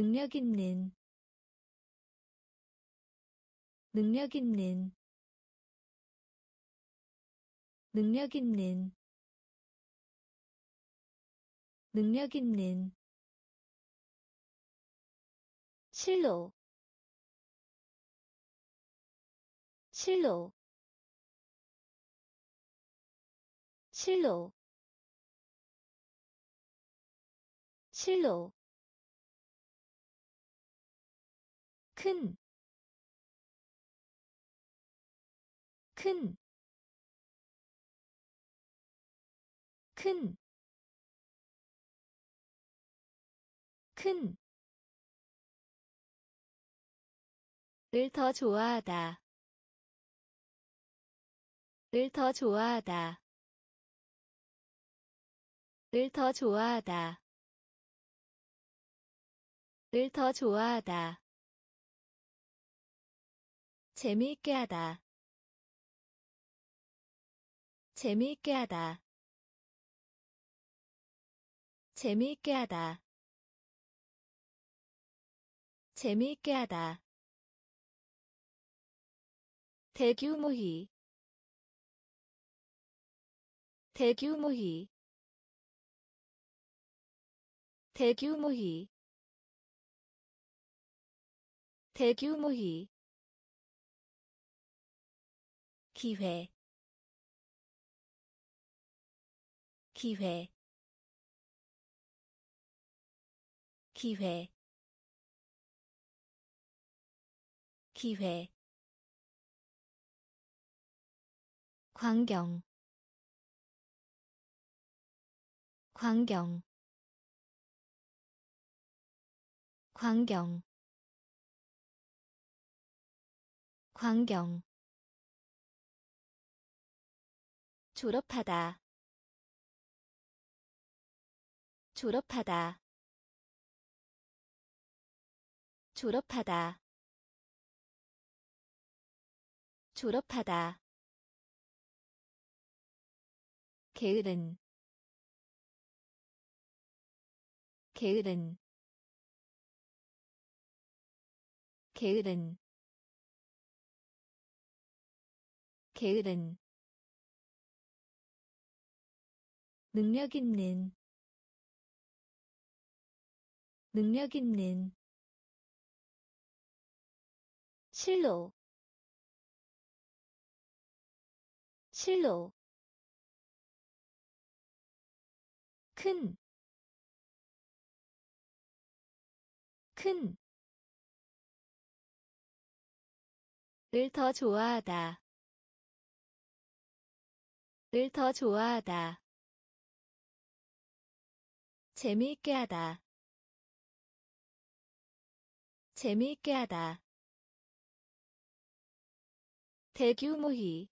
능력 있는 능력 있는 능력 있는 능력 있는. 실로 실로 실로 실로 큰, 큰, 큰, 큰, 을더 좋아하다. 을더 좋아하다. 을더 좋아하다. 을더 좋아하다. 재미있게 하다. 재미있게 하다. 재미있게 하다. 재미있게 하다. 대규모히 대규모히 대규모히 대규모히 기회. 기회. 기회. 기회. 광경. 광경. 광경. 광경 졸업하다. 졸업하다. 졸업하다. 졸업하다. 게으른. 게으른. 게으른. 게으른 능력 있는 능력 있는 실로 실로 큰, 큰, 을 더 좋아하다. 을 더 좋아하다. 재미있게 하다. 재미있게 하다. 대규모히.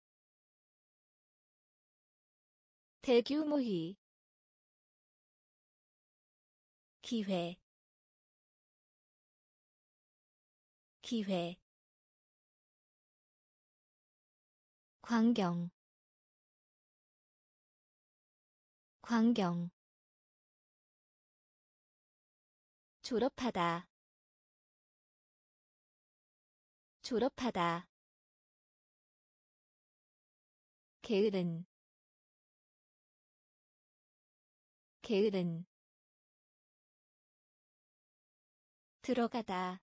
대규모히. 기회. 기회. 광경. 광경 졸업하다. 졸업하다. 게으른. 게으른. 들어가다.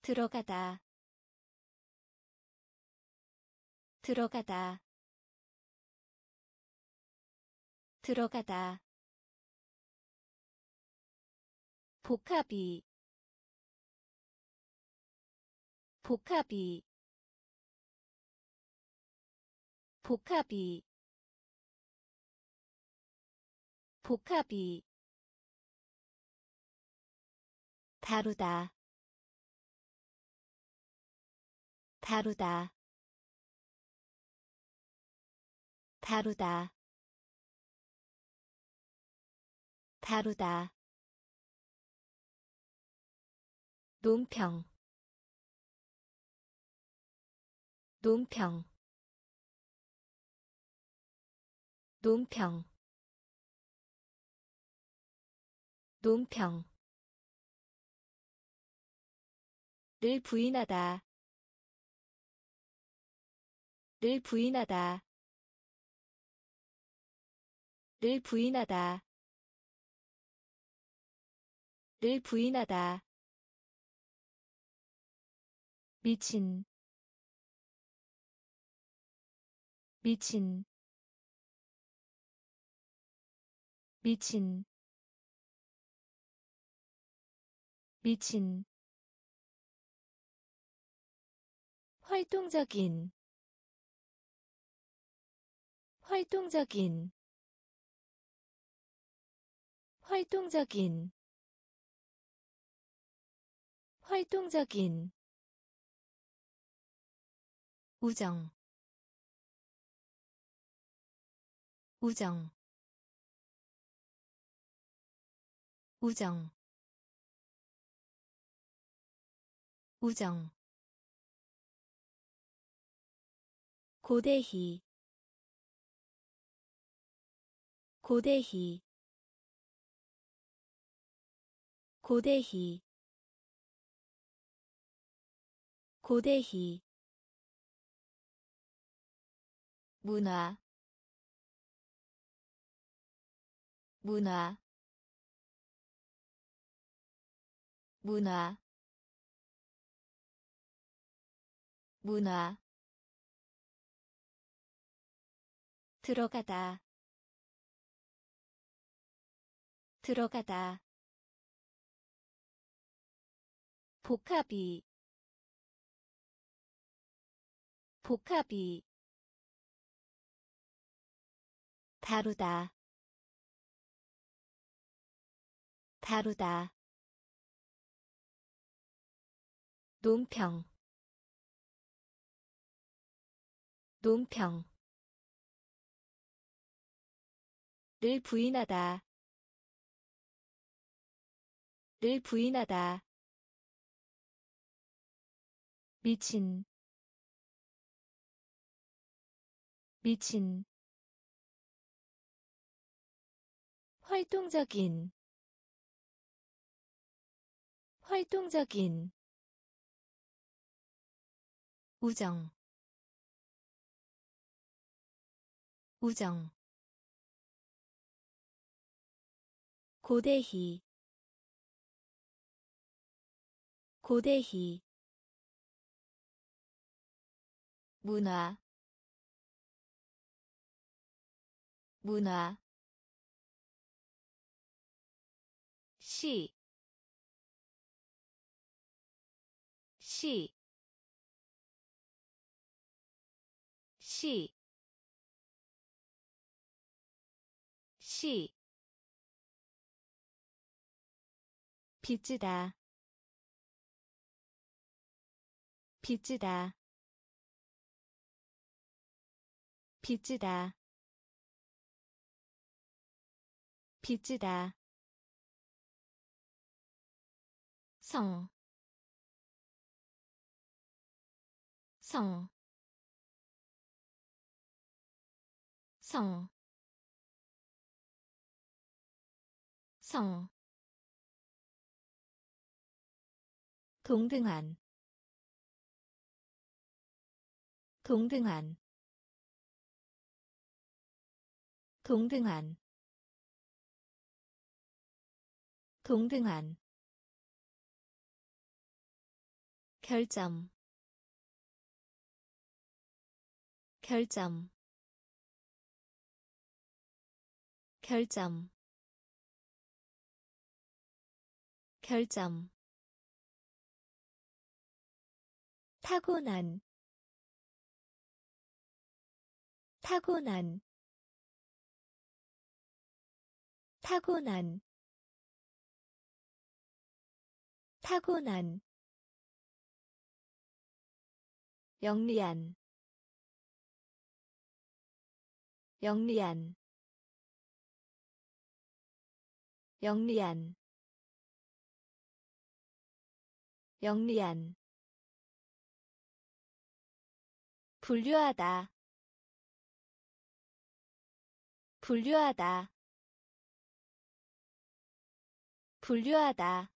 들어가다. 들어가다. 들어가다 복합이 복합이 복합이 복합이. 다루다 다루다 다루다. 다루다 논평. 논평. 논평. 논평. 를 부인하다. 를 부인하다. 를 부인하다. 를 부인하다 미친. 미친. 미친. 미친. 활동적인. 활동적인. 활동적인. 활동적인 우정 우정 우정 우정. 고대희 고대희 고대희 고대희 문화 문화 문화 문화. 들어가다 들어가다. 복합이 복합이 다루다. 다루다. 논평. 논평. 를 부인하다. 를 부인하다. 미친. 미친 활동적인 활동적인 우정 우정. 고대희 고대희. 문화 문화 시, 시, 시, 시, 빚지다, 빚지다, 빚지다, 빚지다. 성, 성, 성, 성, 동등한, 동등한, 동등한, 동등한 결점. 결점. 결점. 결점. 타고난. 타고난. 타고난. 타고난 영리한 영리한 영리한 영리한. 분류하다 분류하다. 분류하다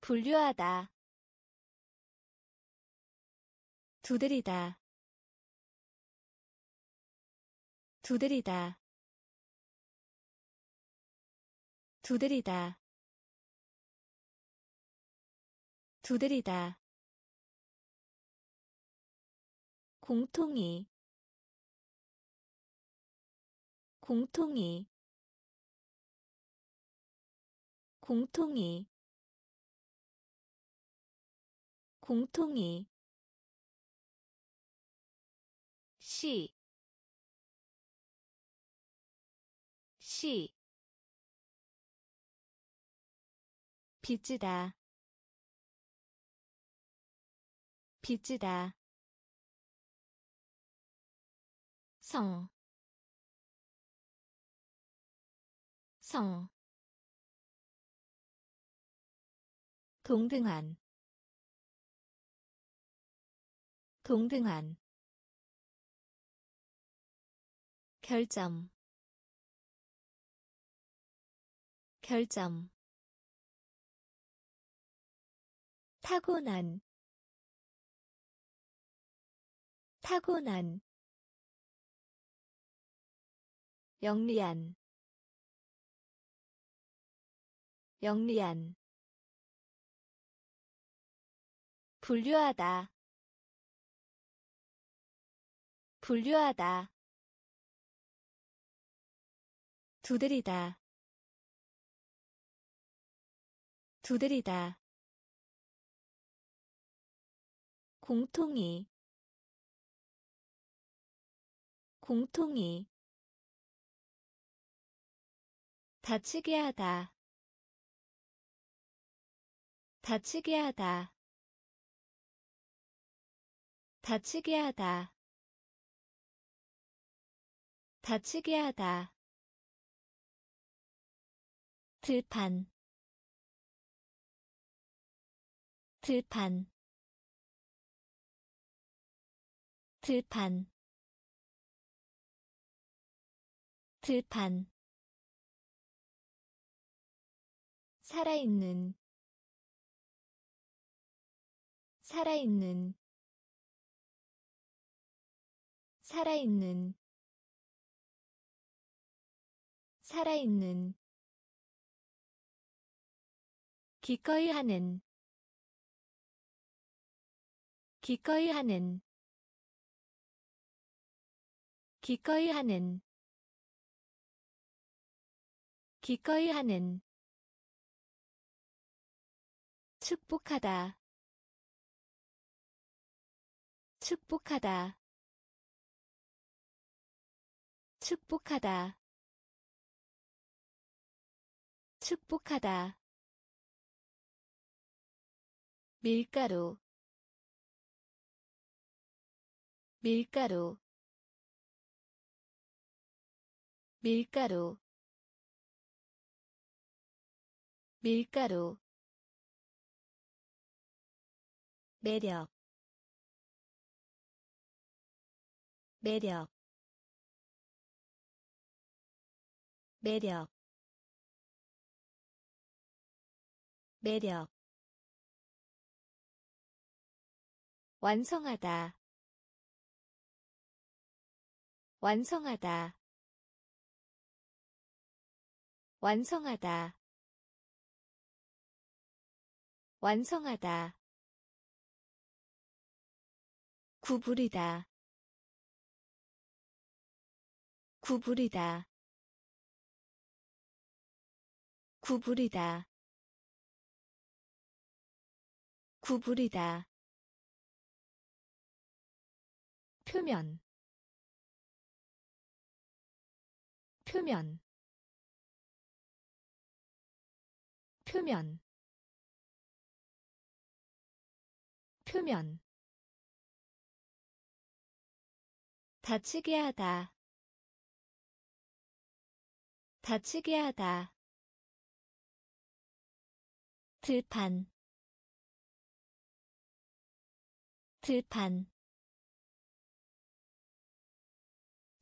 분류하다 두드리다. 두드리다. 두드리다. 두드리다. 공통이. 공통이. 공통이. 공통이 시, 시, 빚지다, 빚지다, 성, 성, 동등한, 동등한, 결점. 결점. 타고난. 타고난. 영리한. 영리한. 분류하다. 분류하다 두드리다. 두드리다. 공통이. 공통이. 다치게 하다. 다치게 하다. 다치게 하다. 다치게 하다 들판. 들판. 들판. 들판. 살아있는. 살아있는. 살아있는. 살아있는 기꺼이 하는 기꺼이 하는 기꺼이 하는 기꺼이 하는. 축복하다. 축복하다. 축복하다. 축복하다 밀가루 밀가루 밀가루 밀가루. 매력 매력. 매력 매력 완성하다. 완성하다. 완성하다. 완성하다. 구부리다. 구부리다. 구부리다. 구부리다 표면 표면 표면 표면. 다치게 하다 다치게 하다. 들판 들판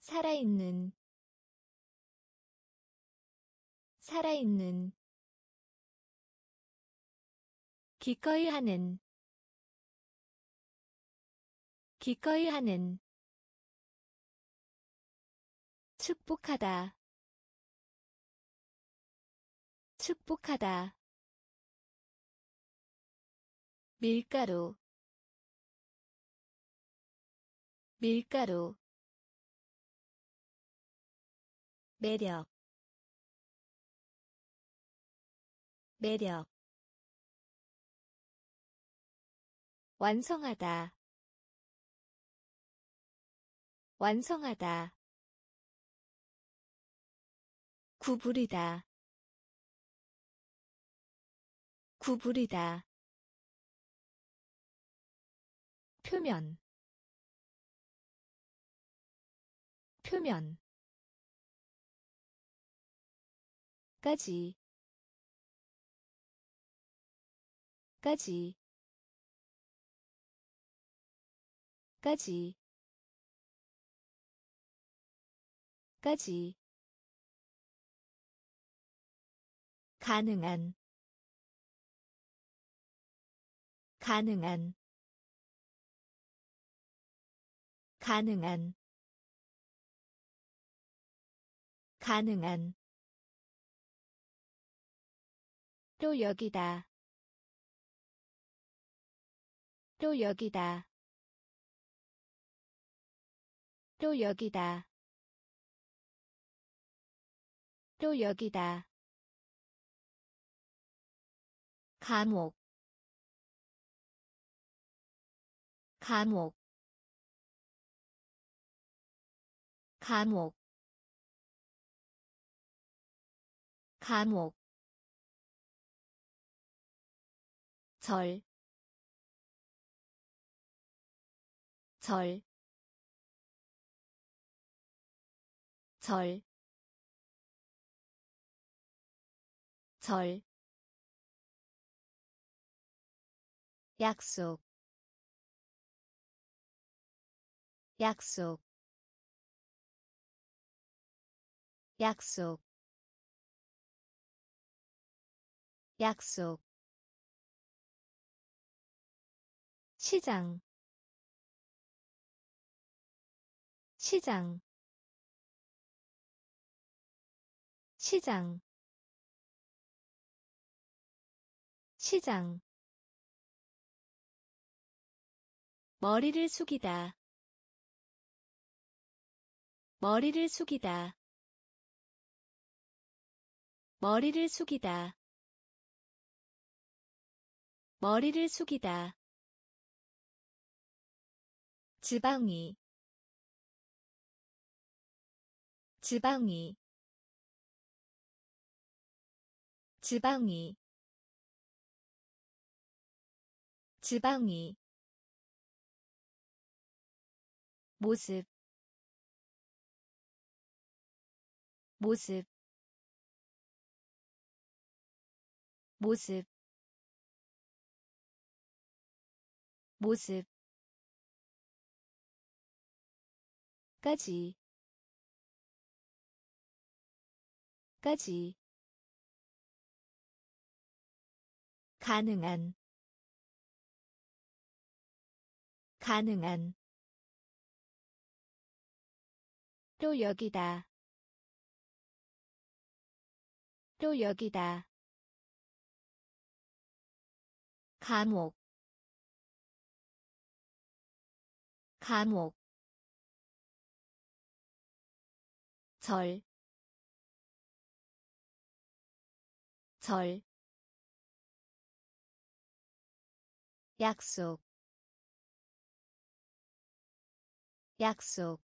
살아있는 살아있는 기꺼이 하는 기꺼이 하는 축복하다 축복하다 밀가루 밀가루 매력 매력. 완성하다 완성하다. 구부리다 구부리다. 표면 표면 까지. 까지. 까지. 까지. 가능한. 가능한. 가능한. 가능한 또 여기다. 또 여기다. 또 여기다. 또 여기다. 감옥. 감옥. 감옥. 감옥 절, 절, 절, 절, 약속, 약속, 약속, 약속 시장 시장 시장 시장. 머리를 숙이다. 머리를 숙이다. 머리를 숙이다. 머리를 숙이다 지방이 지방이 지방이 지방이. 모습 모습. 모습. 모습 까지. 까지. 가능한. 가능한. 또 여기다. 또 여기다. 감옥. 감옥 절, 절, 약속, 약속,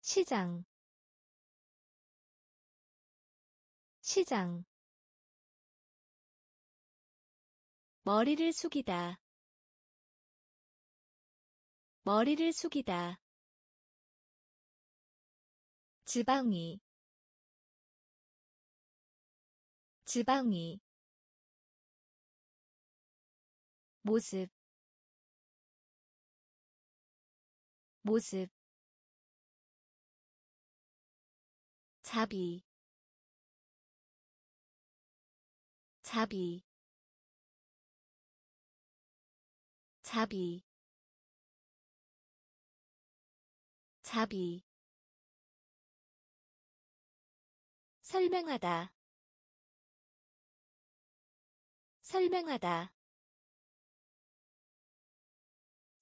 시장, 시장, 머리를 숙이다, 머리를 숙이다. 지방이 지방이 모습 모습 자비 자비 자비 자비 설명하다. 설명하다.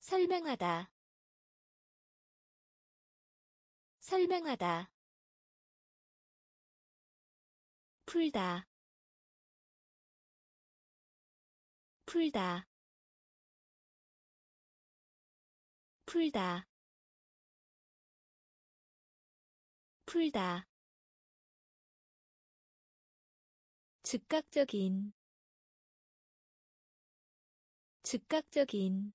설명하다. 설명하다. 풀다. 풀다. 풀다. 풀다 즉각적인 즉각적인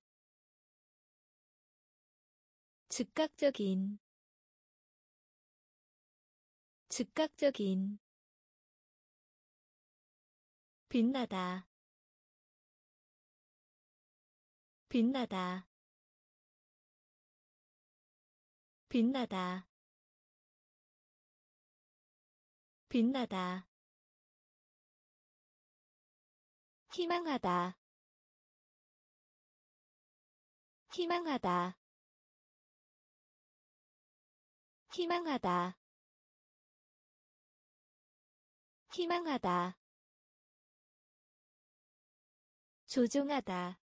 즉각적인 즉각적인. 빛나다 빛나다 빛나다 빛나다 희망하다. 희망하다. 희망하다. 희망하다. 조종하다.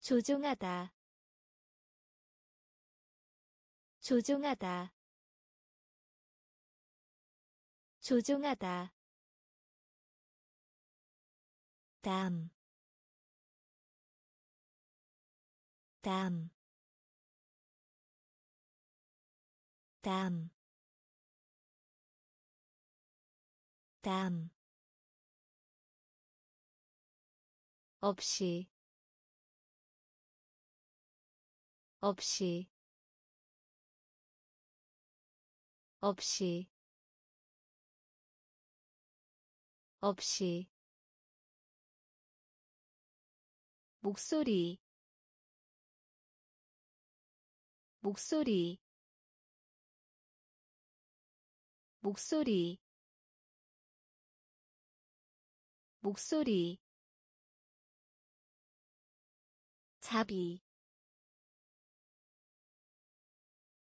조종하다. 조종하다. 조종하다 담, 담, 담, 담, 없이, 없이, 없이, 없이 목소리 목소리 목소리 목소리 자비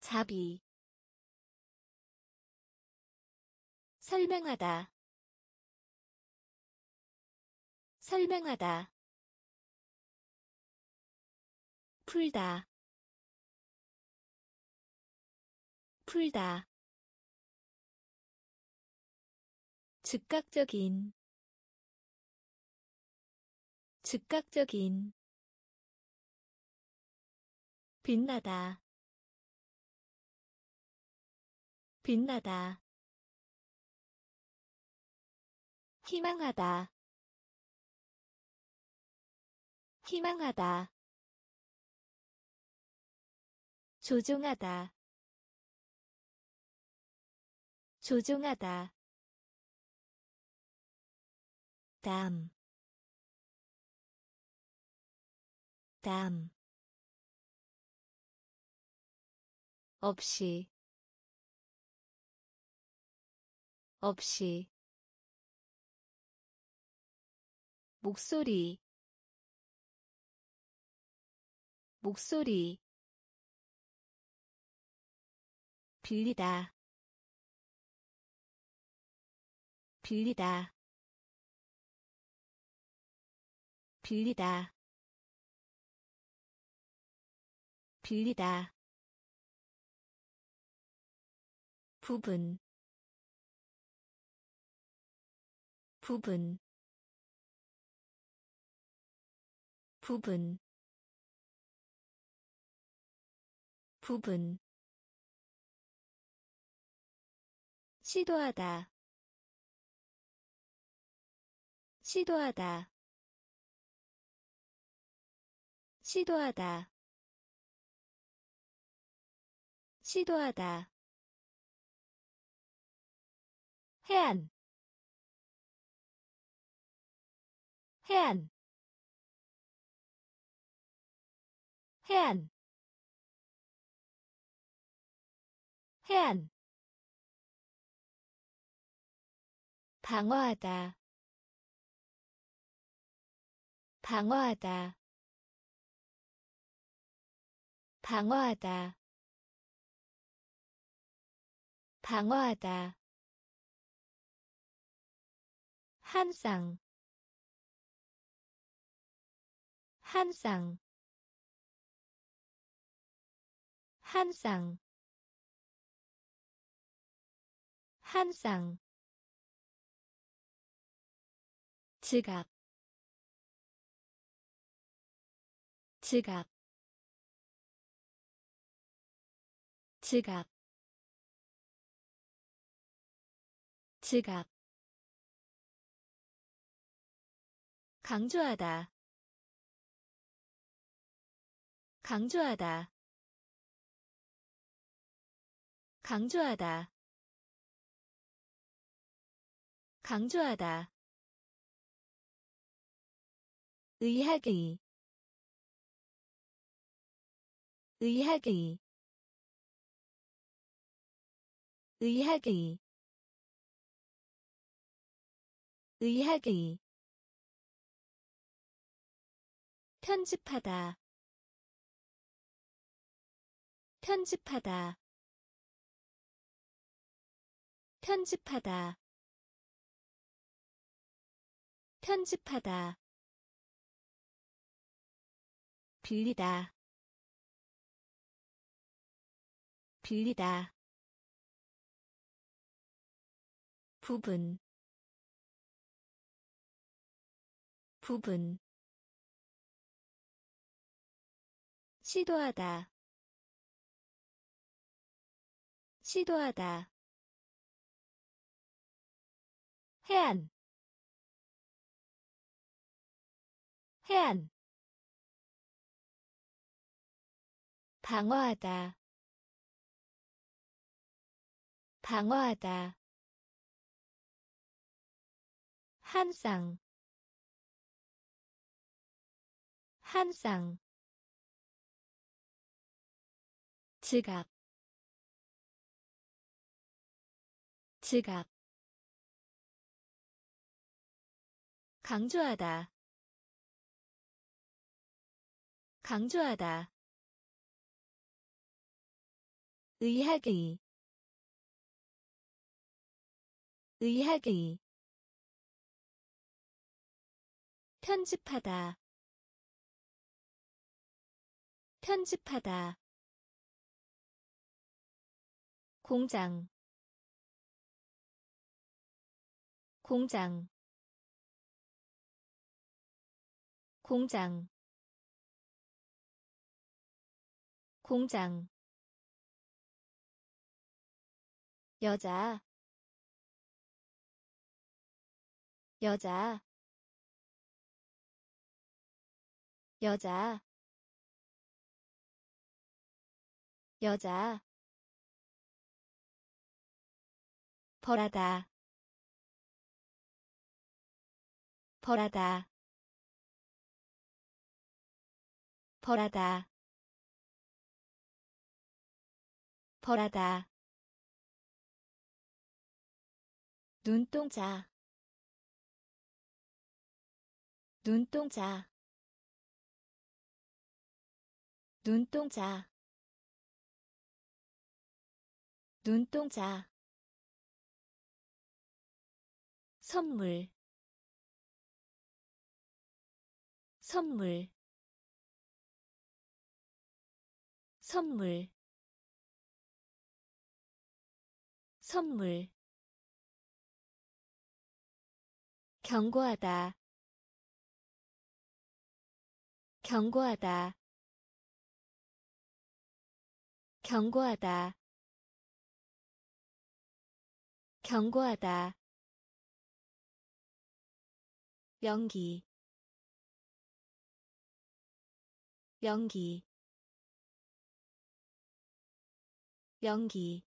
자비 설명하다 설명하다 풀다. 풀다. 즉각적인. 즉각적인. 빛나다. 빛나다. 희망하다. 희망하다 조종하다. 조종하다. 담, 담, 없이, 없이, 목소리, 목소리, 빌리다. 빌리다. 빌리다. 빌리다. 부분. 부분. 부분. 부분 시도하다. 시도하다. 시도하다. 시도하다. 해안. 해안. 해안. 해안 방어하다. 방어하다. 방어하다. 방어하다. 한쌍 한쌍 한쌍 한쌍 지갑 지갑 지갑 지갑. 강조하다 강조하다 강조하다 강조하다 의학의 의학의 의학의 의학의. 편집하다 편집하다 편집하다 편집하다 빌리다. 빌리다. 부분. 부분. 시도하다. 시도하다. 해안. 해안 방어하다. 방어하다. 한 쌍 한 쌍 지갑 지갑 강조하다. 강조하다 의학의 의학의 편집하다 편집하다 공장 공장 공장 공장 여자. 여자. 여자. 여자. 벌하다. 벌하다. 벌하다. 벌하다 눈동자. 눈동자. 눈동자. 눈동자. 선물. 선물. 선물. 선물 경고하다. 경고하다. 경고하다. 경고하다. 연기. 연기. 연기.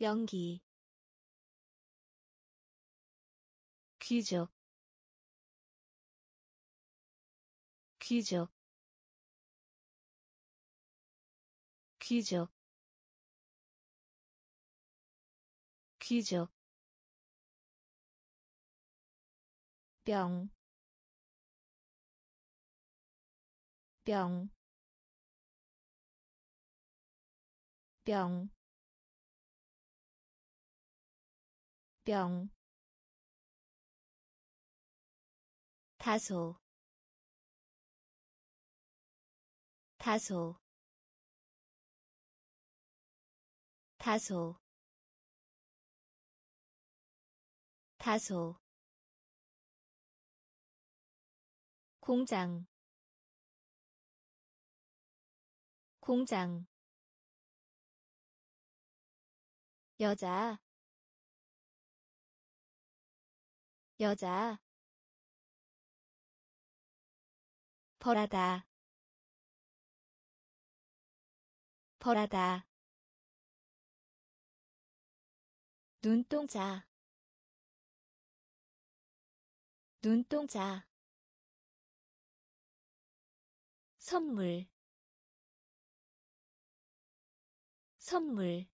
연기 귀족 귀족 귀족 귀족. 병, 병, 병, 병, 다소, 다소, 다소, 다소. 공장 공장. 여자 여자 벌하다. 벌하다. 눈동자. 눈동자. 선물. 선물.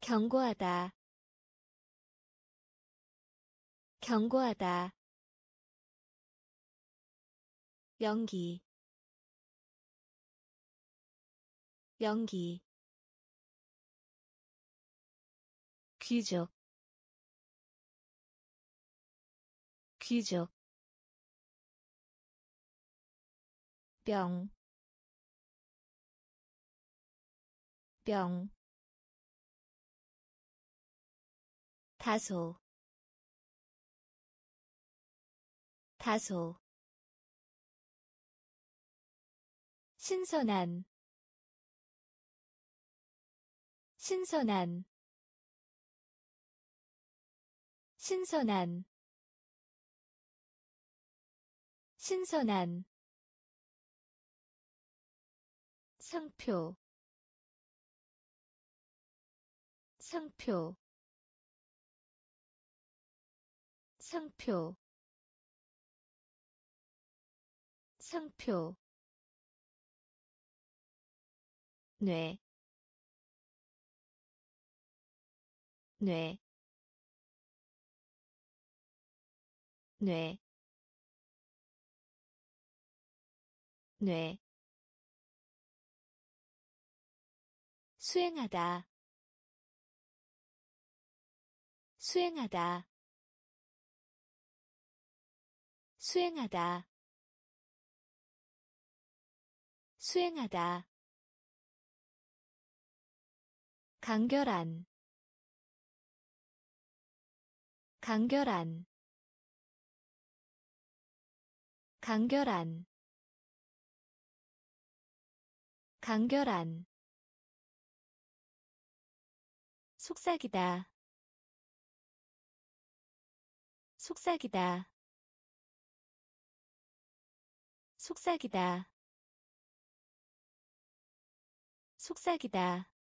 경고하다. 경고하다 연기 연기 귀족 귀족 병, 병, 다소, 다소, 신선한, 신선한, 신선한, 신선한. 상표 상표. 상표. 상표 뇌, 뇌, 뇌, 뇌, 수행하다 수행하다 수행하다 수행하다 간결한 간결한 간결한 간결한. 속삭이다. 속삭이다. 속삭이다. 속삭이다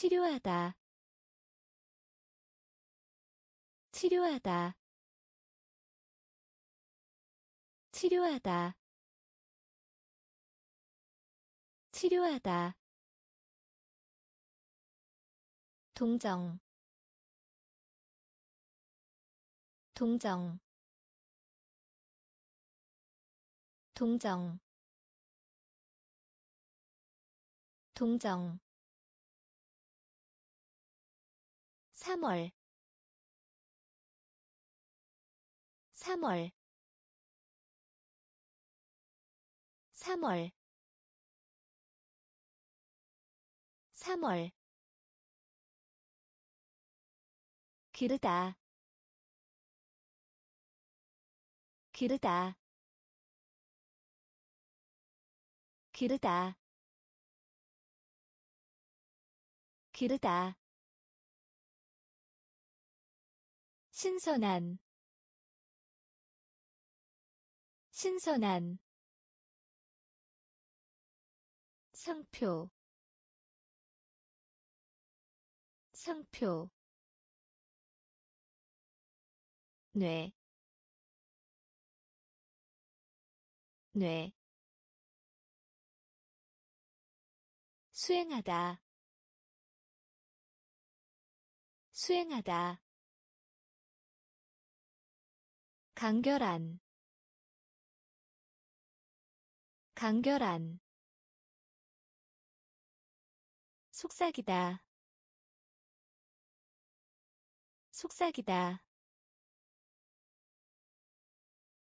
치료하다. 치료하다. 치료하다. 치료하다. 동정. 동정. 동정. 동정 3월. 3월. 3월. 3월. 기르다. 기르다. 기르다. 기르다 신선한 신선한 상표 상표 뇌, 뇌 수행하다 수행하다 간결한 간결한 속삭이다 속삭이다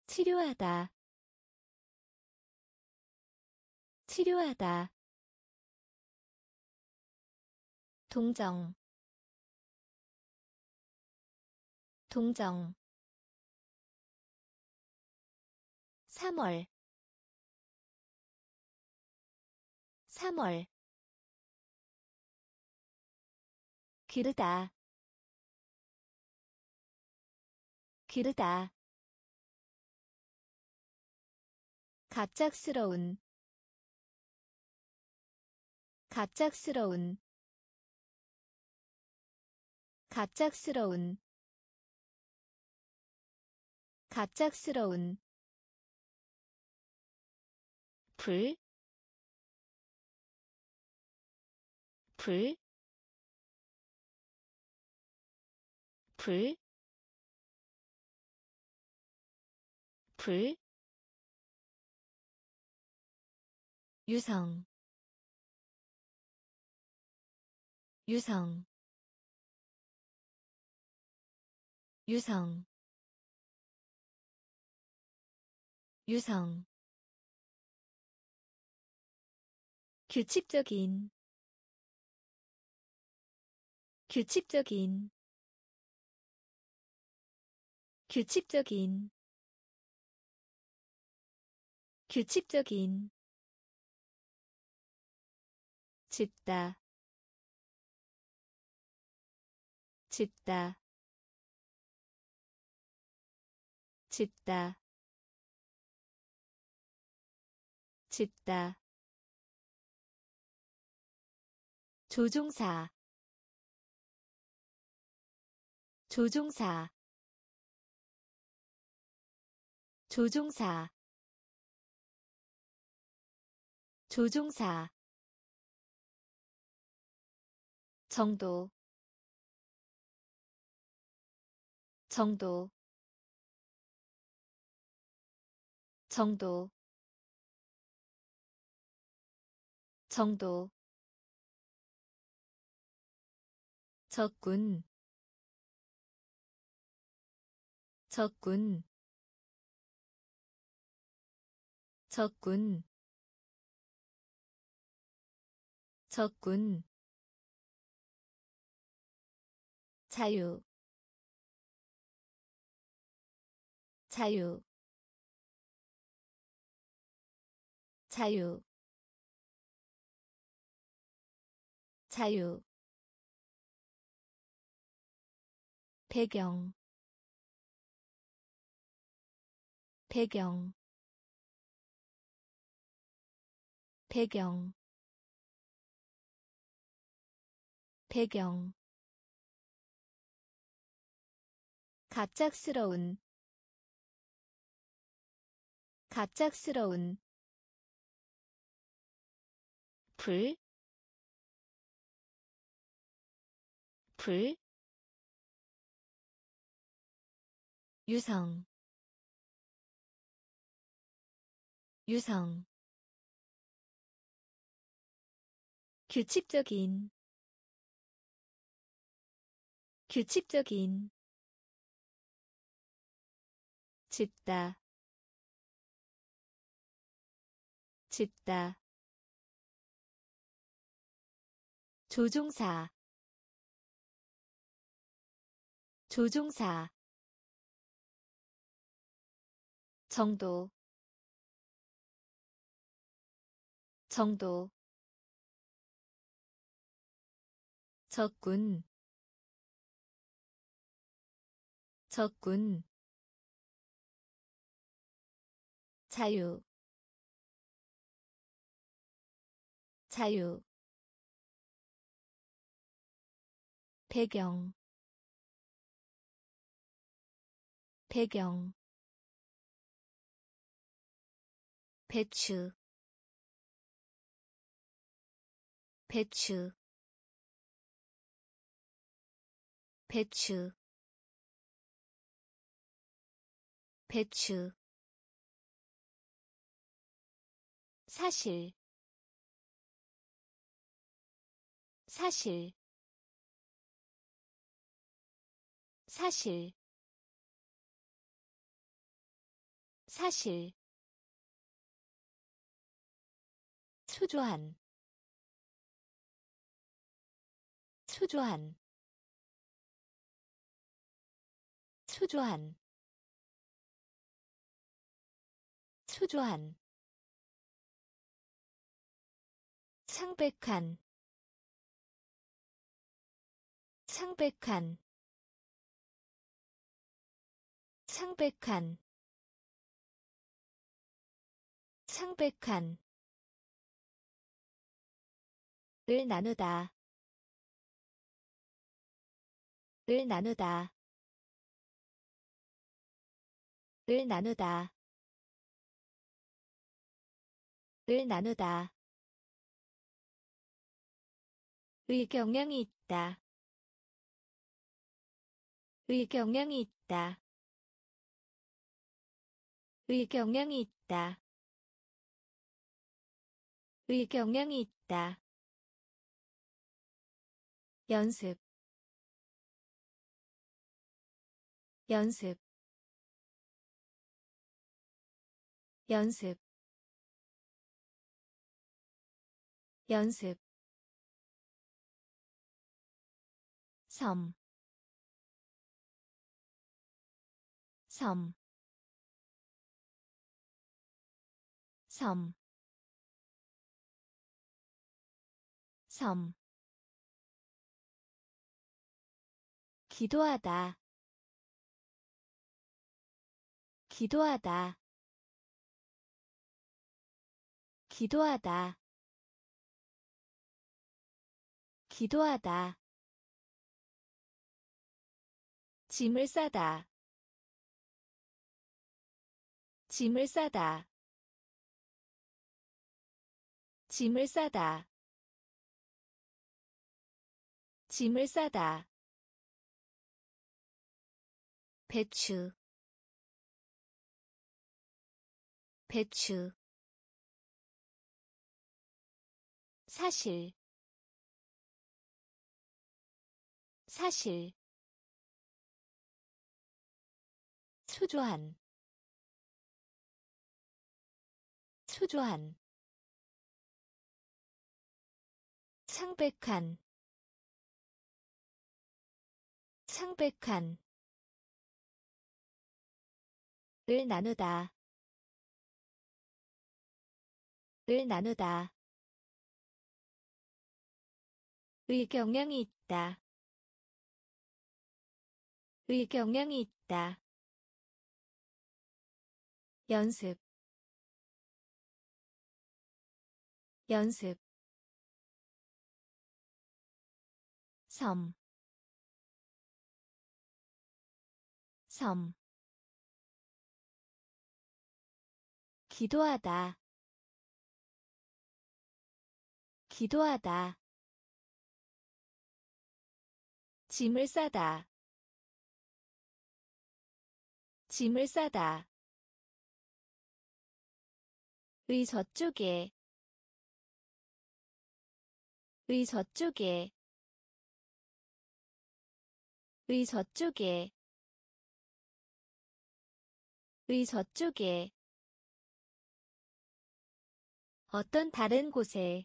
치료하다 치료하다 동정 동정 3월. 3월. 기르다. 기르다. 갑작스러운. 갑작스러운. 갑작스러운. 갑작스러운 불, 불, 불, 불, 유성, 유성, 유성, 유성 규칙적인 규칙적인 규칙적인 규칙적인. 짓다 짓다 짓다 짓다 조종사 조종사 조종사 조종사. 정도 정도 정도 정도 적군 적군 적군 적군. 자유 자유. 자유 자유 배경. 배경. 배경. 배경. 갑작스러운. 갑작스러운. 불, 불, 유성 유성. 규칙적인 규칙적인. 짓다 짓다. 조종사 조종사 정도. 정도. 적군. 적군. 자유. 자유. 배경. 배경 배추 배추 배추 배추. 사실 사실 사실 사실 초조한 초조한 초조한 초조한. 창백한 창백한 창백한 창백한 을 나누다. 을 나누다. 을 나누다. 을 나누다. 의경향이 있다. 의경향이 있다. 의경향이 있다. 의경향이 있다 연습 연습 연습 연습 섬, 섬, 섬, 섬. 기도하다. 기도하다. 기도하다. 기도하다. 짐을 싸다. 짐을 싸다. 짐을 싸다. 짐을 싸다 배추 배추 사실 사실 초조한 초조한 창백한 창백한 을 나누다. 을 나누다. 의경향이 있다. 의경향이 있다. 연습. 연습. 섬, 섬. 기도하다. 기도하다. 짐을 싸다. 짐을 싸다. 의 저쪽에. 의 저쪽에. 의 저쪽에. 의 저쪽에 어떤 다른 곳에?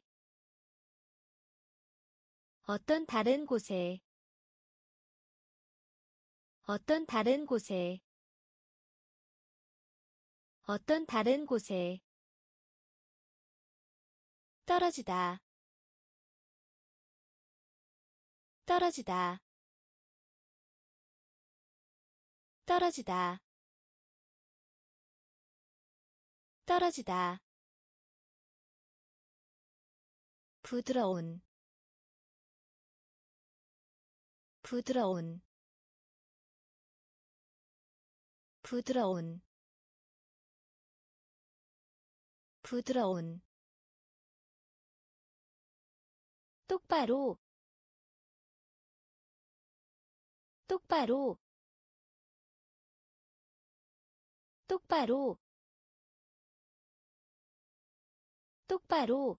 어떤 다른 곳에? 어떤 다른 곳에? 어떤 다른 곳에? 떨어지다. 떨어지다. 떨어지다. 떨어지다 부드러운 부드러운 부드러운 부드러운. 똑바로 똑바로 똑바로 똑바로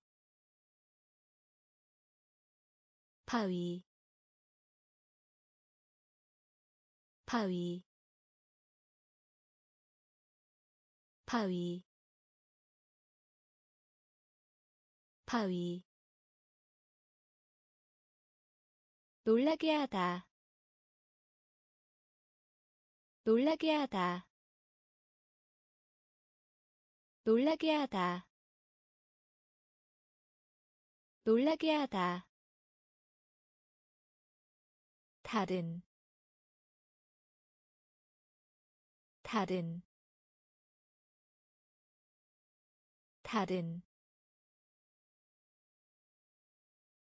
바위. 바위. 바위. 바위. 놀라게 하다. 놀라게 하다. 놀라게 하다. 놀라게 하다 다른 다른 다른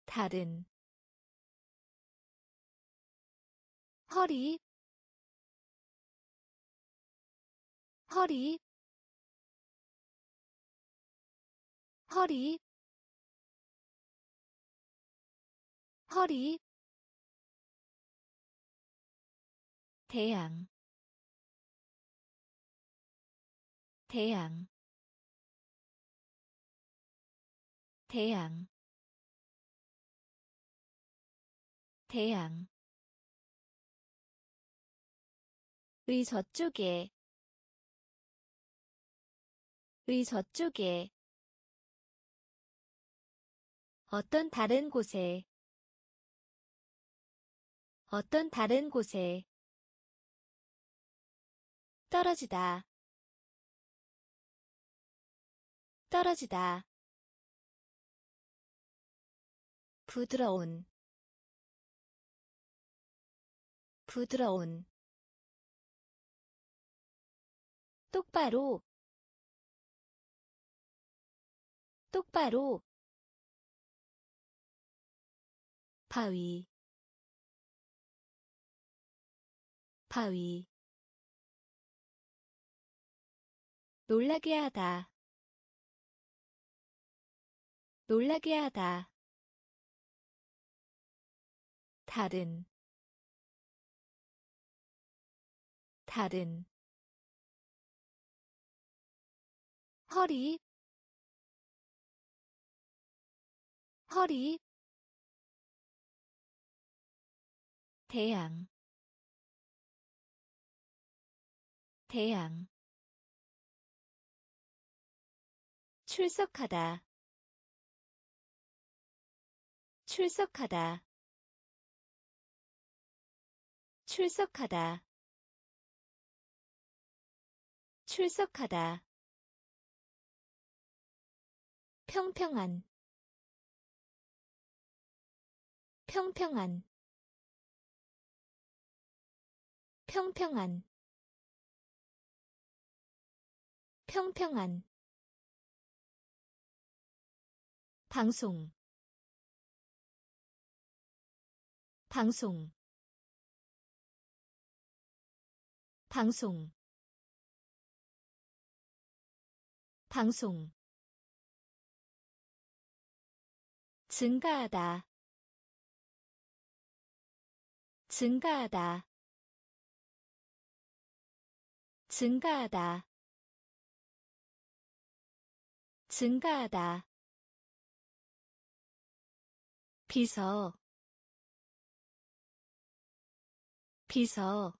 다른. 허리 허리 허리 허리 태양. 태양. 태양. 태양. 의 저쪽에. 의 저쪽에. 어떤 다른 곳에. 어떤 다른 곳에 떨어지다. 떨어지다. 부드러운. 부드러운. 똑바로. 똑바로. 바위. 바위 놀라게 하다. 놀라게 하다. 다른. 다른. 허리. 허리. 태양. 태양 출석하다. 출석하다. 출석하다. 출석하다. 평평한. 평평한. 평평한. 평평한 방송. 방송. 방송. 방송. 증가하다. 증가하다. 증가하다. 증가하다 비서 비서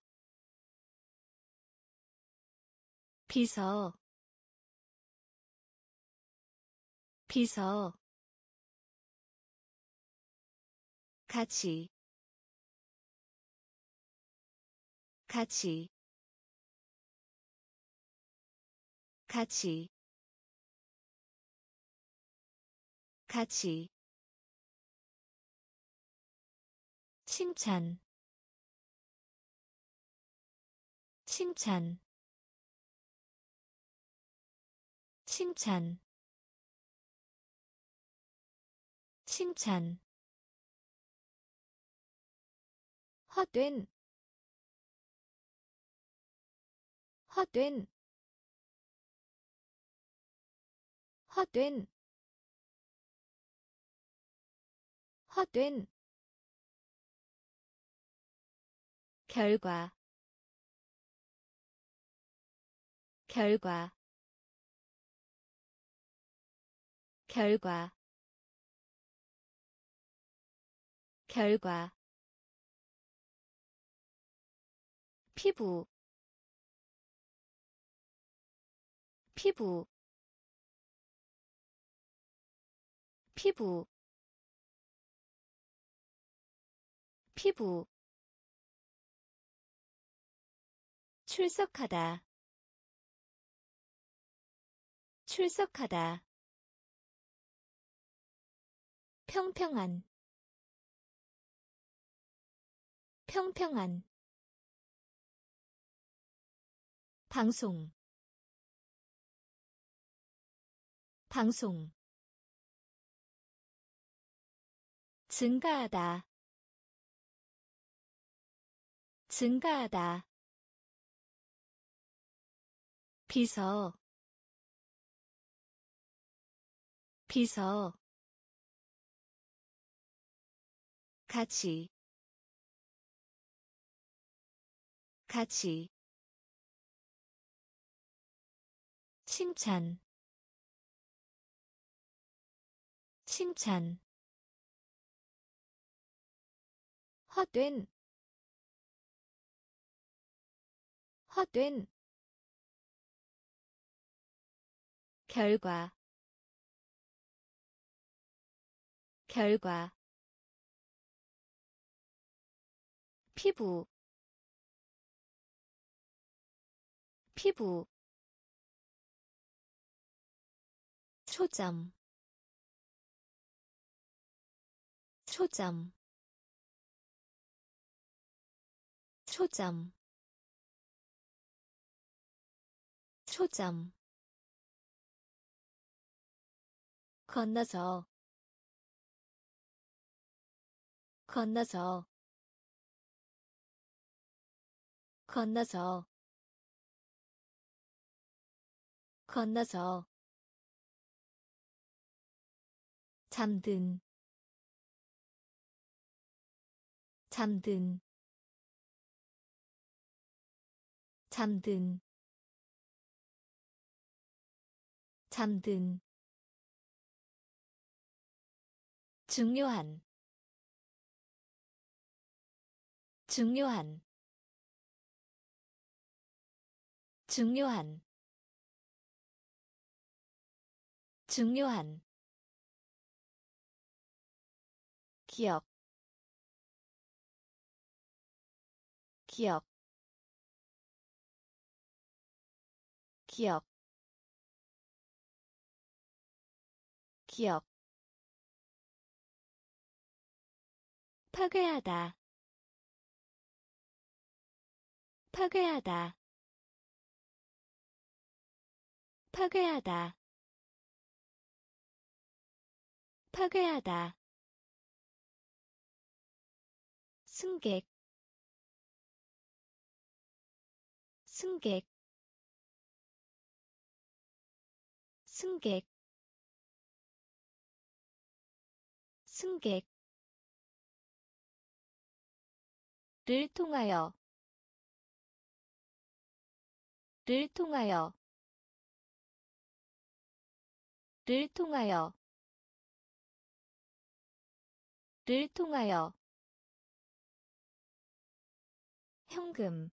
비서 비서. 같이 같이 같이 같이 칭찬. 칭찬. 칭찬. 칭찬. 헛된. 헛된. 헛된. 헛된 결과 결과 결과 결과. 피부 피부 피부 피부 출석하다. 출석하다. 평평한. 평평한. 방송. 방송. 증가하다. 증가하다 비서 비서 같이 같이 칭찬 칭찬 헛된 헛된 결과 결과 피부 피부 초점 초점 초점 초점 건너서. 건너서. 건너서. 건너서. 잠든. 잠든. 잠든. 잠든 중요한 중요한 중요한 중요한. 기억 기억. 기억 기억 파괴하다. 파괴하다. 파괴하다. 파괴하다. 승객. 승객. 승객. 승객 를 통하여. 를 통하여. 를 통하여. 를 통하여. 현금.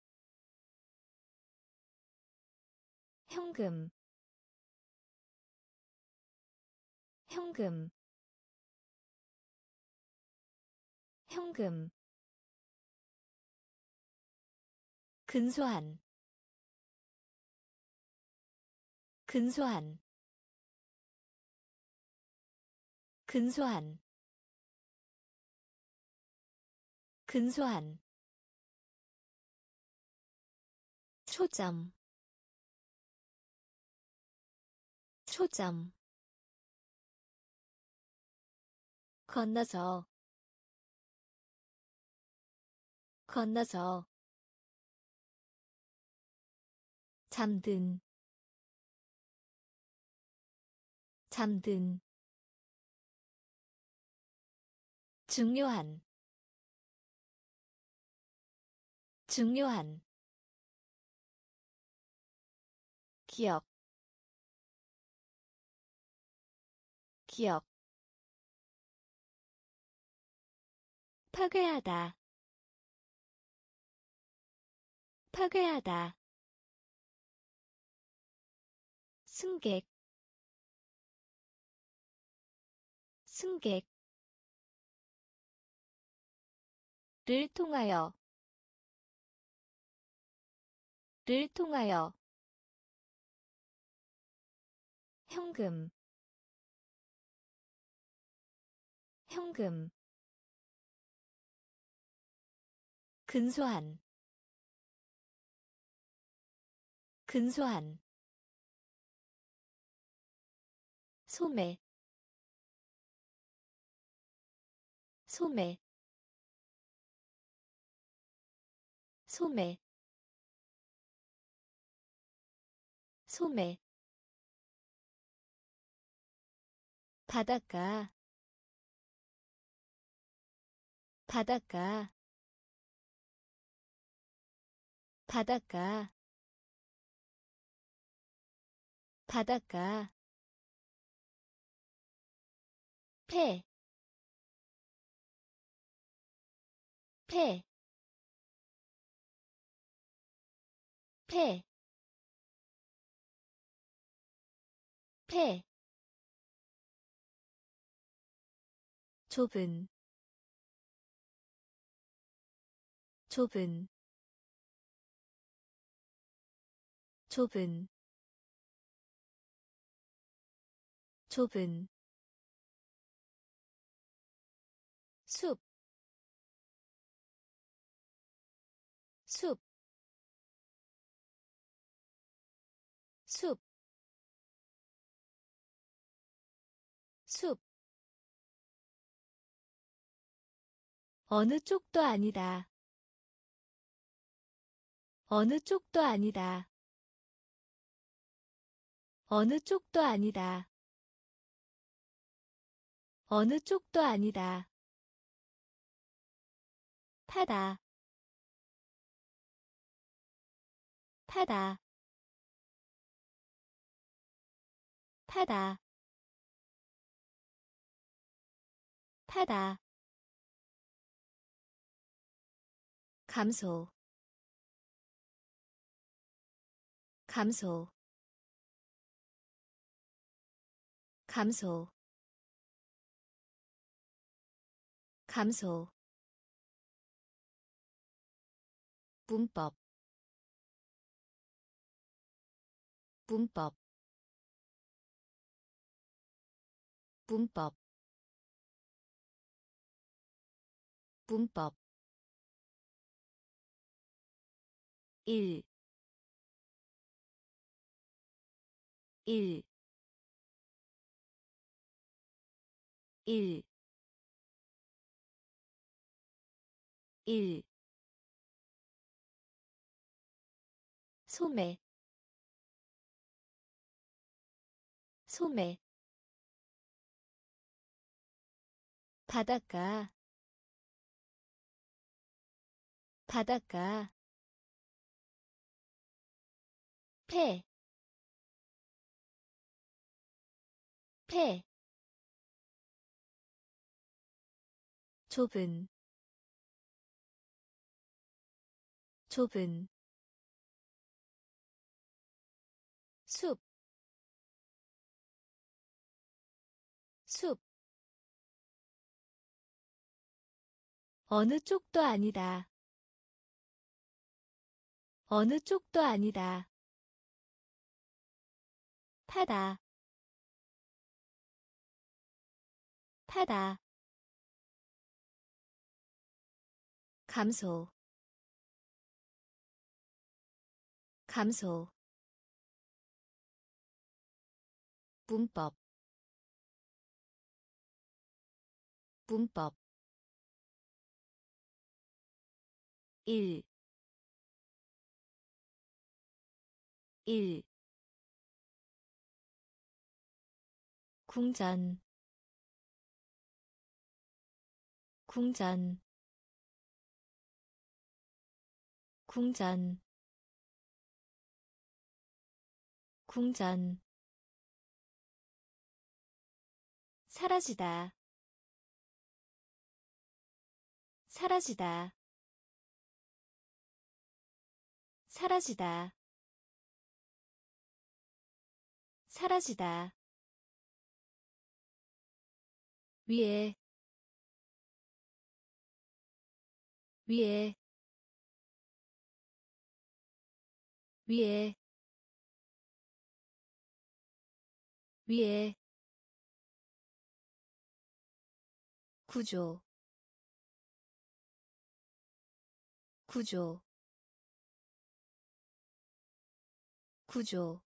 현금. 현금. 현금 근소한 근소한 근소한 근소한. 초점 초점. 건너서 건너서 잠든 잠든. 중요한 중요한. 기억 기억. 파괴하다 파괴하다 승객 승객 를 통하여 를 통하여 현금 현금 근소한 근소한 소매 소매 소매 소매. 바닷가 바닷가 바닷가 바닷가 폐, 폐, 폐, 폐, 좁은, 좁은, 좁은, 좁은 어느 쪽도 아니다. 어느 쪽도 아니다. 어느 쪽도 아니다. 어느 쪽도 아니다. 타다 타다 타다 타다 감소. 감소. 감소. 감소. 문법. 문법. 문법. 문법 1 1 1 1 소매. 소매. 바닷가. 바닷가 폐, 폐, 좁은, 좁은, 숲, 숲. 어느 쪽도 아니다. 어느 쪽도 아니다. 타다. 타다. 감소. 감소. 문법 문법 1 1 궁전. 궁전. 궁전. 궁전. 사라지다. 사라지다. 사라지다. 사라지다 위에 위에 위에 위에. 구조 구조 구조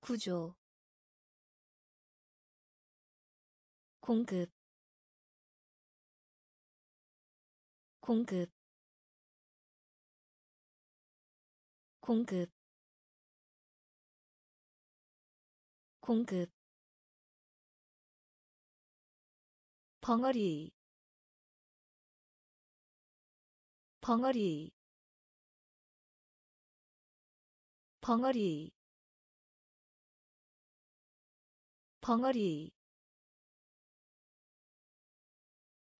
구조 공급 공급 공급 공급. 벙어리 벙어리 벙어리 벙어리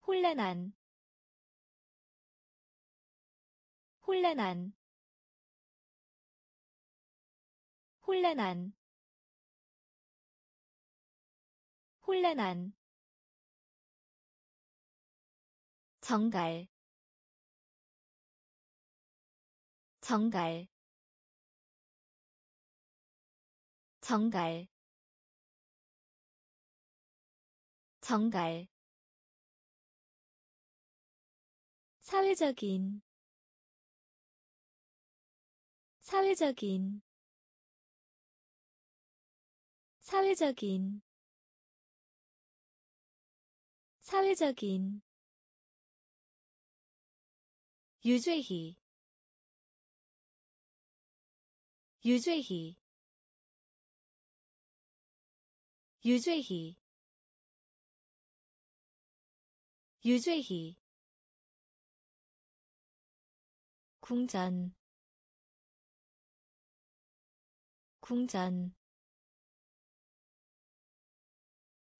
혼란한 혼란한 혼란한 혼란한. 정갈 정갈 정갈 정갈 사회적인 사회적인 사회적인 사회적인. 유죄희 유죄희 유죄희 유죄희 궁전. 궁전.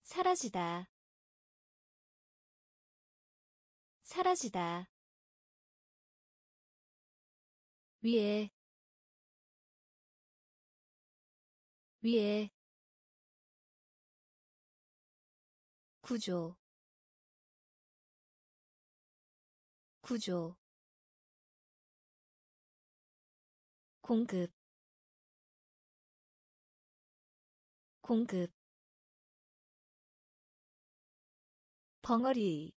사라지다. 사라지다. 위에. 위에. 구조. 구조 공급 공급 벙어리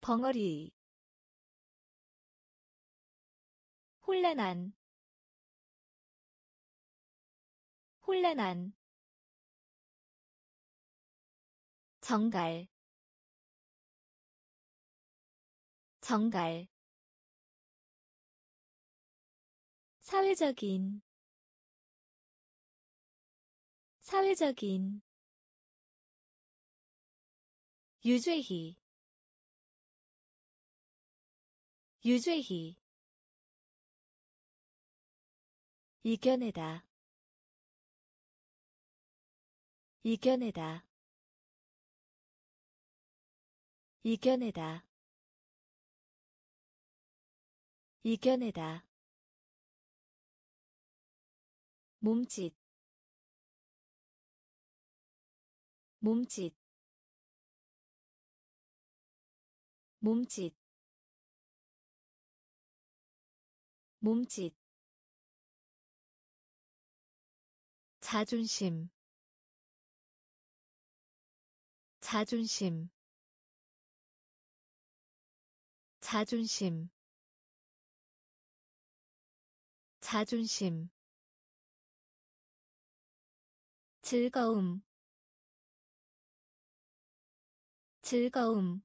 벙어리 혼란한 혼란한 정갈 정갈 사회적인 사회적인 유죄희 유죄희 이겨내다 이겨내다 이겨내다 이겨내다 몸짓 몸짓 몸짓 몸짓. 자존심 자존심 자존심 자존심 즐거움. 즐거움.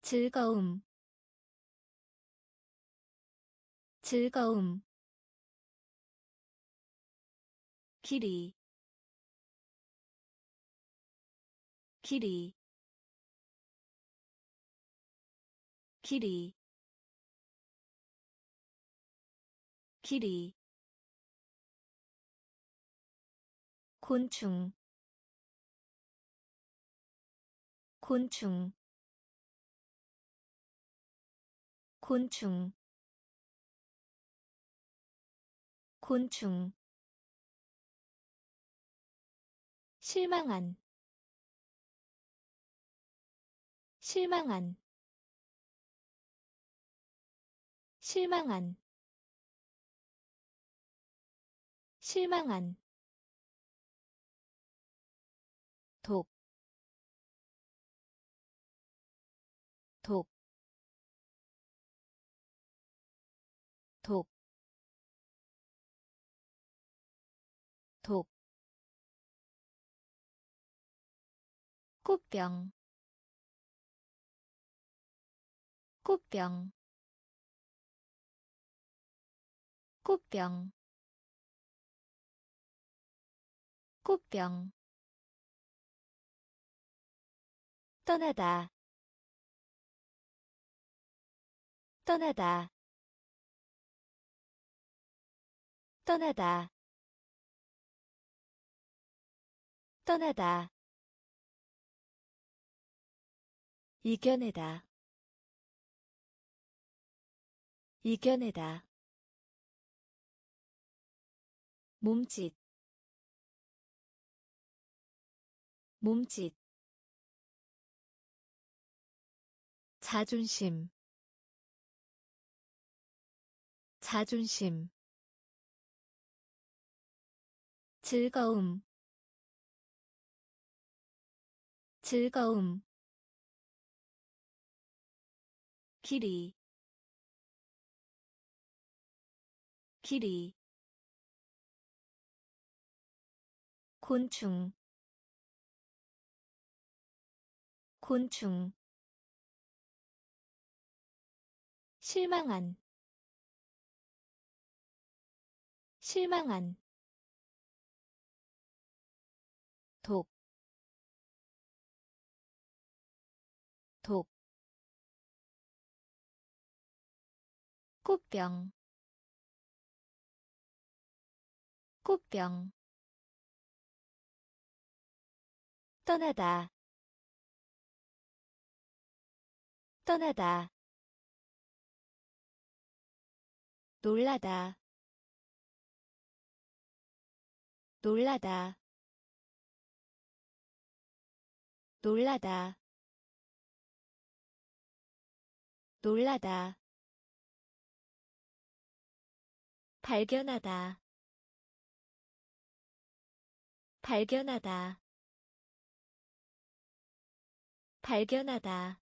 즐거움. 즐거움. 길이. 길이. 길이. 길이 곤충. 곤충. 곤충. 곤충. 실망한. 실망한. 실망한. 실망한 독, 독, 독, 독, 꽃병, 꽃병, 꽃병, 꽃병 떠나다. 떠나다. 떠나다. 떠나다. 이겨내다. 이겨내다. 몸짓. 몸짓 자존심 자존심 즐거움 즐거움 길이 길이 곤충 곤충 실망한. 실망한. 독, 독, 꽃병, 꽃병, 떠나다, 떠나다, 놀라다. 놀라다. 놀라다. 놀라다. 발견하다. 발견하다. 발견하다.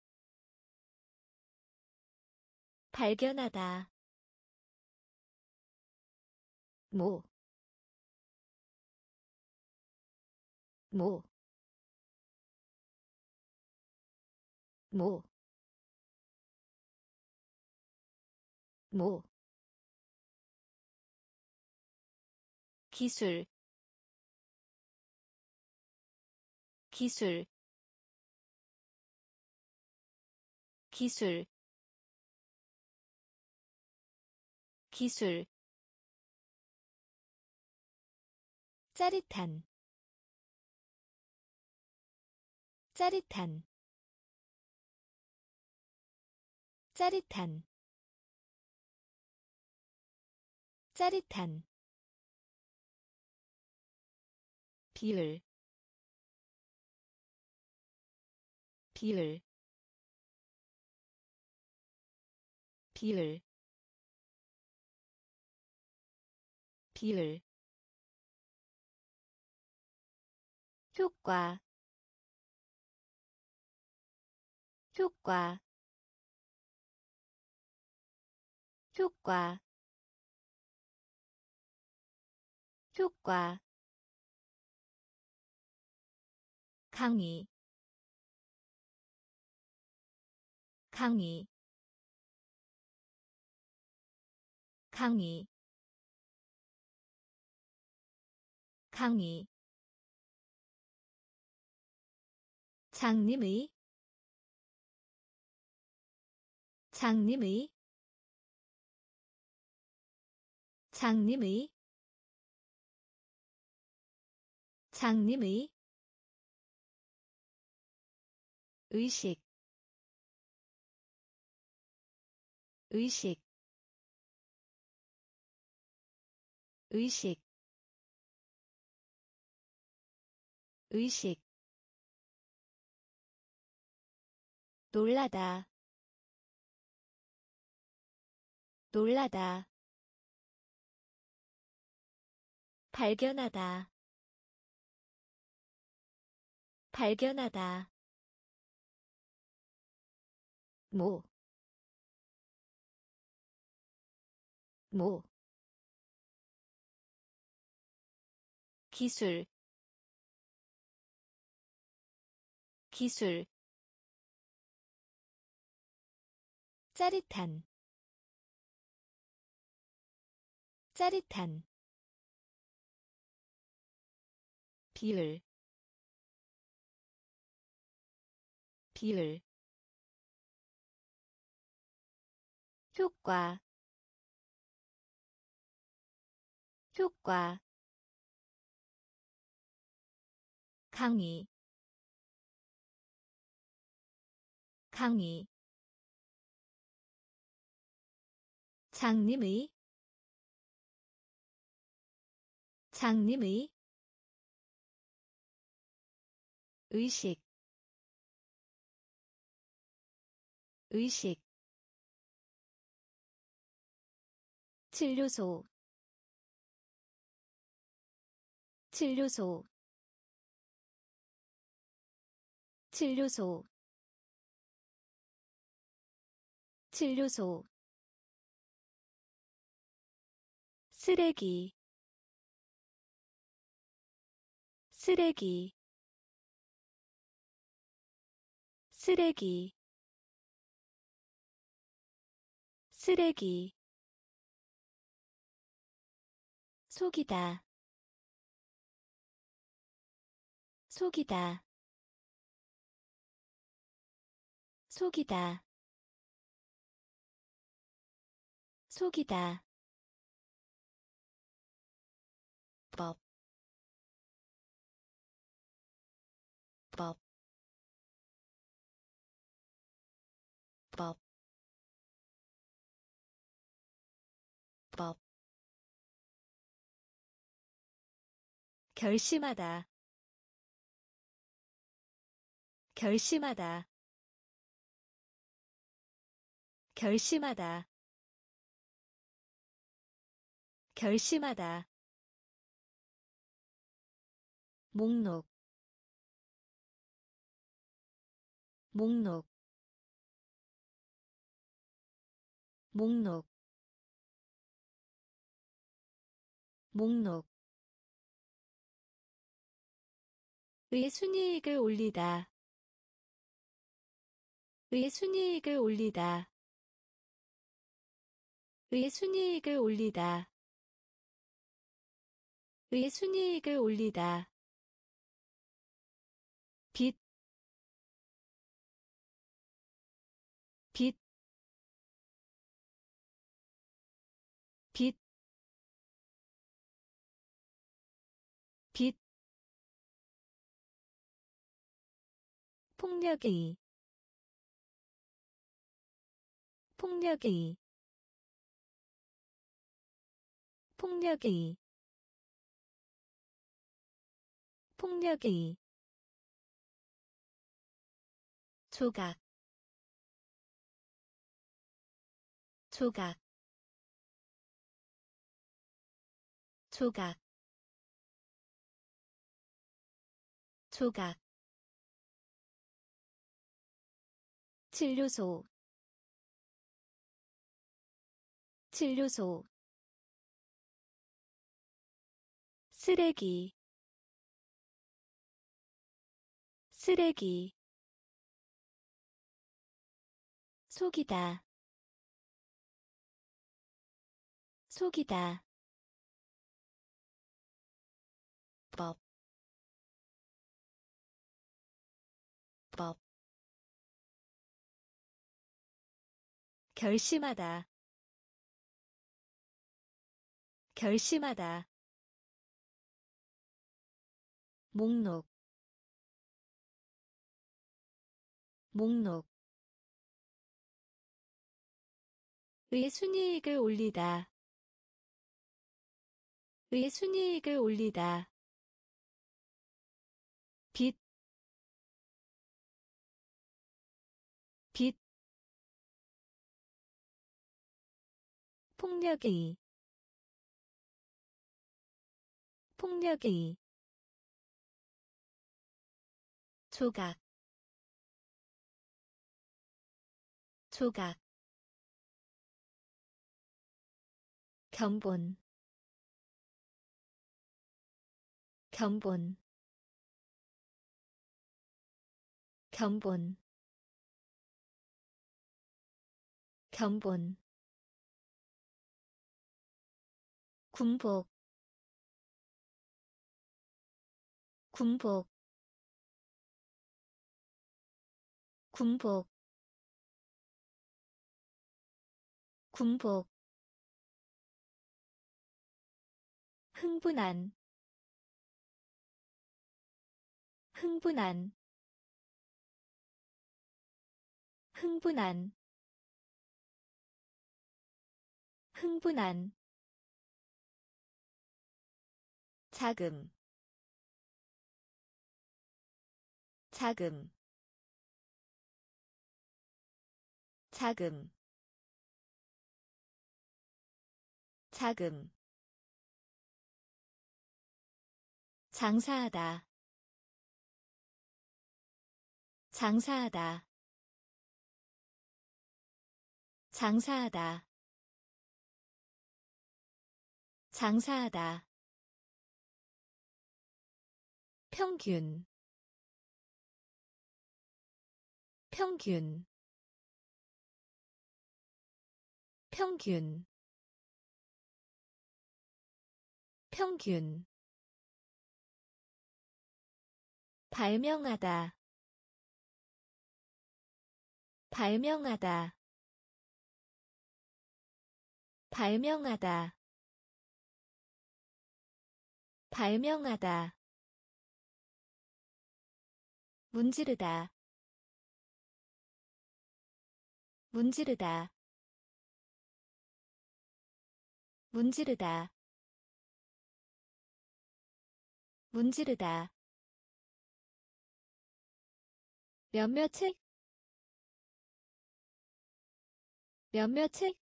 발견하다 모, 모, 모, 모, 기술, 기술, 기술, 기술 짜릿한 짜릿한 짜릿한 짜릿한. 비율 비율 비율 비율 효과 효과 효과 효과 강의 강의. 강의. 강의 장님의 장님의 장님의 장님의 의식 의식 의식 의식 놀라다. 놀라다. 발견하다. 발견하다. 모, 모, 기술, 기술, 짜릿한, 짜릿한, 비율, 비율, 효과 효과 강의 강의 장님의 장님의 의식 의식. 진료소 진료소. 진료소. 진료소 쓰레기. 쓰레기. 쓰레기. 쓰레기. 속이다. 속이다. 속이다. 속이다 결심하다. 결심하다. 결심하다. 결심하다. 목록. 목록. 목록. 목록 의 순이익을 올리다. 의 순이익을 올리다. 의 순이익을 올리다. 의 순이익을 올리다. 빛, 폭력의 폭력의 폭력의 폭력의 조각 조각 조각 조각 진료소. 진료소. 쓰레기. 쓰레기. 속이다. 속이다 결심하다, 결심하다, 목록, 목록, 의 순이익을 올리다, 의 순이익을 올리다. 폭력의, 폭력의, 조각, 조각, 견본, 견본 견본 견본 군복 군복 군복 군복. 흥분한 흥분한 흥분한 흥분한 자금 자금 자금 자금. 장사하다 장사하다 장사하다 장사하다 평균 평균 평균 평균. 발명하다 발명하다 발명하다 발명하다 문지르다. 문지르다. 문지르다. 문지르다. 몇몇 책 몇몇 책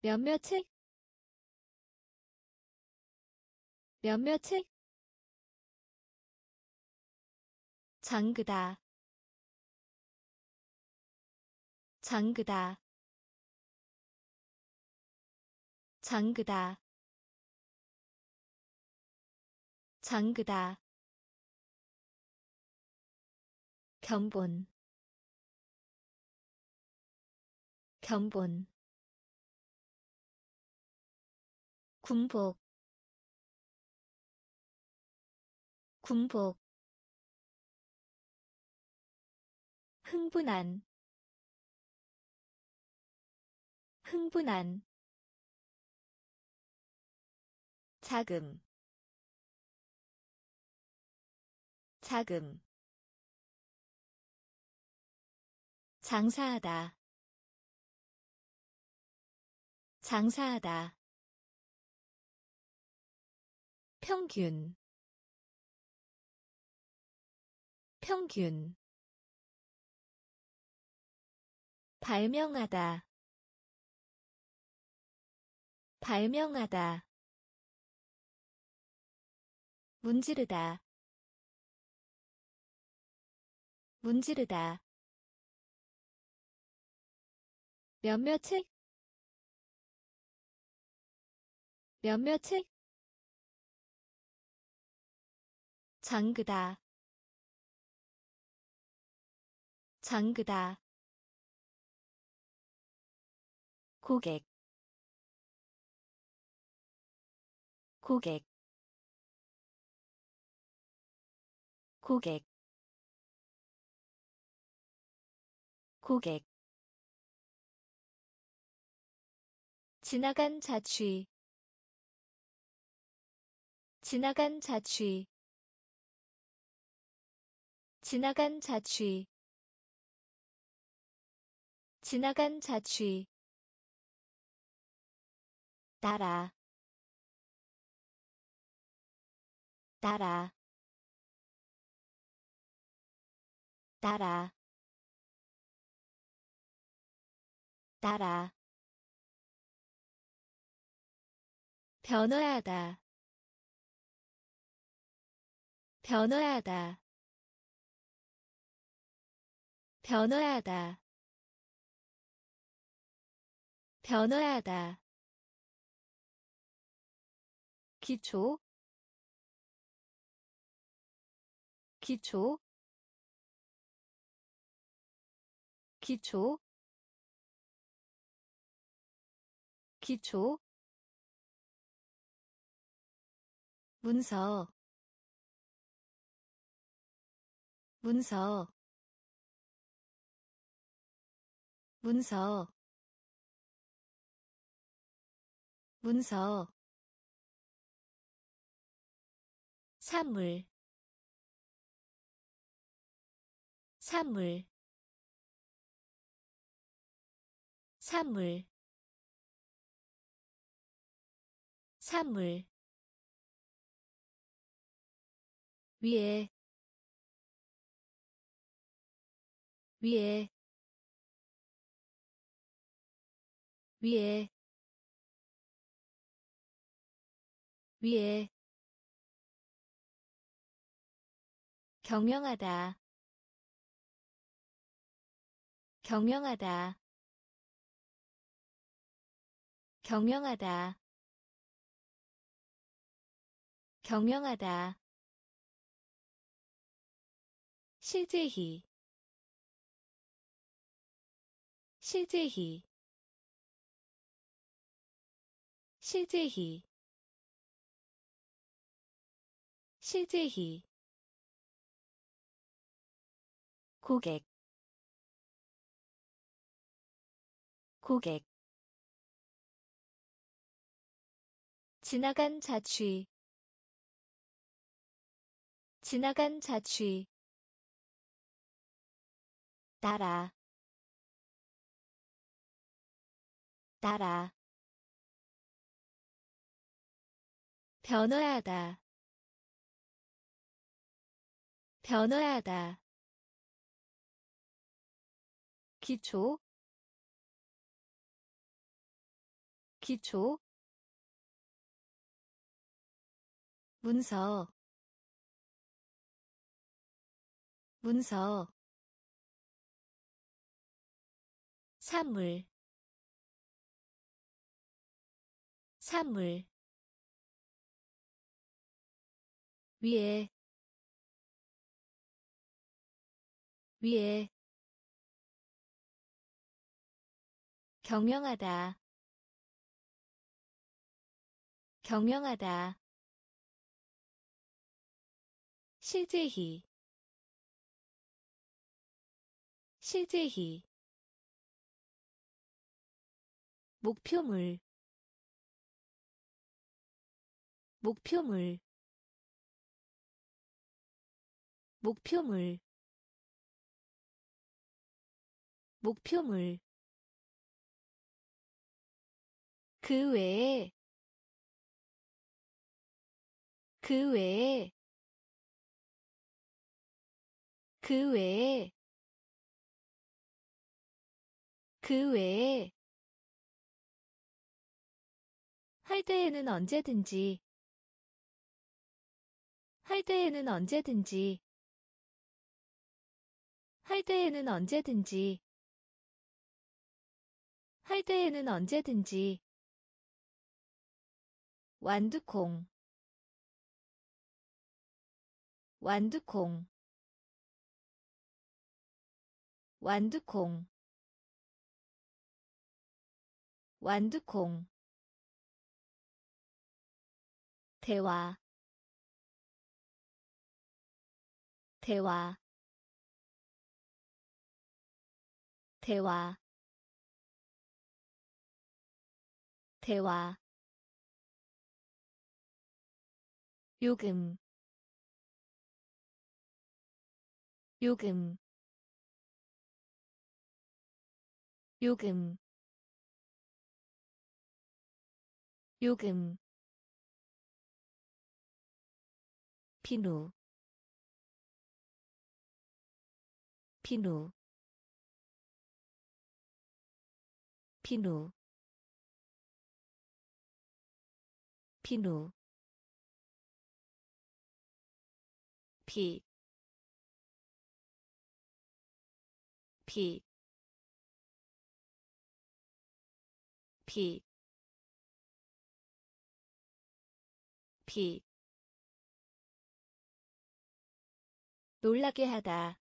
몇몇 책 몇몇 책 잠그다. 잠그다. 잠그다. 잠그다. 견본. 견본. 군복. 군복 흥분한 흥분한 자금 자금 장사하다 장사하다 평균 평균 발명하다. 발명하다. 문지르다. 문지르다. 몇몇 책 몇몇 책 잠그다. 잠그다 고객 고객 고객 고객. 지나간 자취 지나간 자취 지나간 자취 지나간 자취 따라 따라 따라 따라. 변화하다 변화하다. 변화하다 변화하다 기초 기초 기초 기초. 문서 문서. 문서. 문서 산물 산물 산물 산물. 위에 위에 위에 위에 경영하다. 경영하다. 경영하다. 경영하다. 실제히. 실제히. 실제히. 실제히 고객 고객. 지나간 자취 지나간 자취. 따라 따라. 변화하다 변화하다 기초 기초 문서 문서 산물 산물 위에 위에 경영하다. 경영하다. 실제히. 실제히. 목표물. 목표물. 목표물. 목표물 그 외에 그 외에 그 외에 그 외에. 할 때에는 언제든지 할 때에는 언제든지 할 때에는 언제든지 할 때에는 언제든지 완두콩. 완두콩. 완두콩. 완두콩. 대화. 대화. 대화. 대화 요금 요금 요금 요금. 비누 비누 비누 비누 피, 피, 피, 피. 놀라게 하다.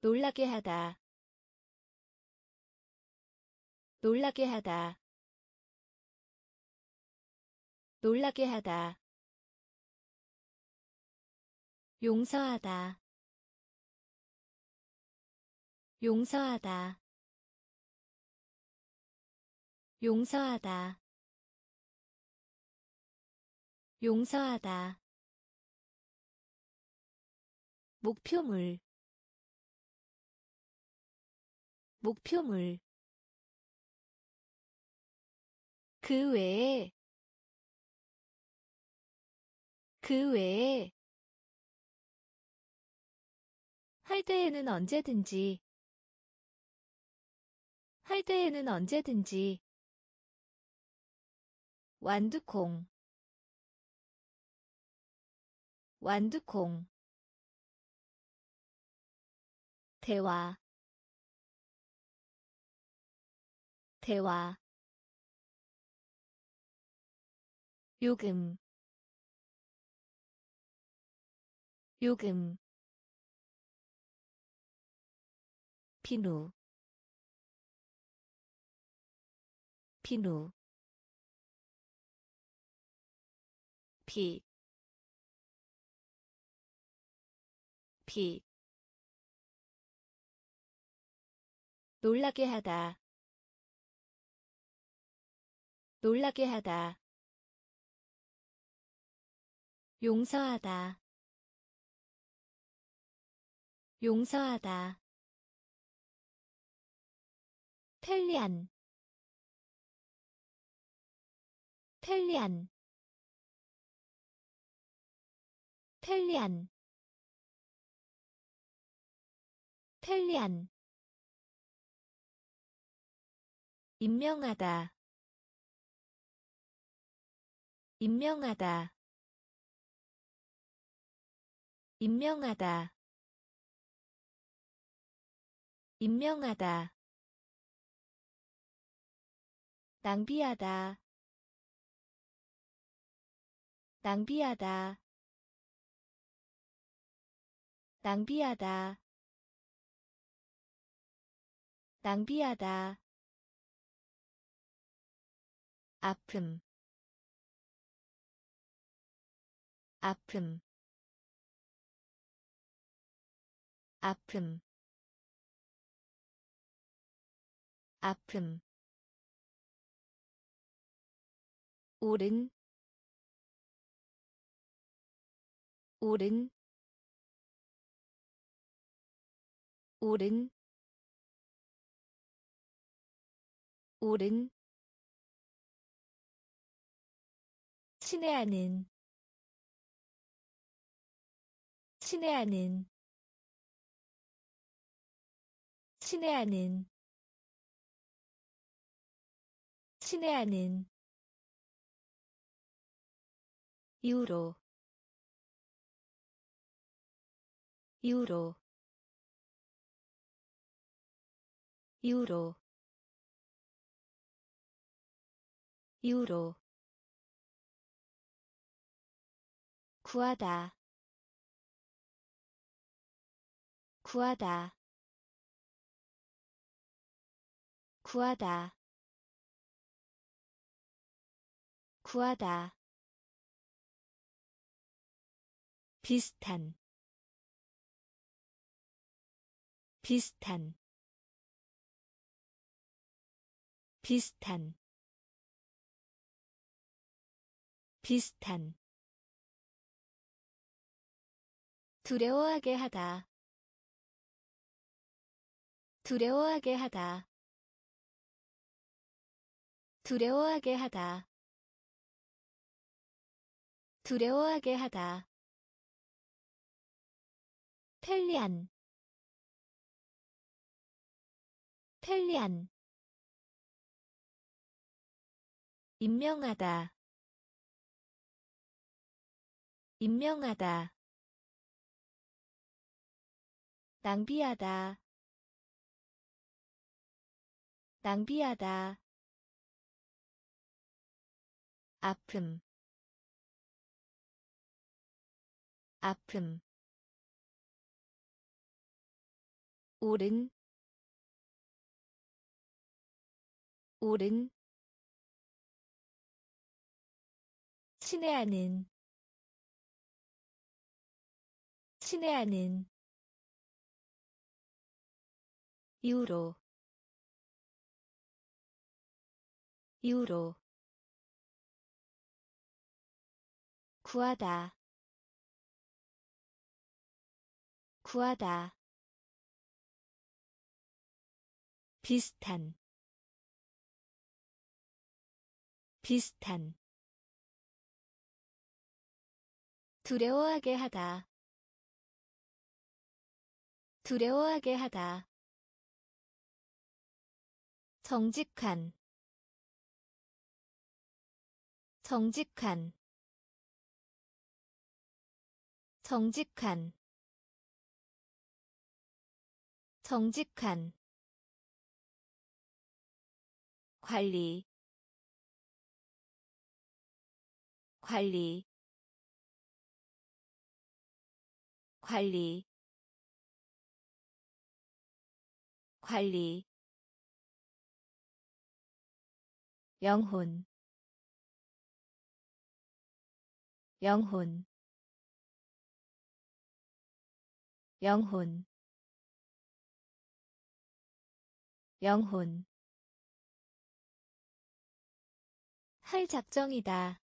놀라게 하다. 놀라게 하다. 놀라게 하다. 용서하다. 용서하다. 용서하다. 용서하다. 목표물 목표물 그 외에 그 외에 할 때에는 언제든지. 할 때에는 언제든지. 완두콩. 완두콩. 대화. 대화. 요금. 요금 비누 비누 피, 피, 놀라게 하다 놀라게 하다. 용서하다 용서하다 편리한 편리한 편리한 편리한. 임명하다 임명하다. 임명하다. 임명하다 낭비하다. 낭비하다. 낭비하다. 낭비하다. 아픔. 아픔. 아픔. 아픔 오른 오른 오른 오른. 친애하는 친애하는. 친애하는. 친애하는 유로 유로 유로 유로. 구하다 구하다 구하다 구하다 비슷한 비슷한 비슷한 비슷한. 두려워하게 하다 두려워하게 하다 두려워하게 하다 두려워하게 하다 편리한 편리한 임명하다 임명하다 낭비하다 낭비하다 아픔 아픔 오른 오른 친애하는 친애하는 유로 유로 구하다 구하다 비슷한 비슷한 두려워하게 하다 두려워하게 하다 정직한 정직한 정직한 정직한 관리 관리 관리 관리. 영혼 영혼. 영혼. 영혼 할 작정이다.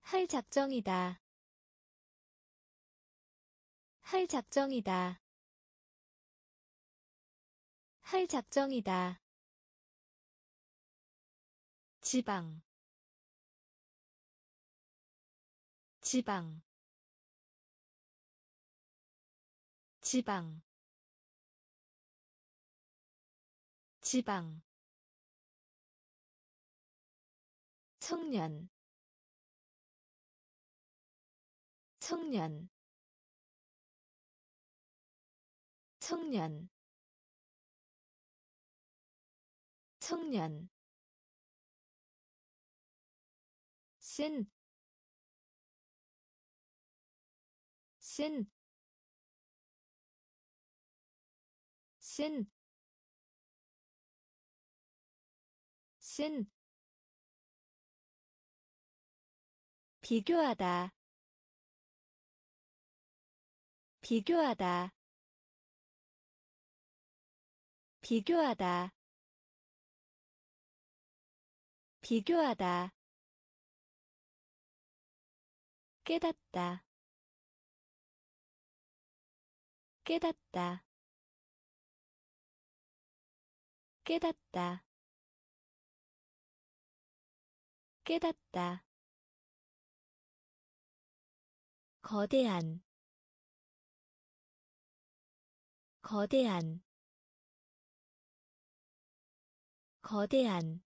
할 작정이다. 할 작정이다. 할 작정이다. 지방. 지방. 지방. 지방 청년. 청년. 청년. 청년. 쓴, 쓴, 쓴, 쓴, 비교하다, 비교하다, 비교하다, 비교하다. 깨닫다. 깨닫다. 깨닫다. 깨닫다 거대한 거대한 거대한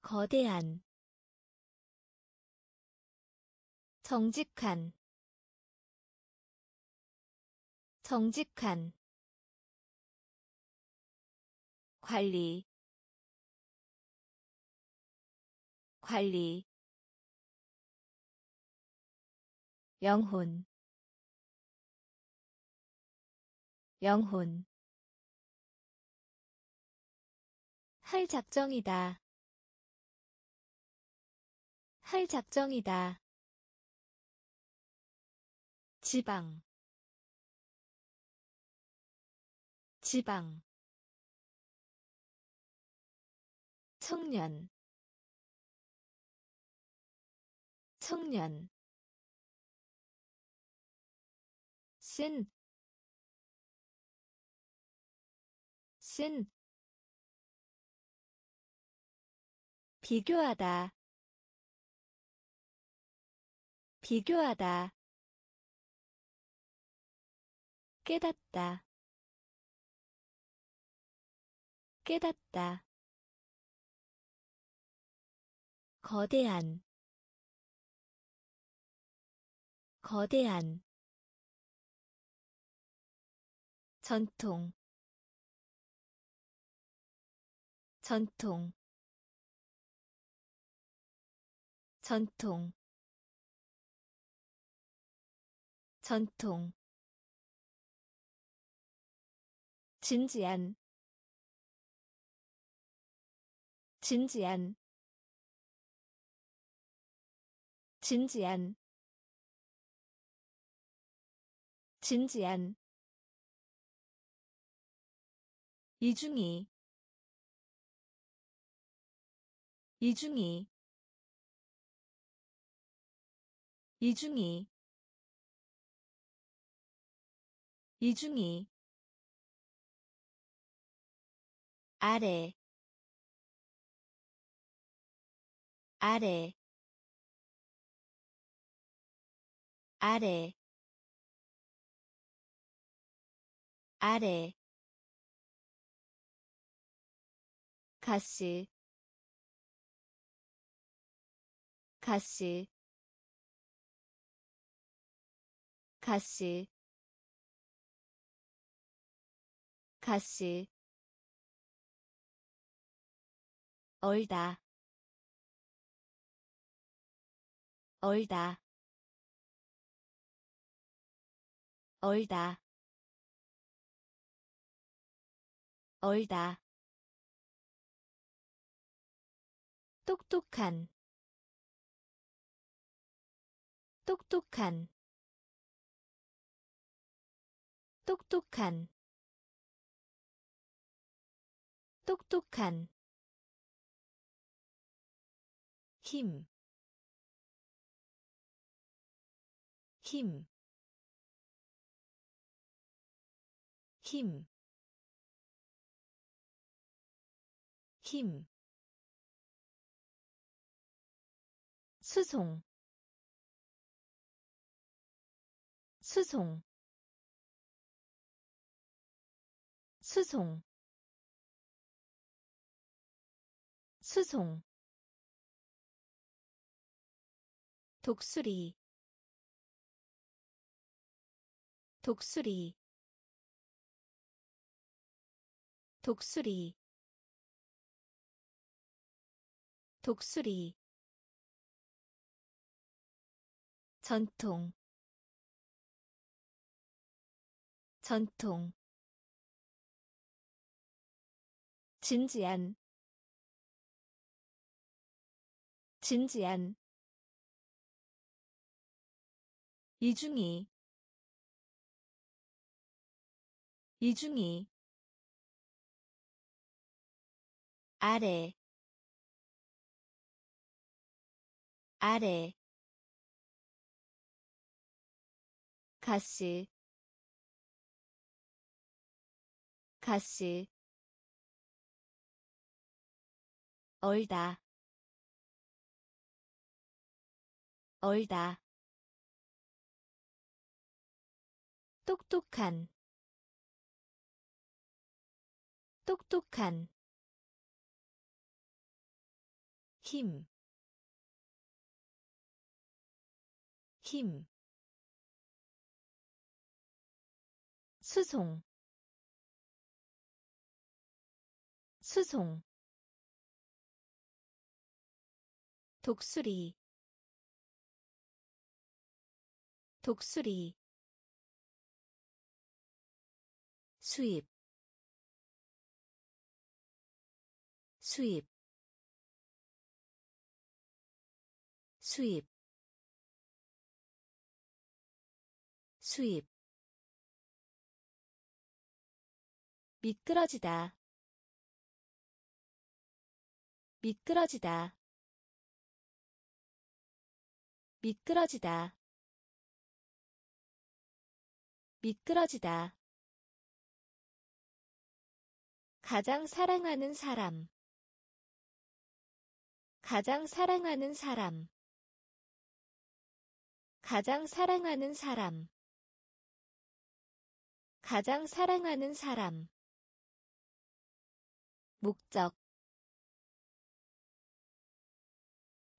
거대한. 정직한 정직한. 관리 관리 영혼. 영혼. 할 작정이다. 할 작정이다. 지방. 지방. 청년. 청년 쓴, 쓴, 비교하다, 비교하다, 깨닫다, 깨닫다. 거대한 거대한 전통 전통 전통 전통. 진지한 진지한 진지한 진지한 이중이. 이중이. 이중이. 이중이. 아래. 아래. 아래. 아래 가시 가시 가시 가시 얼다. 얼다. 얼다. 얼다 똑똑한. 똑똑한. 똑똑한. 똑똑한. 힘, 힘, 힘, 힘. 수송 수송 수송 수송. 독수리 독수리 독수리 독수리 전통 전통 진지한 진지한 이중이 이중이 아래 아래 가시 가시 얼다. 얼다. 똑똑한. 똑똑한. 힘, 힘, 수송 수송 독수리 독수리 수입 수입 수입 수입 미끄러지다. 미끄러지다. 미끄러지다. 미끄러지다. 가장 사랑하는 사람. 가장 사랑하는 사람. 가장 사랑하는 사람. 가장 사랑하는 사람 목적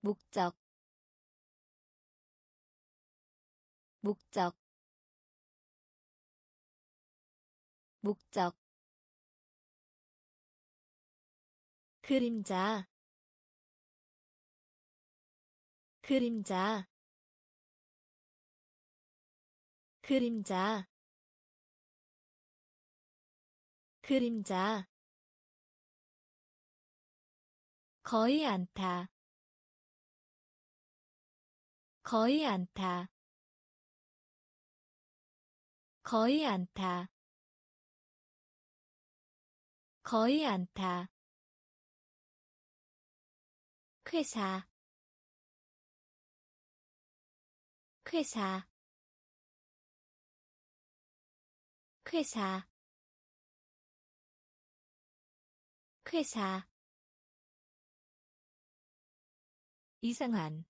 목적 목적 목적. 그림자 그림자. 그림자 그림자 거의 않다 거의 않다 거의 않다 거의 않다 회사. 회사. 회사. 회사 이상한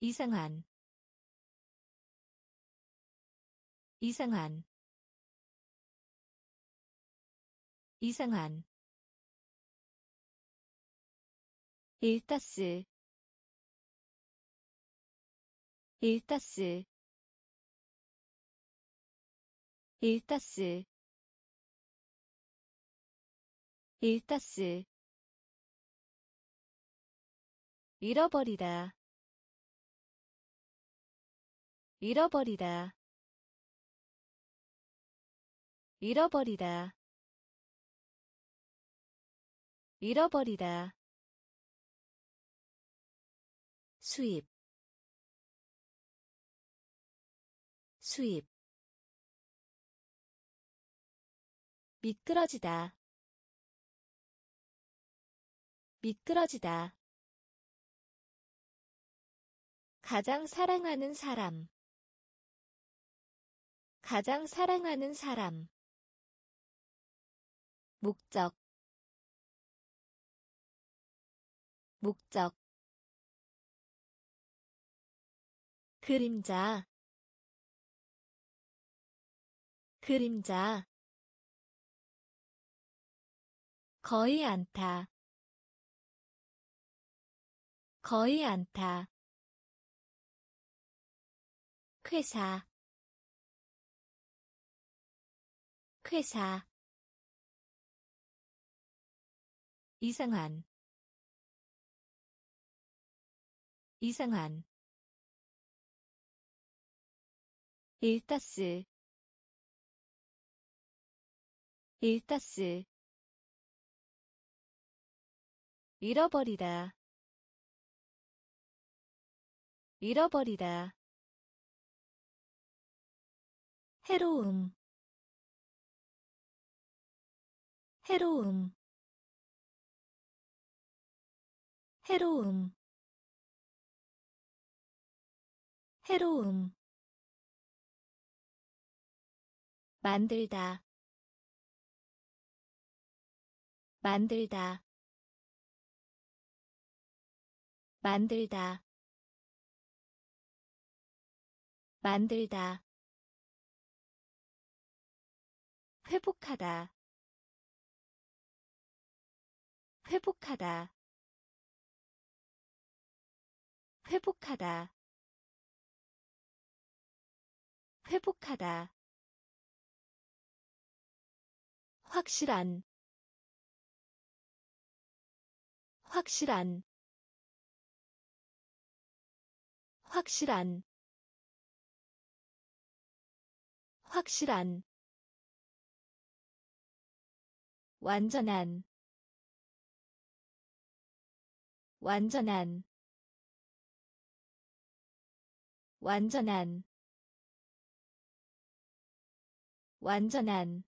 이상한 이상한 이상한. 일타스 일타스 일타스. 일타스 잃어버리다. 잃어버리다. 잃어버리다. 잃어버리다. 수입. 수입. 미끄러지다. 미끄러지다 가장 사랑하는 사람. 가장 사랑하는 사람. 목적. 목적. 그림자. 그림자. 거의 않다 거의 않다 회사 회사 이상한 이상한 일타스 일타스 잃어버리다 잃어버리다 해로움. 해로움. 해로움. 해로움. 만들다. 만들다. 만들다. 만들다 회복하다. 회복하다. 회복하다. 회복하다. 확실한. 확실한. 확실한. 확실한 완전한 완전한 완전한 완전한.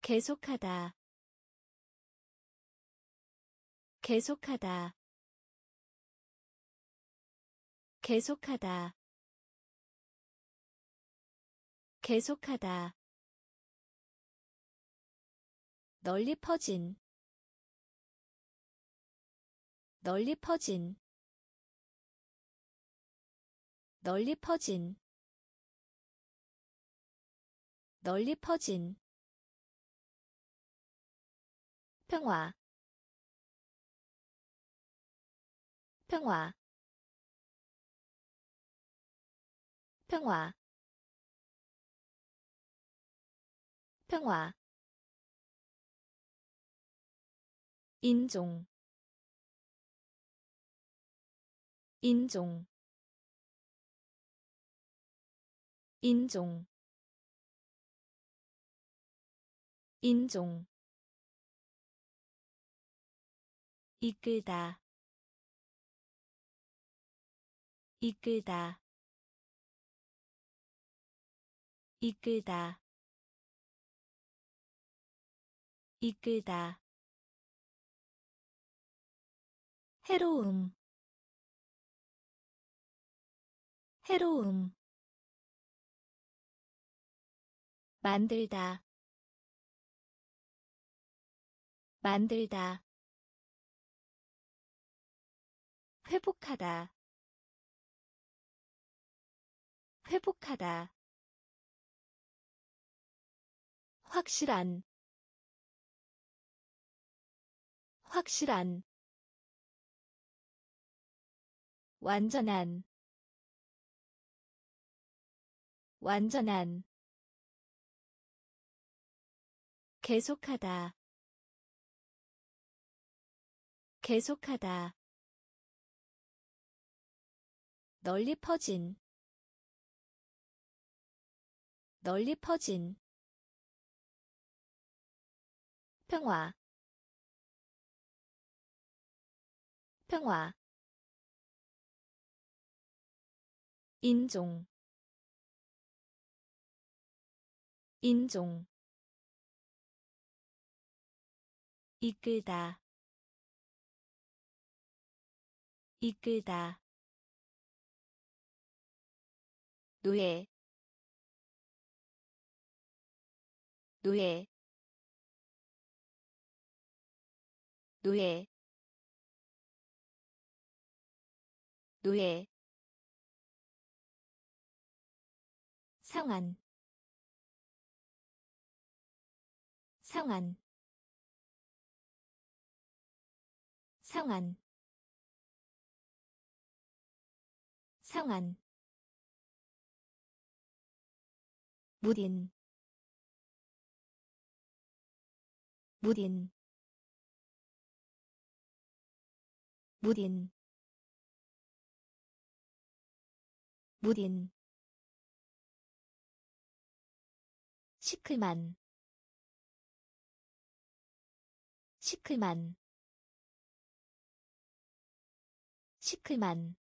계속하다 계속하다 계속하다 계속하다 널리 퍼진. 널리 퍼진. 널리 퍼진. 널리 퍼진. 평화. 평화. 평화. 평화 인종. 인종. 인종. 인종. 이끌다. 이끌다. 이끌다. 이끌다 해로움. 해로움. 만들다. 만들다. 회복하다. 회복하다. 확실한. 확실한 완전한 완전한 계속하다 계속하다 널리 퍼진 널리 퍼진 평화 평화 인종 인종 이끌다 이끌다 노예 노예 노예 노예 상한 상한 상한 상한 무딘. 무딘. 무딘. 무딘 시클만. 시클만. 시클만.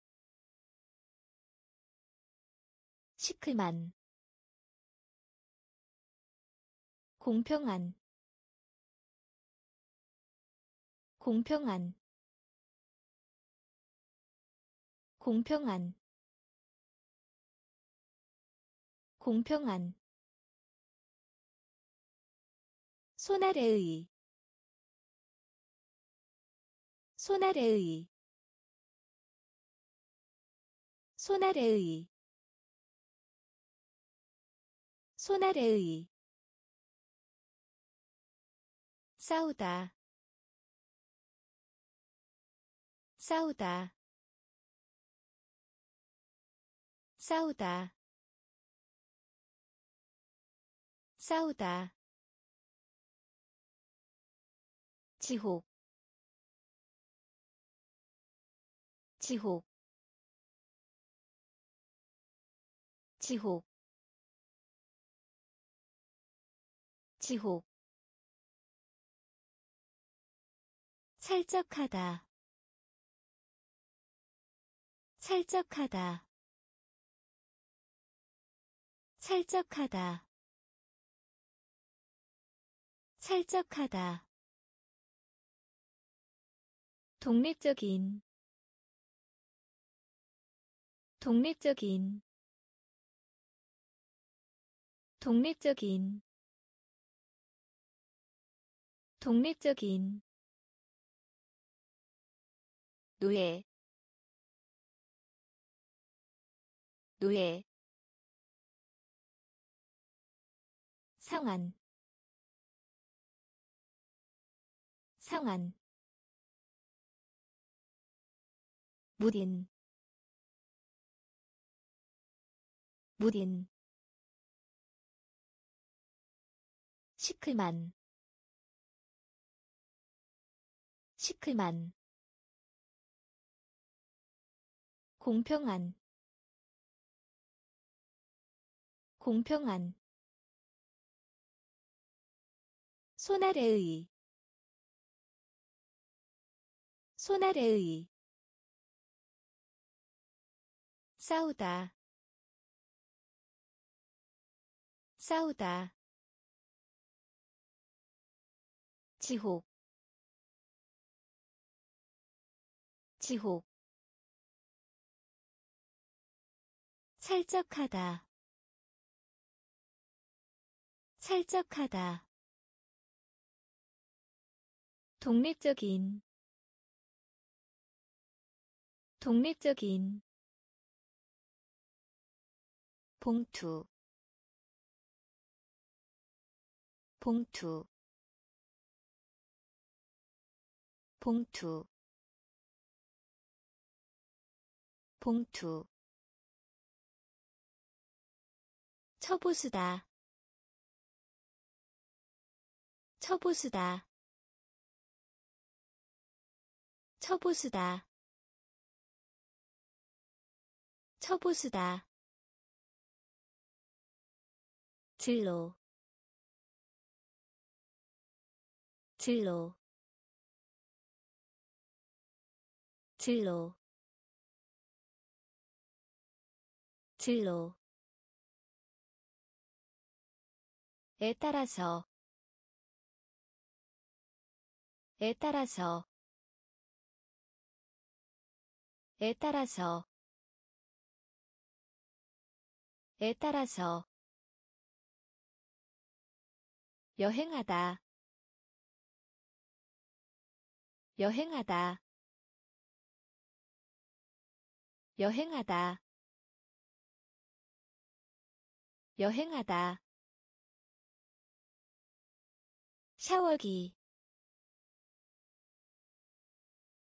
시클만. 공평한. 공평한. 공평한. 공평한 소나래의 소나래의 소나래의 소나래의. 싸우다 싸우다 싸우다 싸우다 지옥 지옥 지옥 지옥 살적하다 살적하다 살적하다 살적하다 독립적인 독립적인 독립적인 독립적인 노예 노예 상한 상한 무딘. 무딘. 시클만. 시클만. 공평한. 공평한. 손아래의. 손아래의 싸우다. 싸우다. 지옥. 지옥. 살적하다. 살적하다. 독립적인. 독립적인 봉투 봉투 봉투 봉투. 처보수다. 처보수다. 처보수다. 처보수다 진로. 진로. 진로. 진로. 에 따라서. 에 따라서. 에 따라서. 에 따라서 여행하다. 여행하다. 여행하다. 여행하다. 샤워기.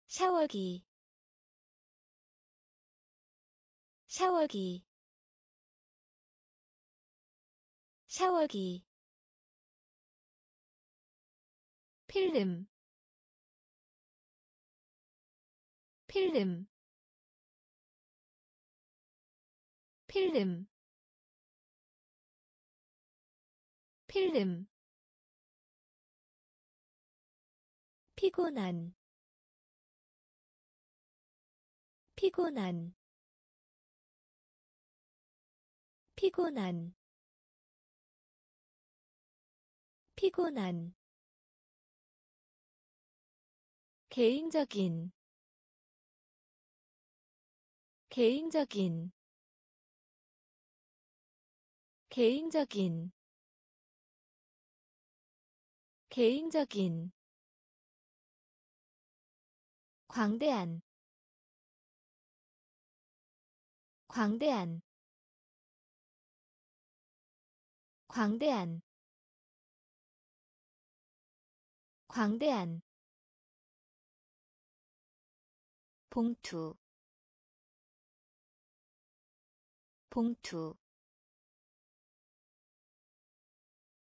샤워기. 샤워기. 샤워기 필름 필름 필름 필름. 피곤한 피곤한 피곤한 피곤한 개인적인 개인적인 개인적인 개인적인. 광대한 광대한. 광대한. 광대한 봉투. 봉투.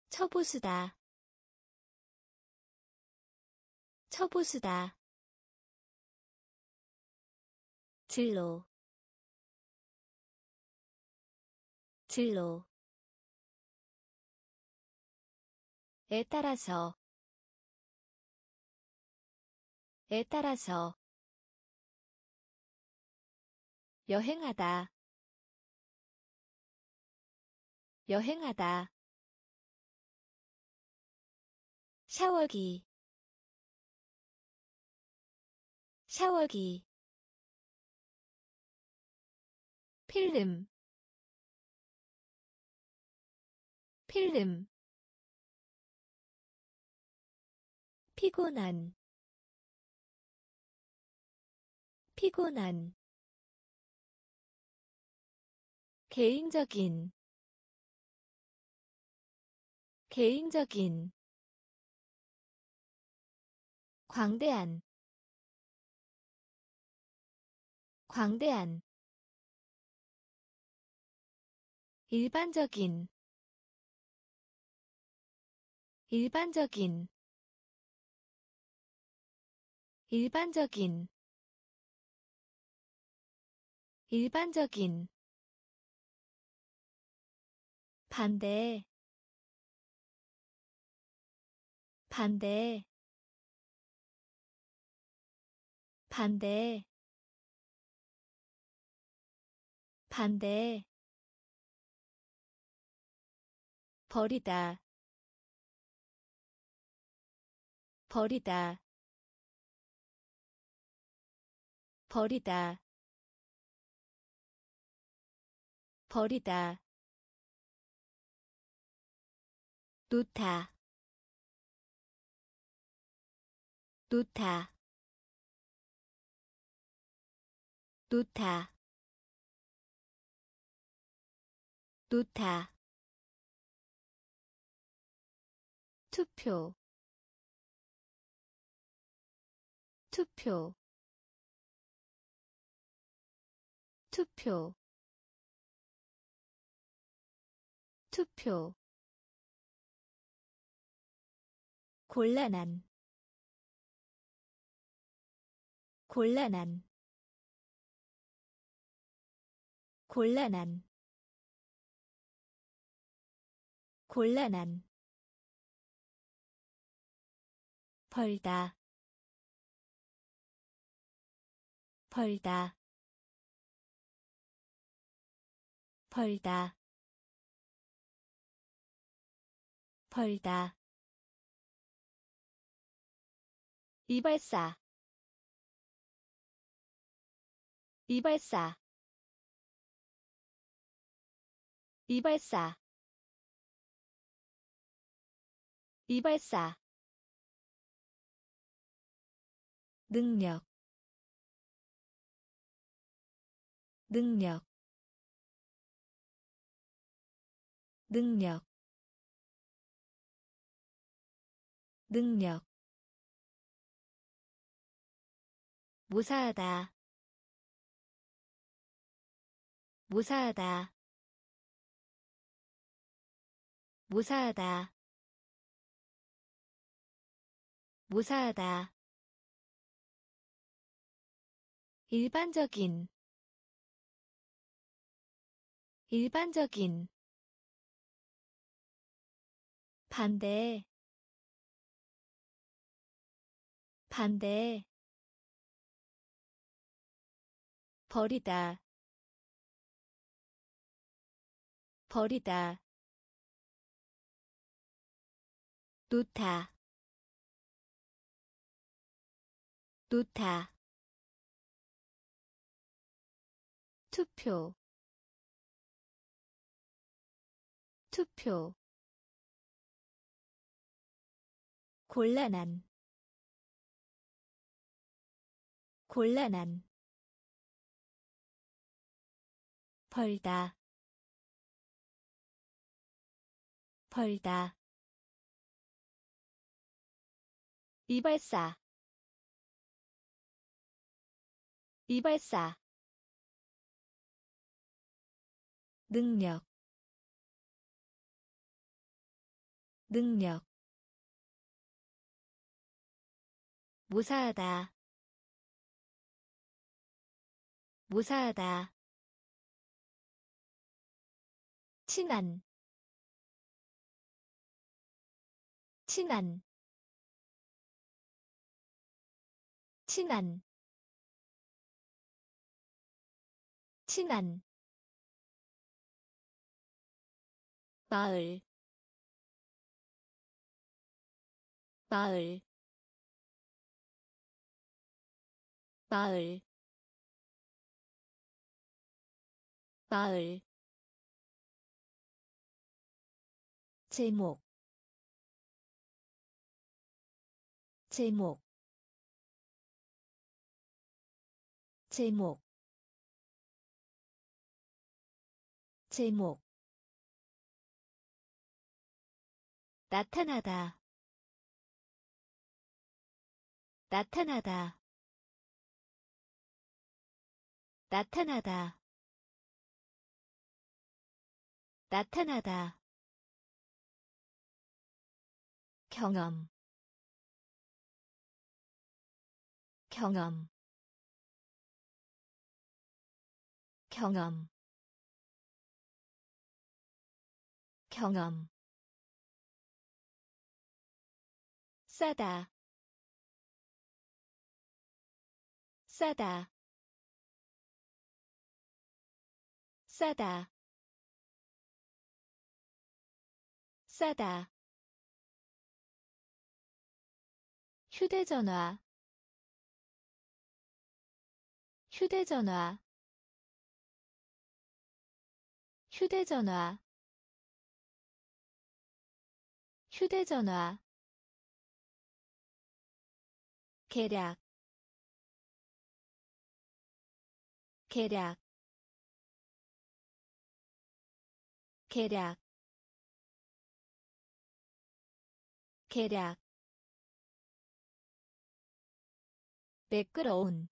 처보수다. 처보수다. 진로. 진로. 에 따라서. 에 따라서 여행하다. 여행하다. 샤워기. 샤워기. 필름. 필름. 피곤한. 피곤한 개인적인 개인적인 광대한 광대한 일반적인 일반적인 일반적인 일반적인 반대. 반대. 반대. 반대. 버리다. 버리다. 버리다. 버리다 놓다 놓다 놓다 놓다 투표. 투표. 투표. 투표 곤란한 곤란한 곤란한 곤란한. 벌다 벌다. 벌다. 벌다 이발사 이발사 이발사 이발사. 능력 능력 능력 능력 무사하다. 무사하다. 무사하다. 무사하다. 일반적인. 일반적인. 반대. 반대 버리다. 버리다. 놓다. 놓다. 투표. 투표. 곤란한. 곤란한 벌다. 벌다. 이발사. 이발사. 능력. 능력. 무사하다. 무사하다 친한 친한 친한 친한. 마을 마을. 마을 마을 제목 제목 제목 제목. 나타나다 나타나다 나타나다 나타나다 경험. 경험. 경험. 경험. 싸다. 싸다. 싸다. 싸다 휴대전화. 휴대전화. 휴대전화. 휴대전화. 계략. 계략. 계략. 계략 매끄러운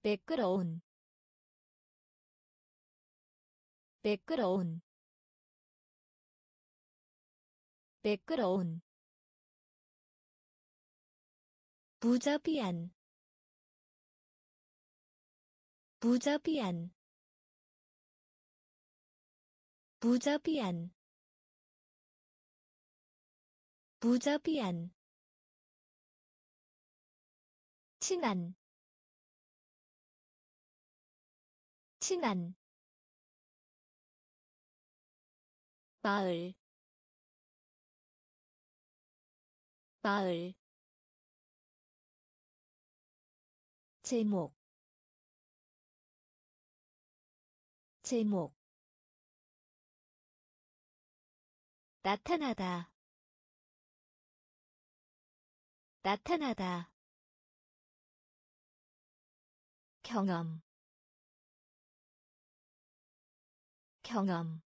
매끄러운 매끄러운 매끄러운. 무자비한 무자비한 무자비한 무자비한 친한 친한 마을 마을. 제목 제목. 나타나다 나타나다 경험. 경험.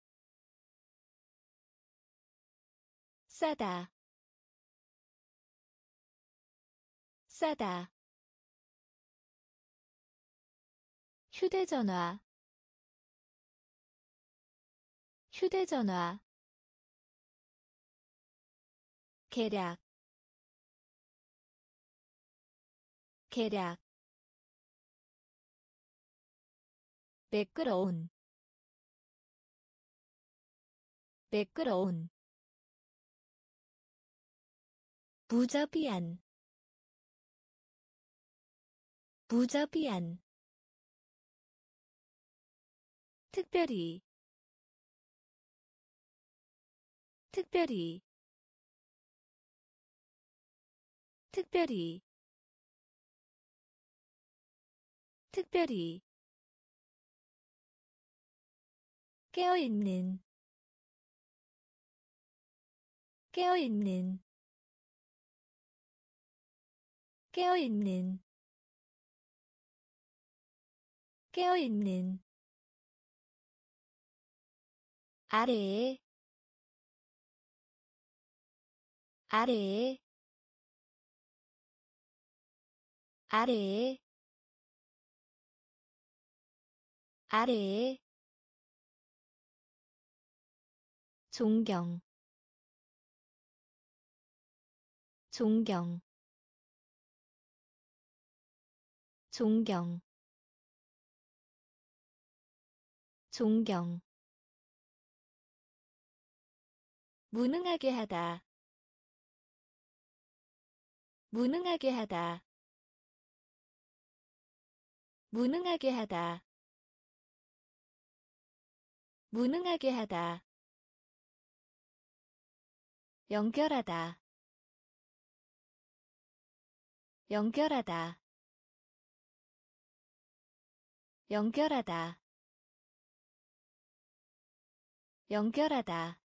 싸다. 싸다. 휴대전화. 휴대전화. 계략. 계략 매끄러운 매끄러운 무자비한 무자비한 특별히 특별히 특별히 특별히 깨어있는 깨어있는 깨어있는 깨어있는. 아래에 아래에 아래에 아래에 존경 존경 존경 존경. 무능하게 하다 무능하게 하다 무능하게 하다 무능하게 하다 연결하다. 연결하다. 연결하다. 연결하다.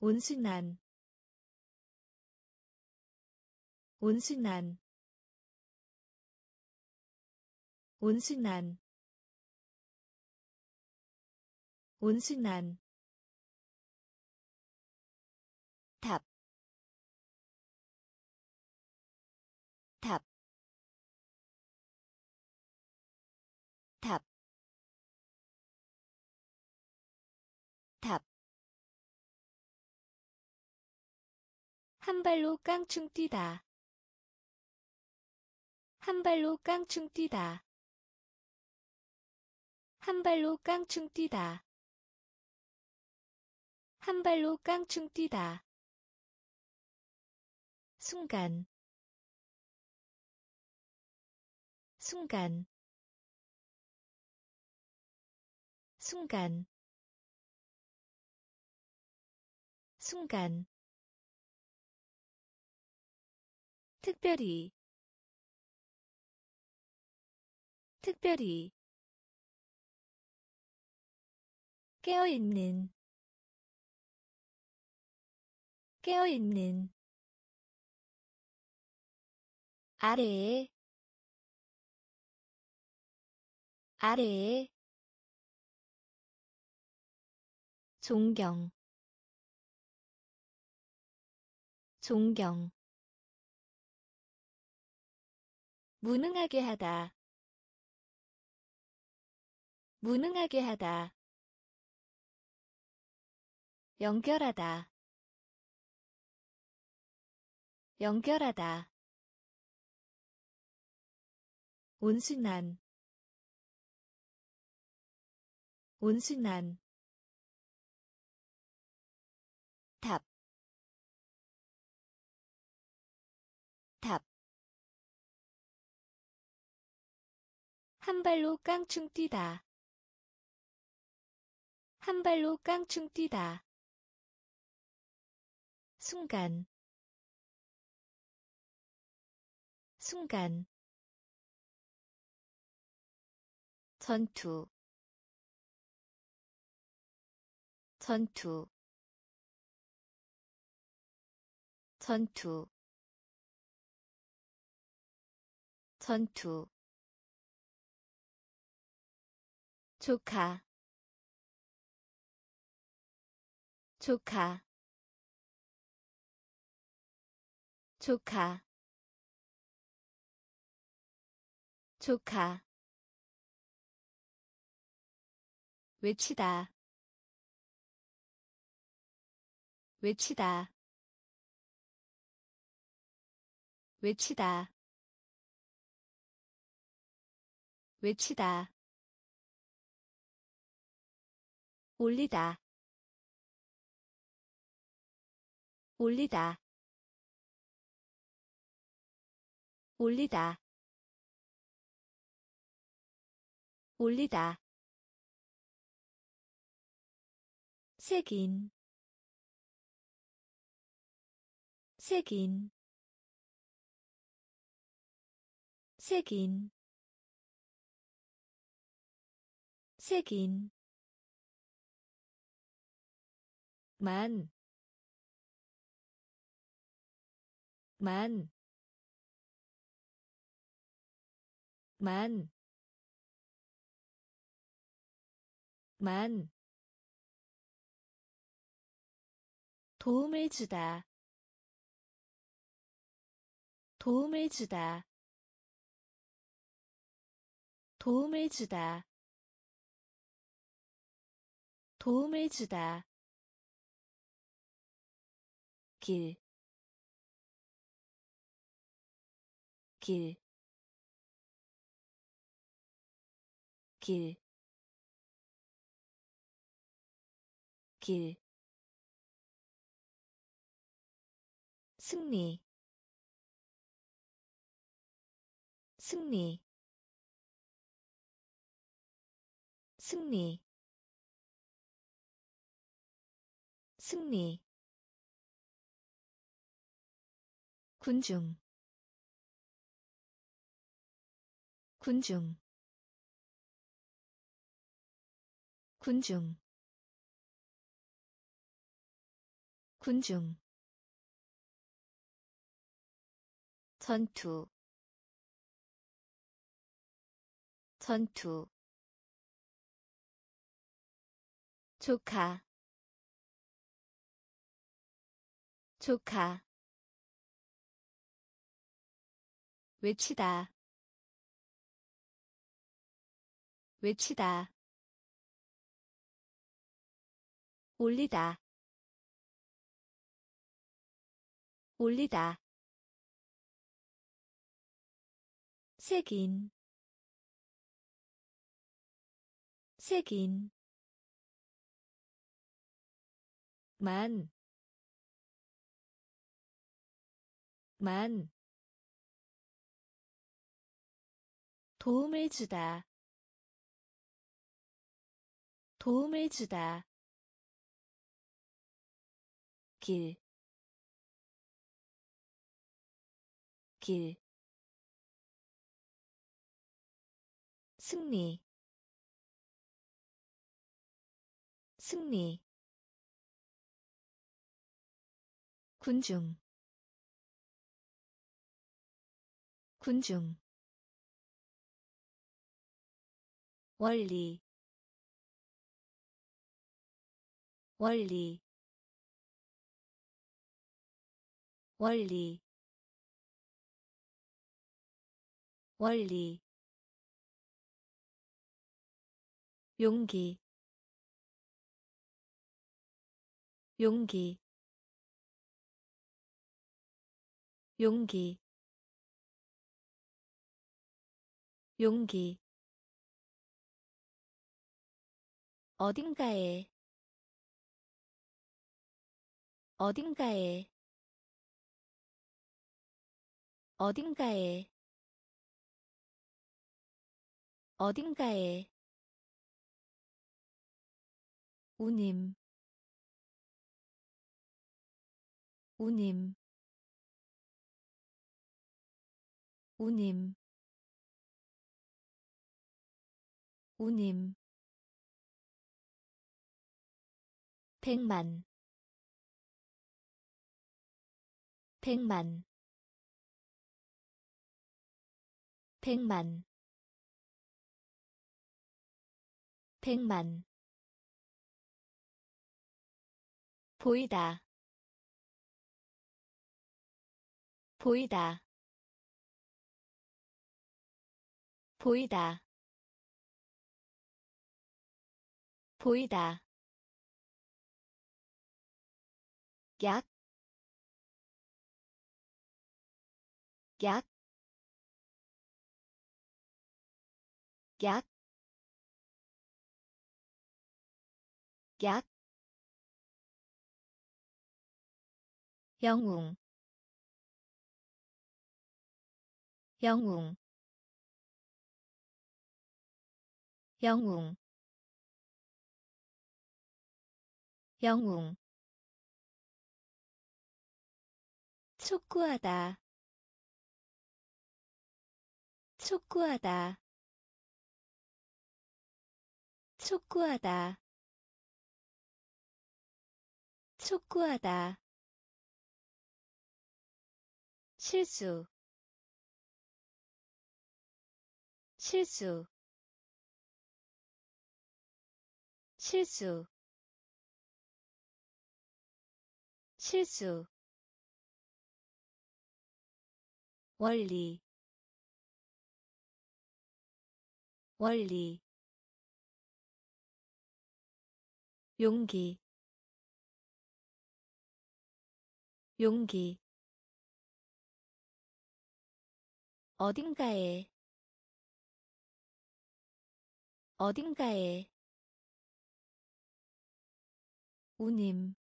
온순한. 온순한. 온순한. 온순한 탑, 탑, 탑, 탑. 한 발로 깡충 뛰다. 한 발로 깡충 뛰다. 한 발로 깡충 뛰다. 한 발로 깡충 뛰다. 순간. 순간. 순간. 순간. 특별히. 특별히. 깨어있는. 깨어있는 아래에 아래에 존경 존경. 무능하게 하다 무능하게 하다. 연결하다 연결하다 온순한 온순한. 한 발로 깡충 뛰다. 한 발로 깡충 뛰다. 순간, 순간. 전투. 전투. 전투. 전투. 조카. 조카. 조카. 조카 외치다. 외치다. 외치다. 외치다. 올리다. 올리다. 올리다. 올리다 색인 색인 색인 색인 만, 만, 만, 만, 도움을 주다. 도움을 주다. 도움을 주다. 도움을 주다. 길, 길, 길, 길, 승리, 승리, 승리, 승리, 군중 군중 군중 군중 전투. 전투. 조카. 조카. 외치다. 외치다. 올리다. 올리다 색인 색인 만, 만, 도움을 주다, 도움을 주다, 길, 길, 승리, 승리, 군중, 군중, 원리, 원리, 원리 원리 용기 용기 용기 용기. 어딘가에 어딘가에 어딘가에 어딘가에 우님 우님 우님 우님. 백만 백만 백만 백만 보이다. 보이다. 보이다. 보이다. 약, 약, 약, 약, 영웅, 영웅, 영웅, 영웅. 촉구하다. 촉구하다. 촉구하다. 촉구하다 실수 실수 실수 실수. 원리 원리. 용기 용기 어딘가에 어딘가에 우님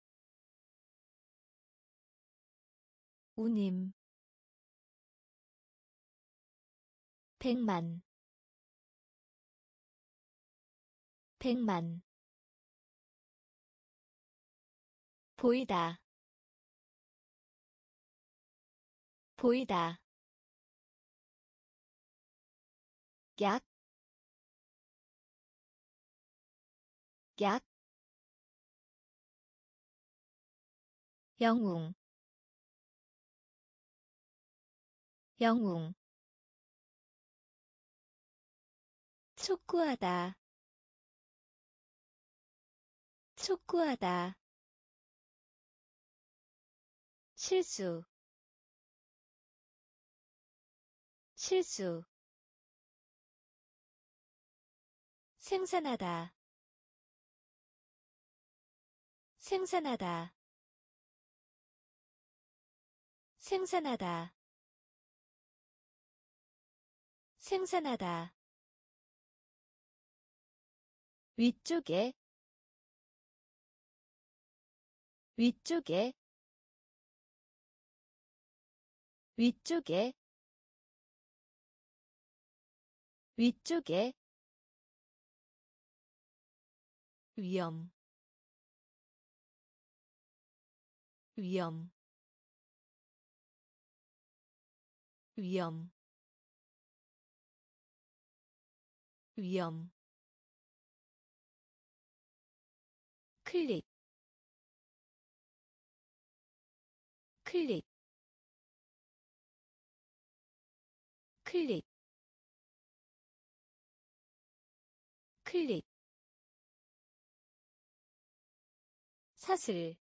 우님 백만 백만 보이다 보이다 약, 약, 영웅, 영웅, 촉구하다, 촉구하다, 실수, 실수 생산하다. 생산하다. 생산하다. 생산하다. 위쪽에. 위쪽에. 위쪽에. 위쪽에 위험 위험 위험 위험. 클릭 클릭 클릭 클릭 사슬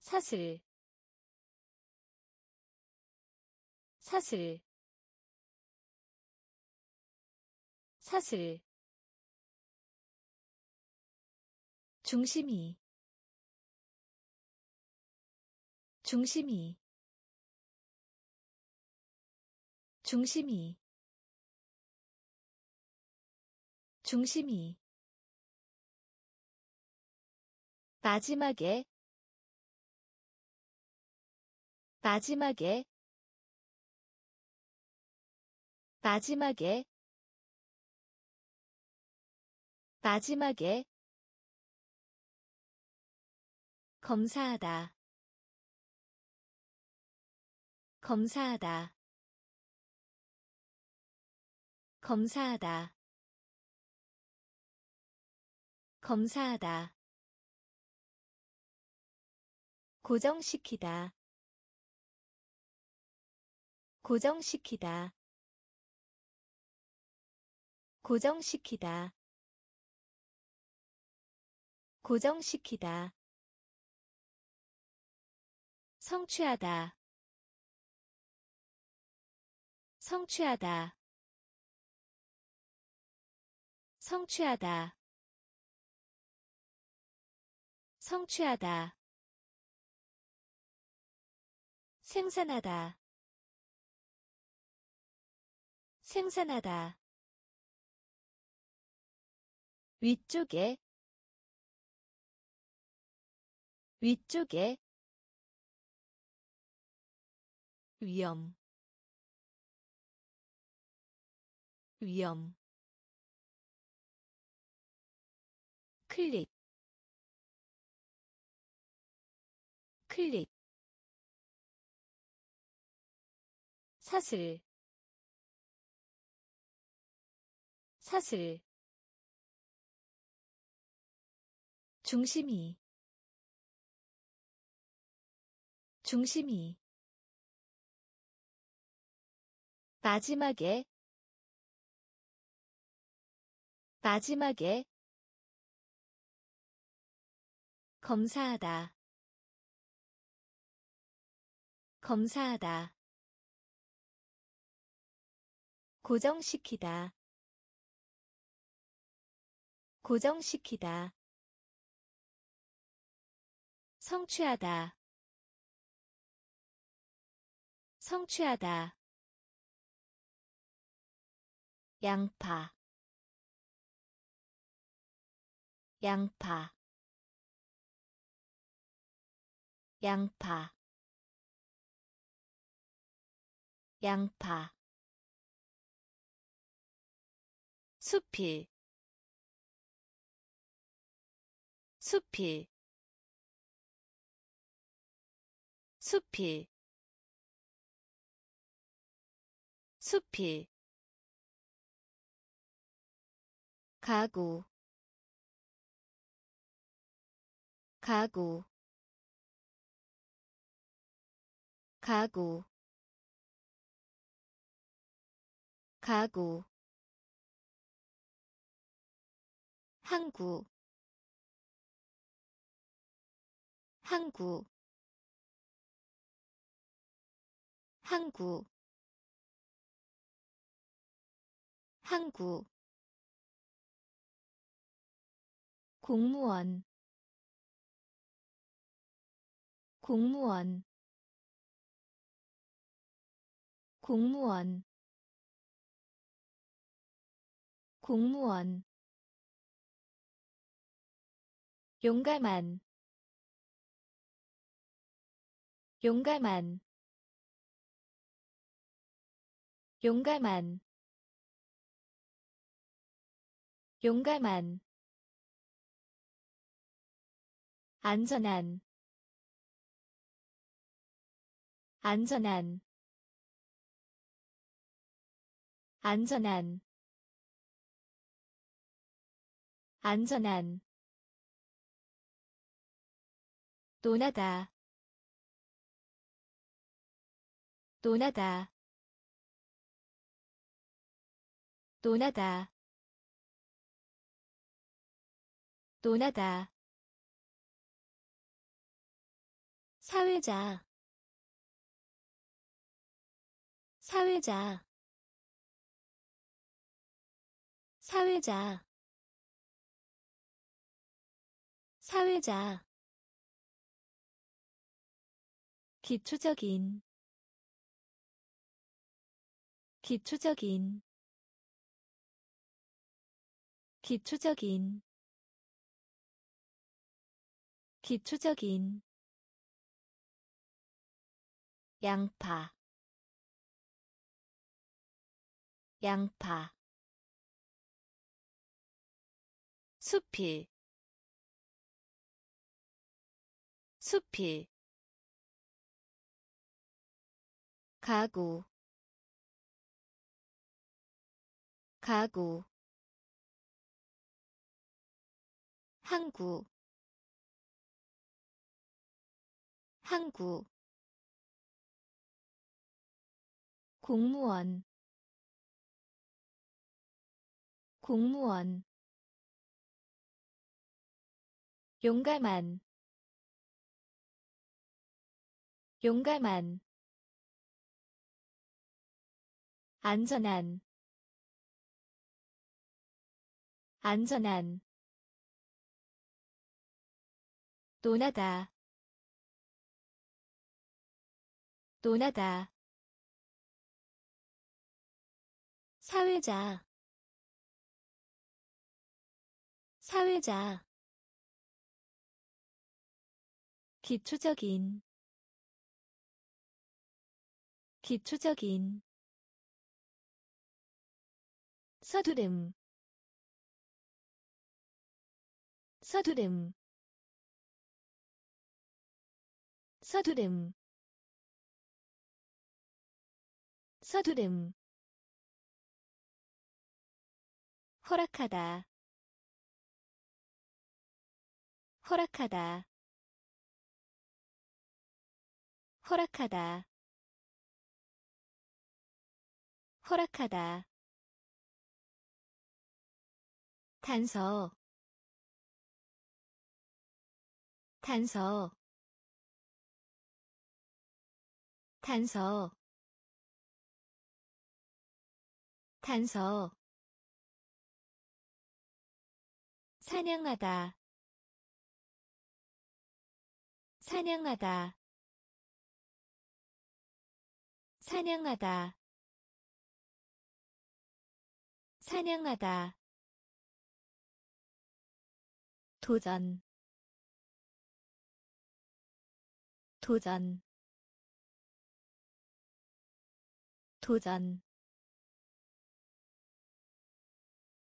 사슬 사슬 사슬 중심이 중심이 중심이 중심이 마지막에 마지막에 마지막에 마지막에. 검사하다. 검사하다. 검사하다. 검사하다 고정시키다. 고정시키다. 고정시키다. 고정시키다. 성취하다. 성취하다. 성취하다. 성취하다 생산하다. 생산하다. 위쪽에. 위쪽에. 위험. 위험. 클릭 클릭 사슬 사슬 중심이 중심이 마지막에 마지막에 검사하다 검사하다 고정시키다. 고정시키다. 성취하다. 성취하다. 양파. 양파. 양파. 양파 숲이 숲이 숲이 숲이. 가구 가구 가구 가구 항구. 항구. 항구. 항구. 공무원. 공무원. 공무원. 공무원 용감한 용감한 용감한 용감한 안전한 안전한 안전한 안전한 논하다. 논하다. 논하다. 논하다. 사회자. 사회자. 사회자. 사회자 기초적인 기초적인 기초적인 기초적인 양파 양파 숲이 숲이 가구. 가구. 항구. 항구. 공무원. 공무원. 용감한. 용감한 안전한 안전한 논하다 논하다. 사회자 사회자. 기초적인 기초적인 서두름. 서두름. 서두름. 서두름. 허락하다. 허락하다. 허락하다. 허락하다 단서 단서 단서 단서. 사냥하다 사냥하다. 사냥하다 사냥하다 도전. 도전. 도전.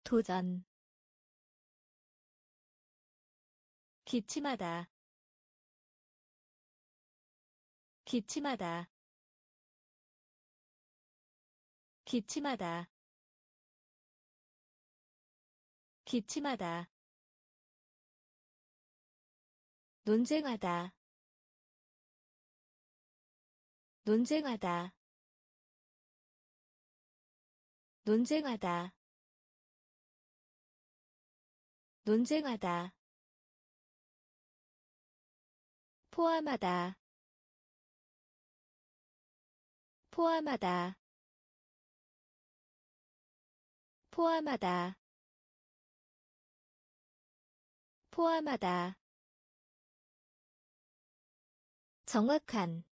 도전. 기침하다. 기침하다. 기침하다. 기침하다 논쟁하다. 논쟁하다. 논쟁하다. 논쟁하다. 포함하다. 포함하다. 포함하다. 포함하다 정확한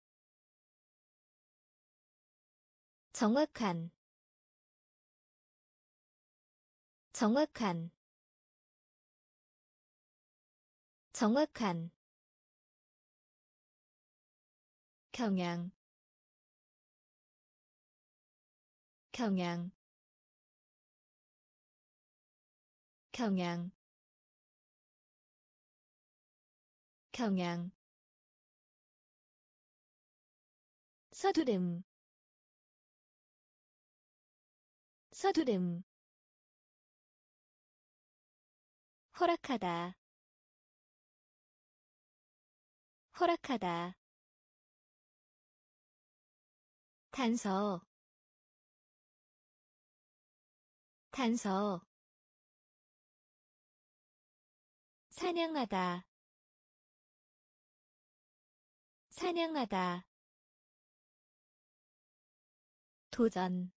정확한 정확한 정확한. 경향 경향. 경향. 경향 서두름. 서두름. 허락하다. 허락하다. 단서. 단서. 사냥하다. 사냥하다 도전.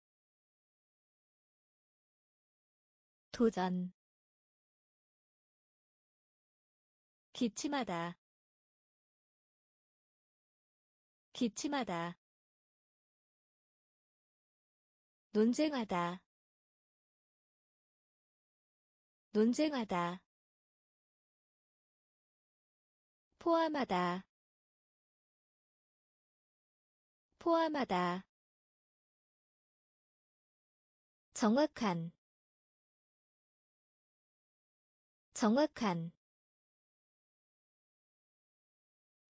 도전. 기침하다. 기침하다. 논쟁하다. 논쟁하다. 포함하다. 포함하다 정확한 정확한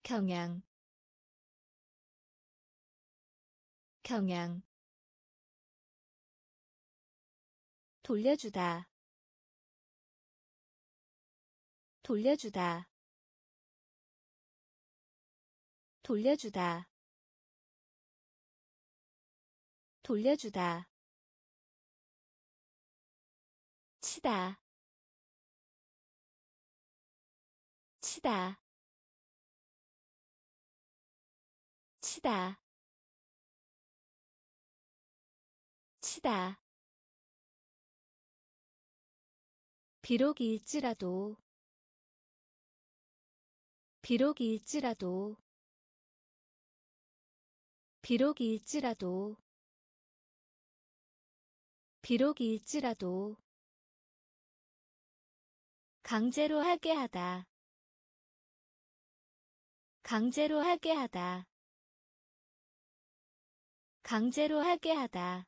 경향 경향 돌려주다 돌려주다 돌려주다 돌려주다 치다. 치다. 치다. 치다. 비록일지라도. 비록일지라도. 비록일지라도. 비록일지라도 강제로 하게 하다. 강제로 하게 하다. 강제로 하게 하다.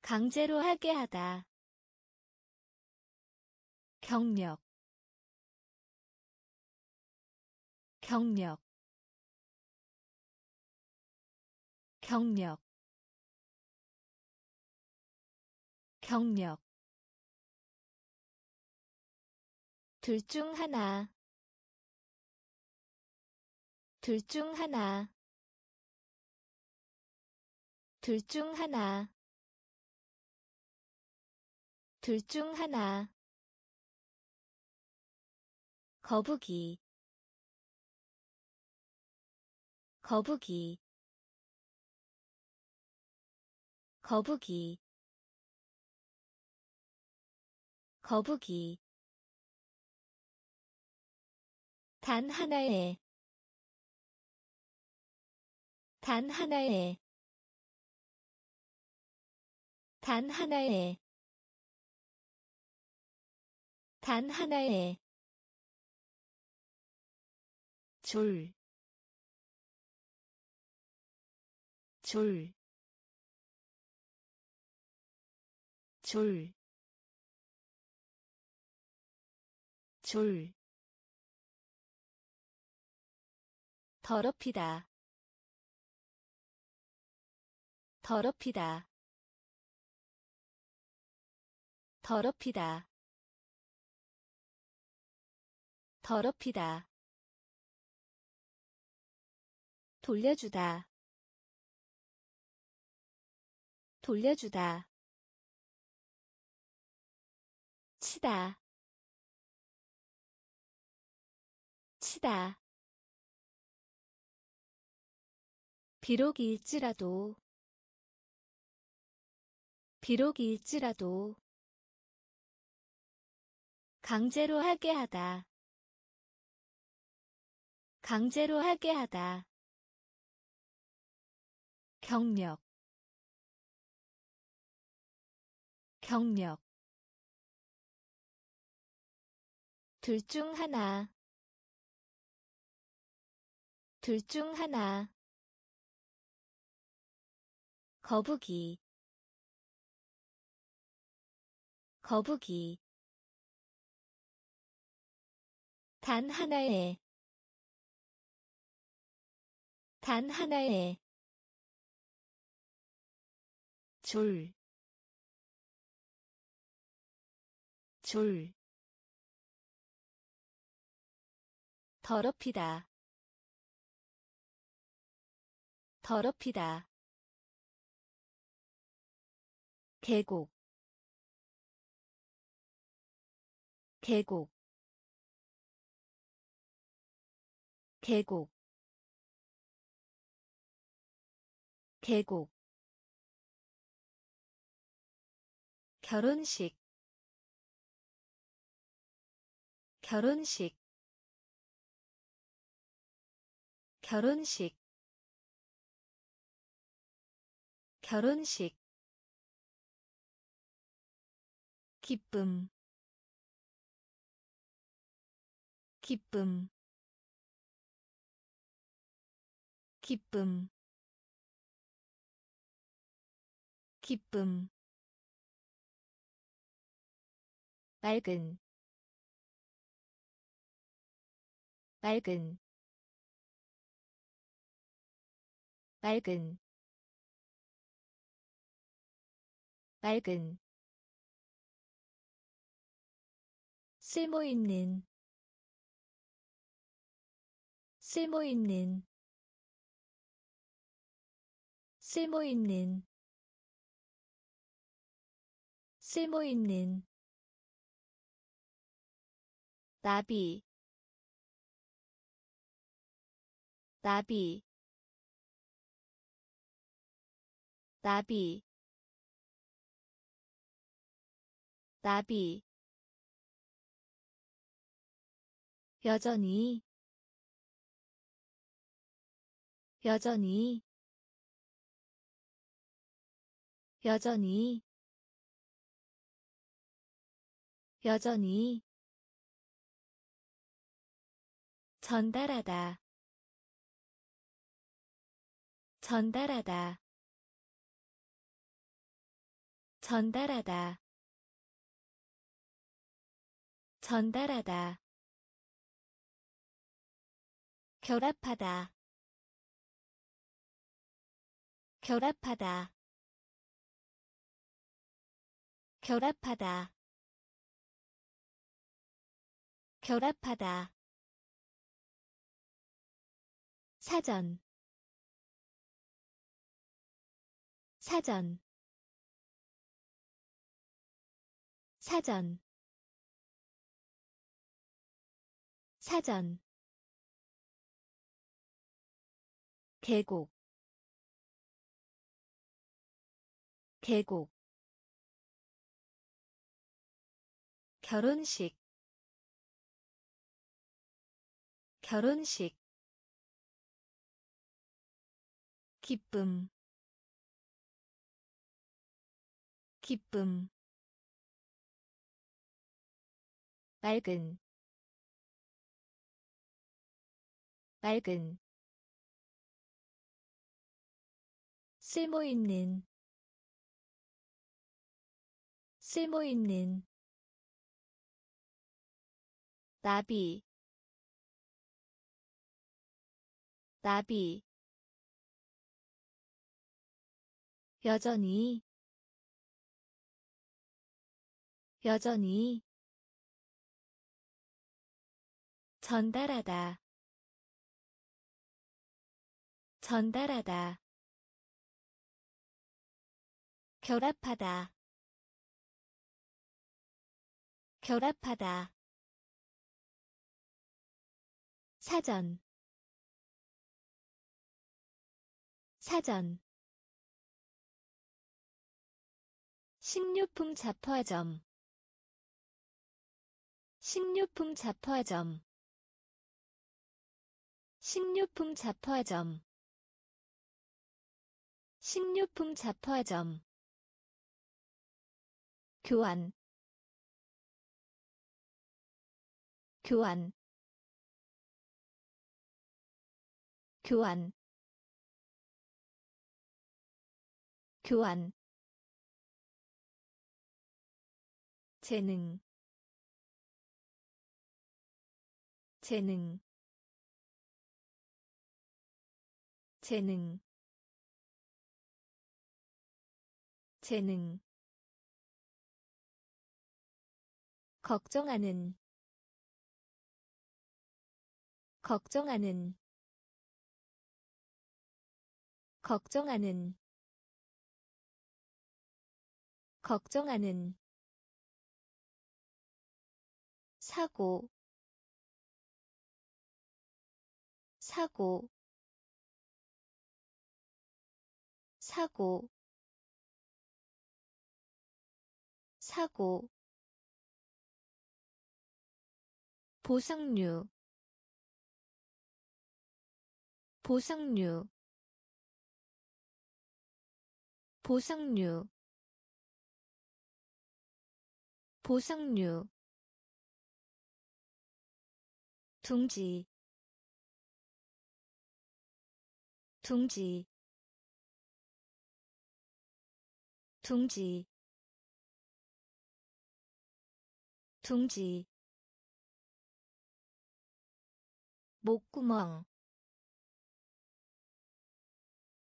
강제로 하게 하다. 경력. 경력. 경력. 경력 둘 중 하나. 둘 중 하나. 둘 중 하나. 둘 중 하나. 거북이. 거북이. 거북이. 거북이 단 하나의 단 하나의 단 하나의 단 하나의 줄, 줄, 줄, 줄. 더럽히다. 더럽히다. 더럽히다. 더럽히다. 돌려주다. 돌려주다. 치다. 치다 비록일지라도 비록일지라도 강제로 하게 하다 강제로 하게 하다. 경력 경력. 둘 중 하나 둘 중 하나 거북이 거북이. 단 하나의 단 하나의 줄, 줄, 더럽히다, 더럽히다, 계곡, 계곡, 계곡, 계곡. 결혼식. 결혼식. 결혼식. 결혼식 기쁨. 기쁨. 기쁨. 기쁨. 맑은. 맑은. 맑은. 맑은 쓸모있는 쓸모있는 쓸모있는 쓸모있는. 나비 나비 나비 나비 여전히 여전히 여전히 여전히 전달하다 전달하다 전달하다 전달하다 결합하다. 결합하다. 결합하다. 결합하다. 사전. 사전. 사전. 사전 계곡. 계곡. 결혼식. 결혼식. 기쁨. 기쁨. 맑은. 맑은 쓸모있는 쓸모있는 나비 나비. 여전히 여전히 전달하다 전달하다 결합하다. 결합하다. 사전. 사전. 식료품 잡화점. 식료품 잡화점. 식료품 잡화점. 식료품 잡화점 교환. 교환. 교환. 교환. 재능. 재능. 재능. 재능 걱정하는 걱정하는 걱정하는 걱정하는. 사고 사고. 사고. 사고 보상류 보상류 보상류 보상류 둥지 둥지 둥지 둥지 목구멍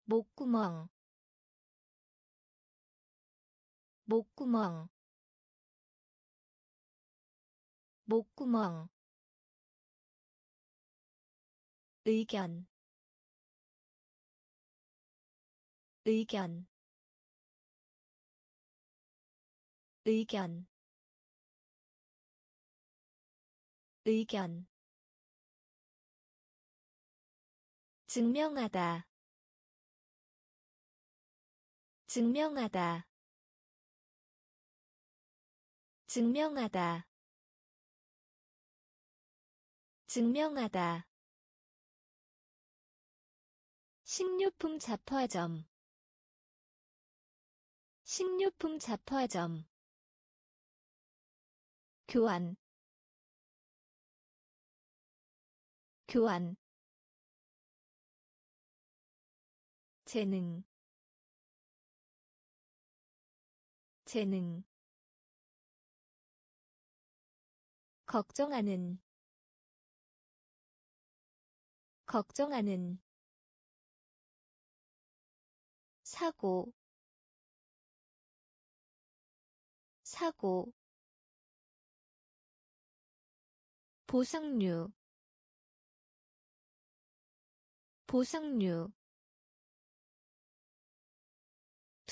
목구멍 목구멍 목구멍. 의견 의견. 의견 의견 증명하다. 증명하다. 증명하다. 증명하다. 식료품 잡화점. 식료품 잡화점. 교환. 교환 재능 재능 걱정하는 걱정하는 사고 사고 보상류 보상류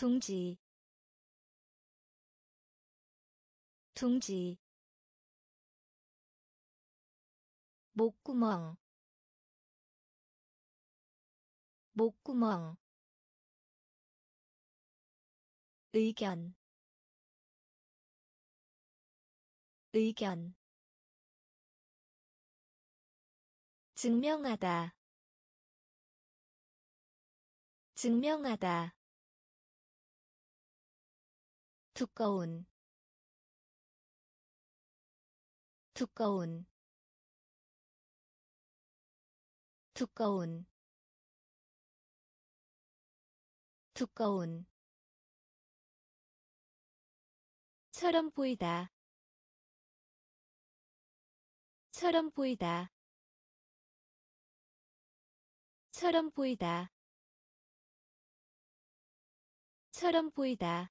둥지 둥지 목구멍 목구멍 의견 의견 증명하다 증명하다 두꺼운 두꺼운 두꺼운 두꺼운. 처럼 보이다. 처럼 보이다. 처럼 보이다. 처럼 보이다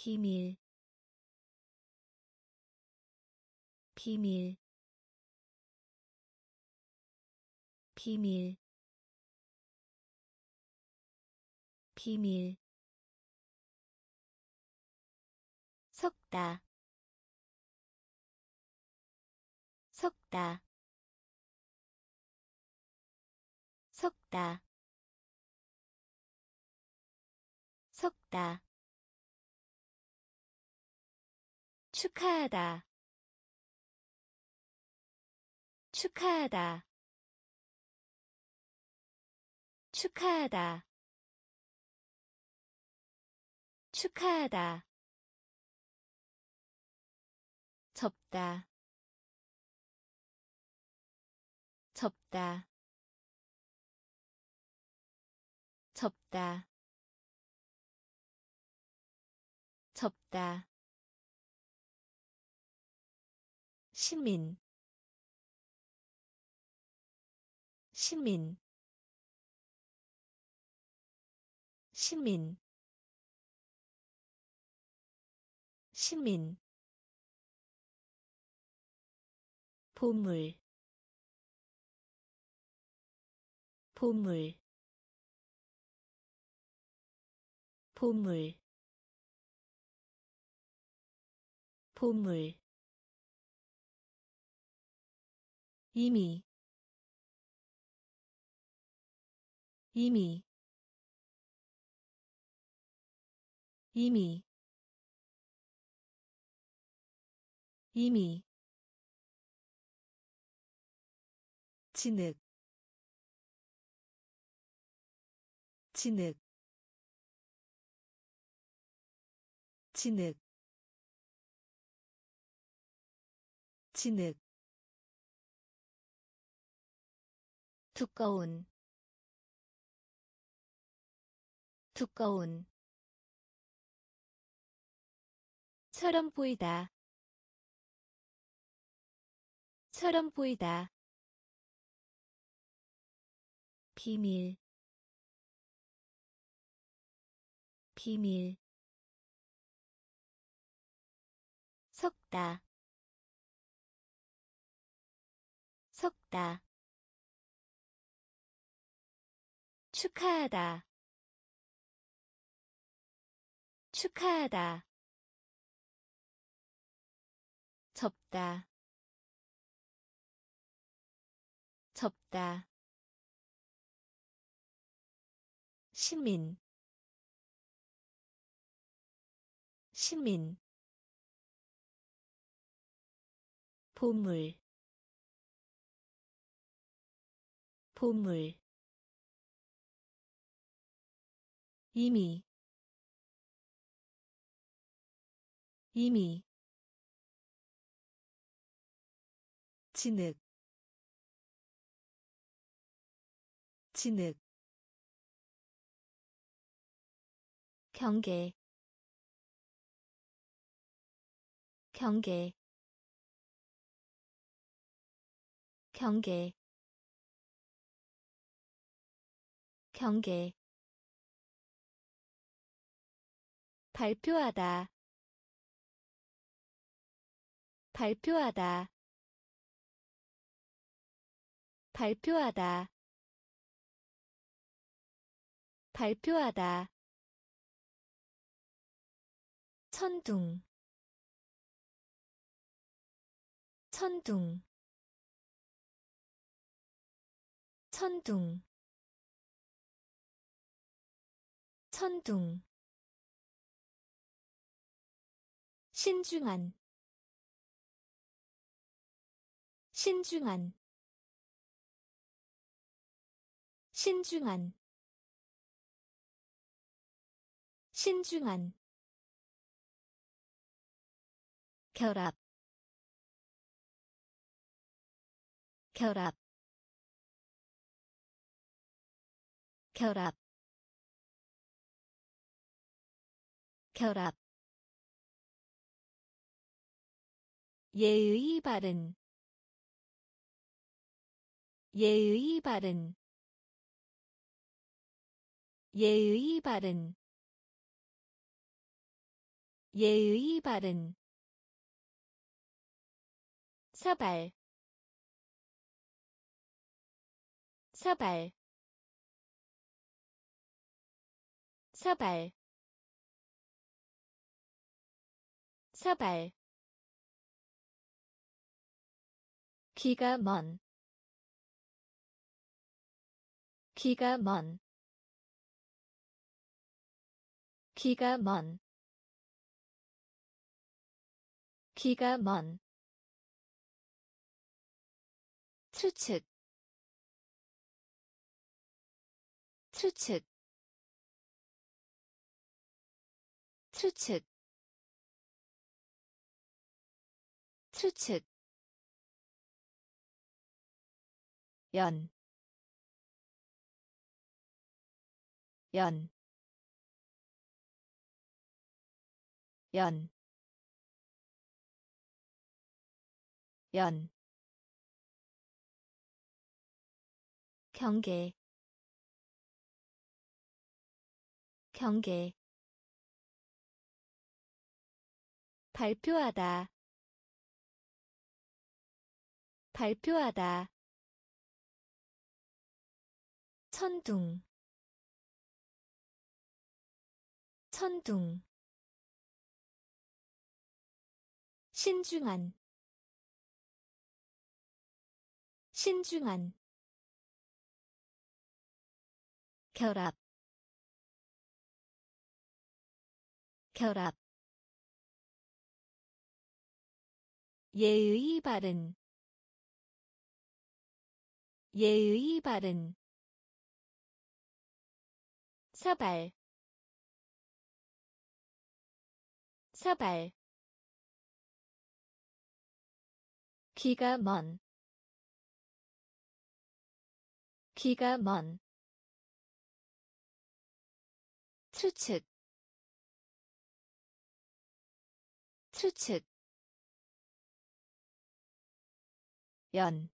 비밀 비밀 비밀 비밀. 섞다 섞다 섞다 섞다 축하하다. 축하하다. 축하하다. 축하하다. 접다. 접다. 접다. 접다 시민. 시민. 시민. 시민. 보물. 보물. 보물. 보물 이미 이미 이미 이미. 진흙 진흙. 진흙 진흙 두꺼운 두꺼운 처럼 보이다 처럼 보이다 비밀 비밀 섞다 섞다 축하하다. 축하하다. 접다. 접다. 시민. 시민. 보물. 보물 이미 이미 진흙 진흙 경계 경계 경계 경계 발표하다. 발표하다. 발표하다. 발표하다. 천둥. 천둥. 천둥. 천둥 신중한 신중한 신중한 신중한. 결합 결합. 결합 결합 예의 바른 예의 바른 예의 바른 예의 바른. 사발 사발 사발 사발 기가 먼. 기가 먼. 기가 먼. 기가 먼. 추측. 추측. 추측. 추측 연, 연, 연, 연, 경계, 경계, 발표하다, 발표하다 천둥. 천둥. 신중한. 신중한. 결합. 결합. 예의 바른. 예의 바른 사발 사발. 기가 먼 기가 먼. 추측 추측. 연,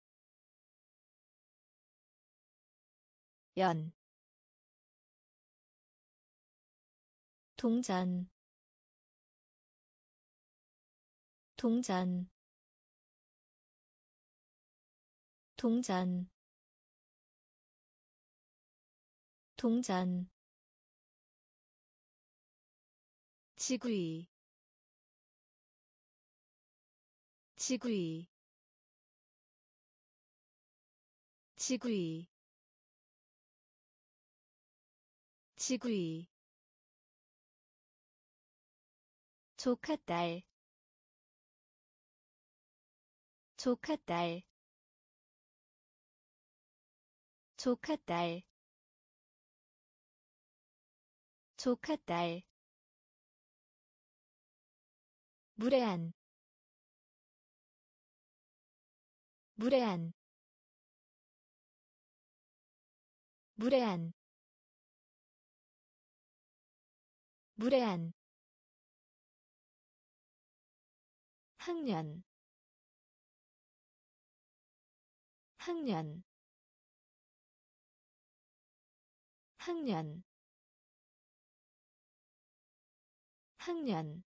연, 동전. 동전. 동전. 동전. 지구이. 지구이. 지구이. 지구이 조카딸. 조카딸. 조카딸. 조카딸. 무례한. 무례한. 무례한. 무례한 학년. 학년. 학년. 학년.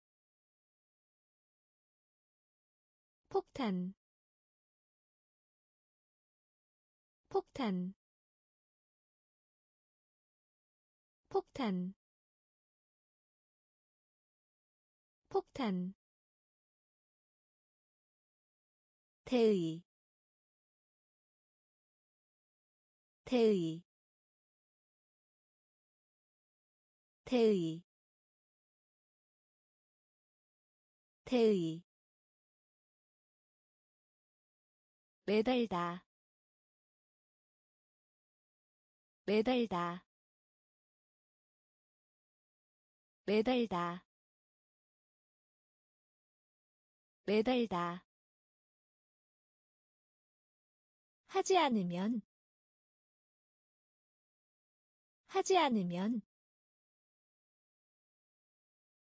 폭탄. 폭탄. 폭탄. 폭탄 대의 대의 대의 대의. 매달다 매달다 매달다 매달다 하지 않으면 하지 않으면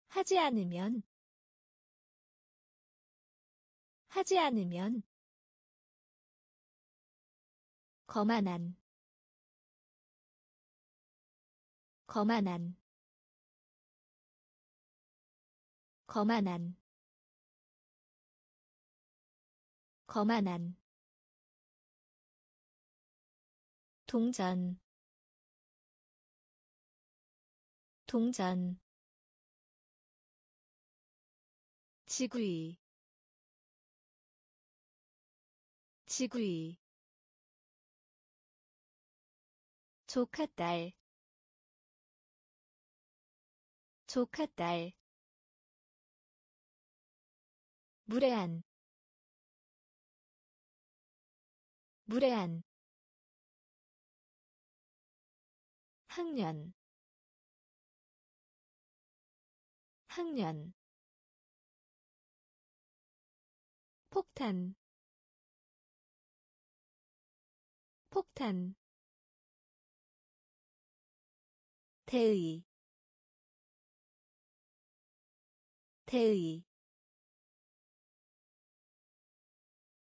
하지 않으면 하지 않으면 거만한 거만한 거만한 거만한 동전. 동전. 지구이. 지구이. 조카딸. 조카딸. 무례한. 무례한 학년. 학년. 폭탄. 폭탄. 대의. 대의.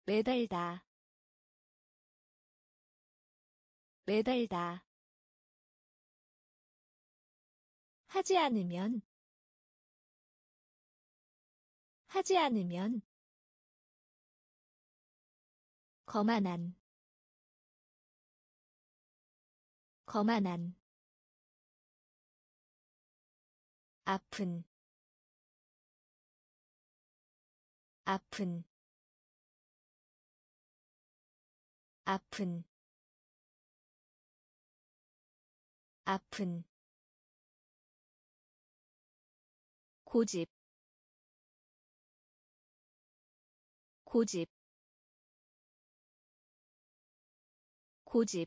매달다. 매달다 하지 않으면 하지 않으면 거만한 거만한 아픈 아픈 아픈 아픈 고집 고집 고집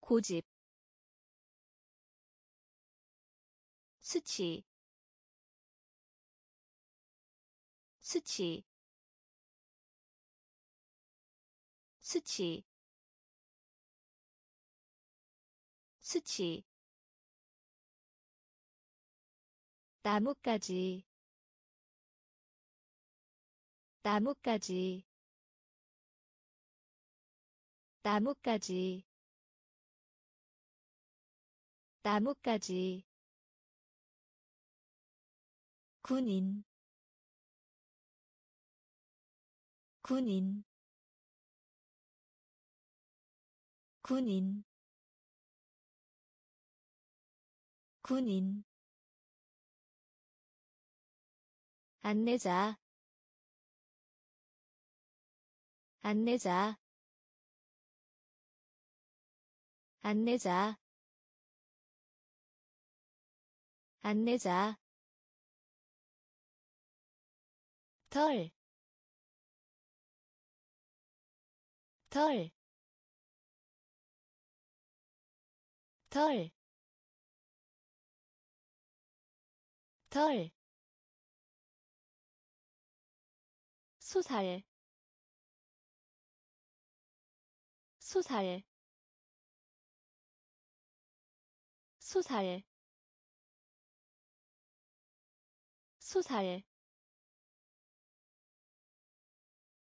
고집. 수치 수치. 수치 수치 나뭇가지 나뭇가지 나뭇가지 나뭇가지. 군인 군인 군인 군인 안내자. 안내자. 안내자. 안내자. 털, 털, 털, 털, 소살, 소살, 소살, 소살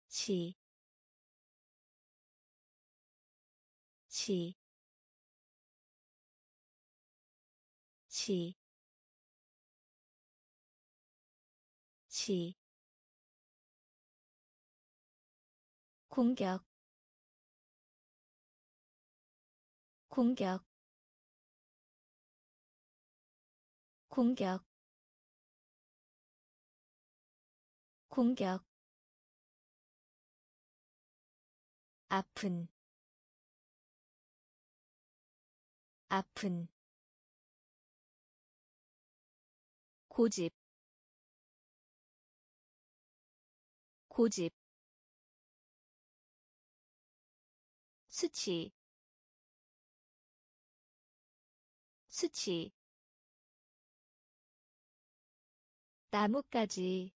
시, 시, 시, 시, 공격, 공격, 공격, 공격. 아픈 아픈. 고집 고집 수치. 수치. 나뭇가지.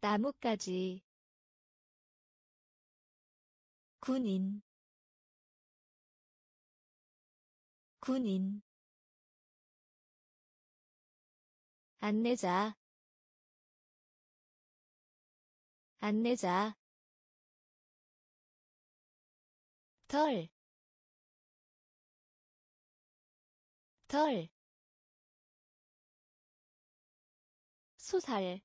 나뭇가지. 군인. 군인. 안내자. 안내자 털, 털, 소살,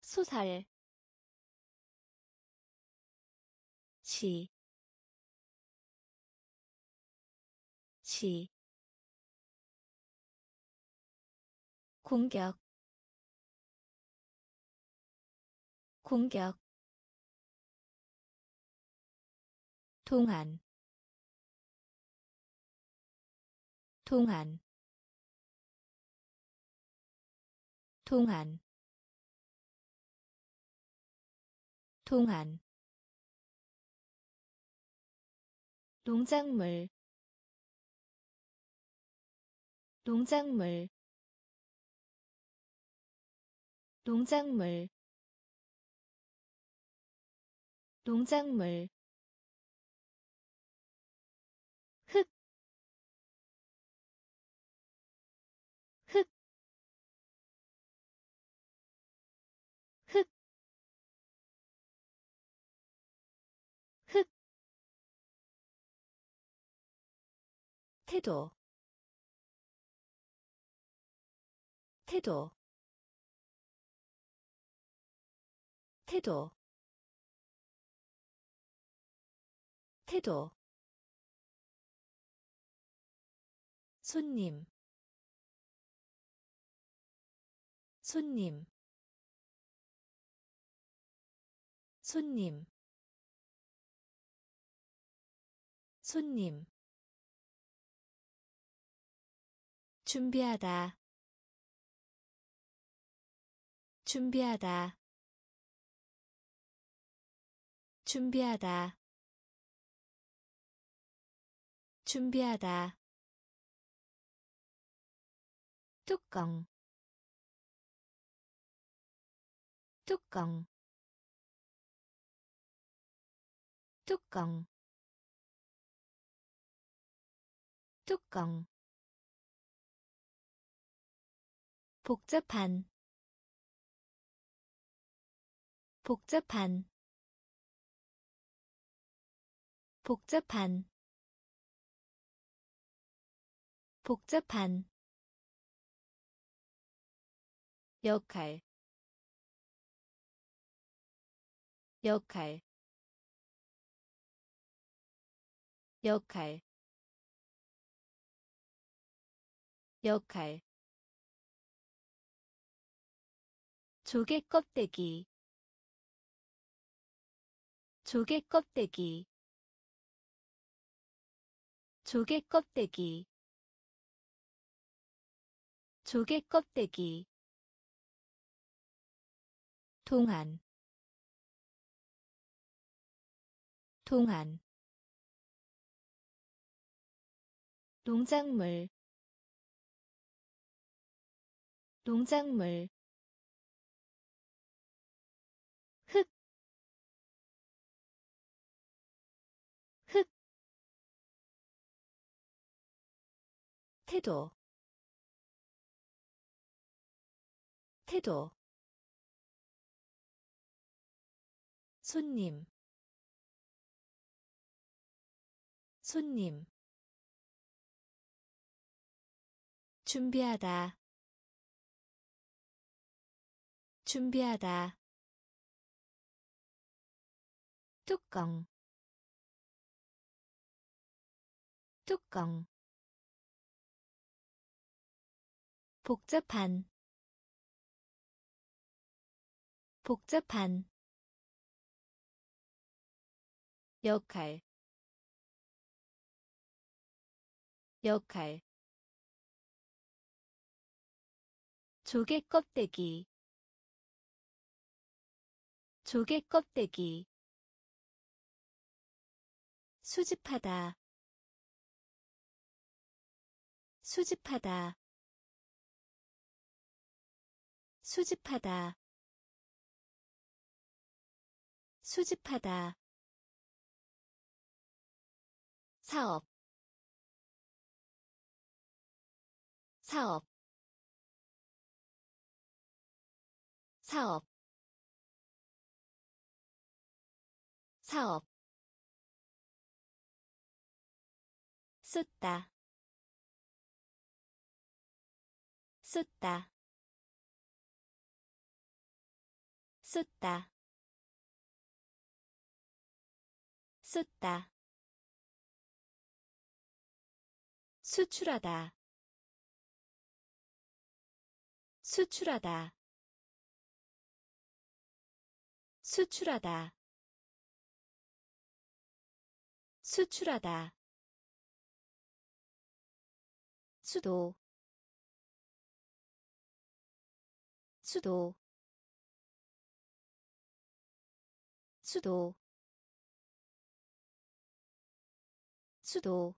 소살, 시, 시, 공격, 공격, 동안 동안 동안 동안 농작물 농작물 농작물 농작물 태도 태도 태도 태도. 손님 손님 손님 손님 준비하다. 준비하다. 준비하다. 준비하다. 뚜껑. 뚜껑. 뚜껑. 뚜껑 복잡한 복잡한 복잡한 복잡한. 역할 역할. 역할 역할 조개 껍데기. 조개 껍데기. 조개 껍데기. 조개 껍데기. 동안. 동안. 농작물. 농작물 태도 태도 손님 손님 준비하다 준비하다 뚜껑 뚜껑 복잡한 복잡한 역할 역할 조개 껍데기 조개 껍데기 수집하다 수집하다 수집하다. 수집하다. 사업. 사업. 사업. 사업. 쏟다. 쏟다 쏟다. 쏟다. 수출하다. 수출하다. 수출하다. 수출하다. 수도. 수도 수도 수도.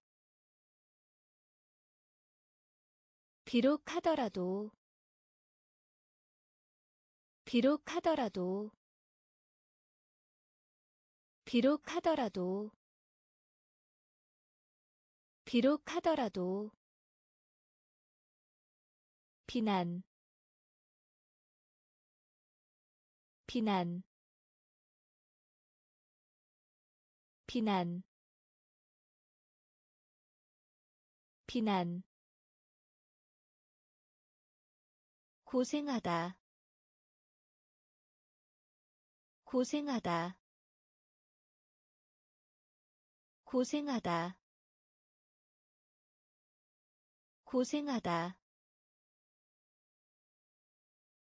비록 하더라도 비록 하더라도 비록 하더라도 비록 하더라도. 비난 비난 비난. 비난. 고생하다. 고생하다. 고생하다. 고생하다.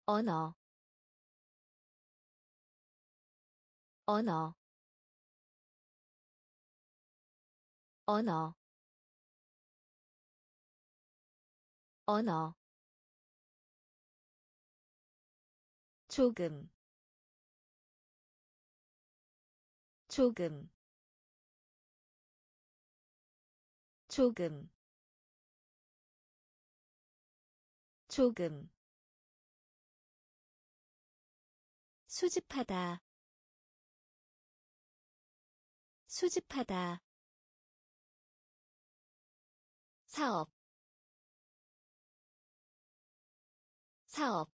언어. 언어 언어 언어 조금 조금 조금 조금. 수집하다 수집하다 사업 사업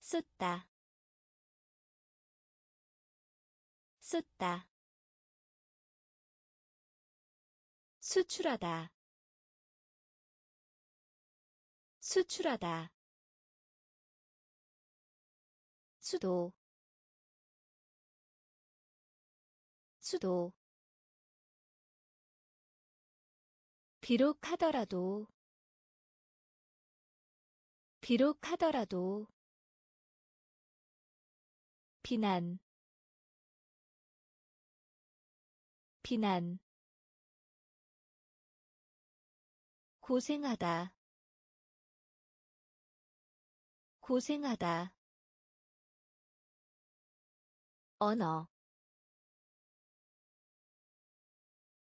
쏟다 쏟다 수출하다 수출하다 수도 수도 비록 하더라도 비록 하더라도 비난 비난 고생하다 고생하다. 언어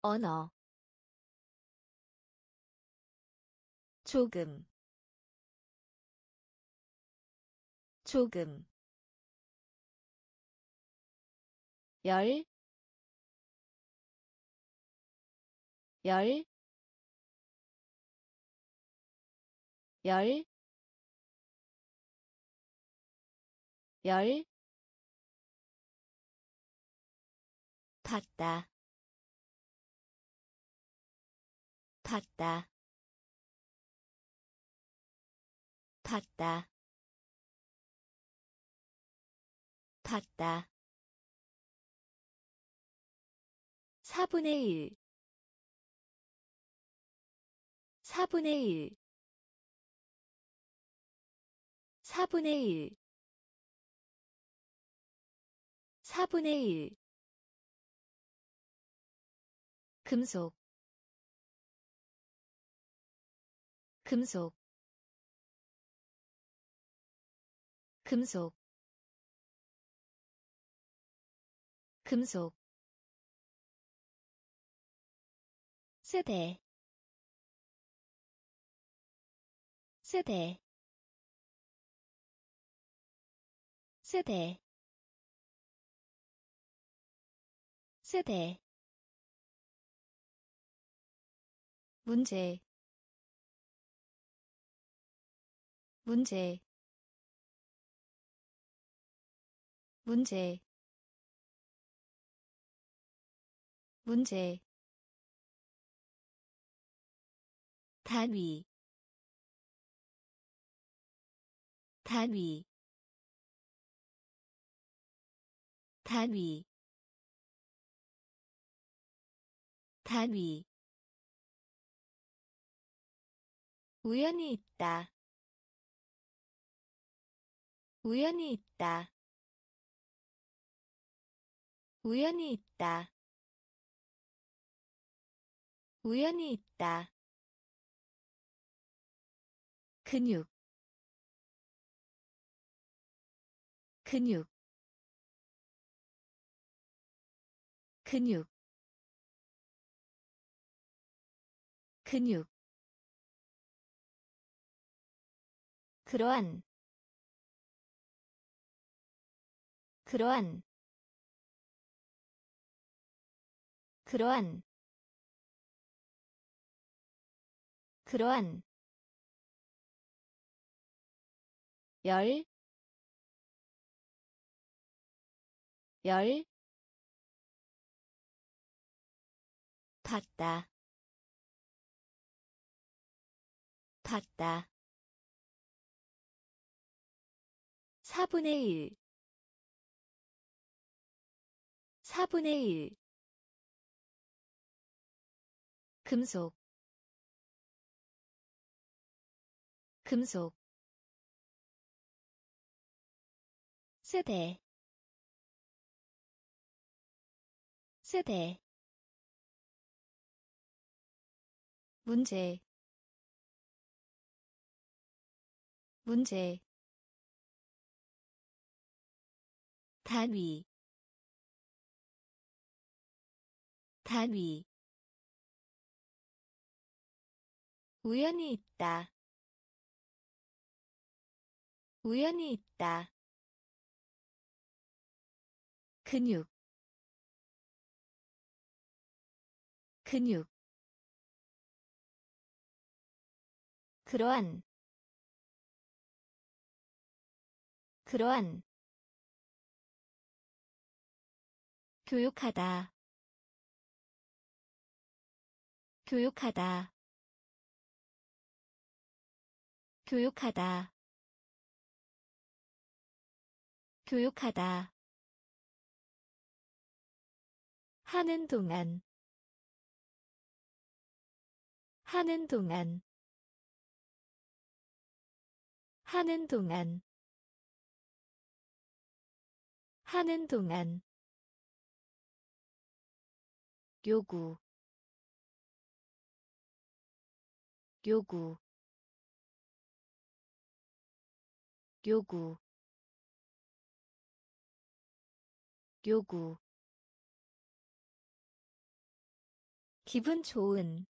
언어 조금 조금 열, 열, 열, 열, 봤다, 봤다, 봤다, 봤다. 4분의 1 4분의 1 4분의 1 4분의 1 금속. 금속 금속 금속 세대 세대 세대 세대. 문제 문제 문제 문제 단위 단위 단위 단위. 우연히 있다. 우연히 있다 우연히 있다. 우연히 있다. 근육. 근육. 근육. 근육. 그러한. 그러한 그러한 그러한 열, 열, 봤다, 봤다. 4분의 1 4분의 1 금속 금속 세대 세대 문제 문제 단위 단위 우연히 있다. 우연히 있다. 근육. 근육. 그러한. 그러한. 교육하다. 교육하다 교육하다. 교육하다. 하는 동안. 하는 동안. 하는 동안. 하는 동안. 요구. 요구 요구 요구. 기분 좋은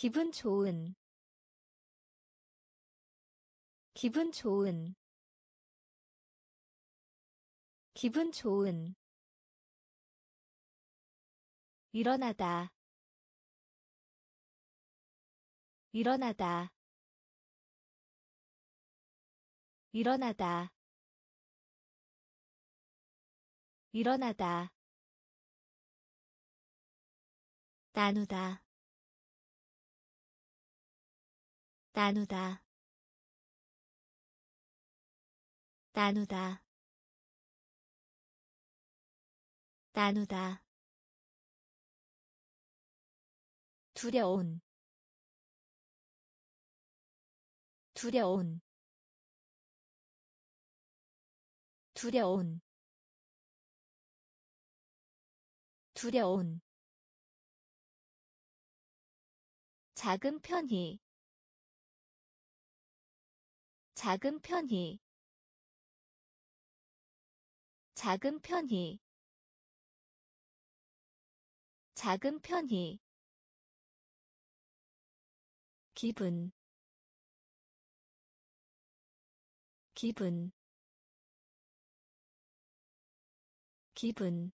기분 좋은. 기분 좋은. 기분 좋은. 일어나다. 일어나다 일어나다. 일어나다. 나누다. 나누다. 나누다. 나누다. 두려운. 두려운 두려운 두려운. 작은 편히 작은 편히. 작은 편히. 작은 편히. 기분. 기분 기분.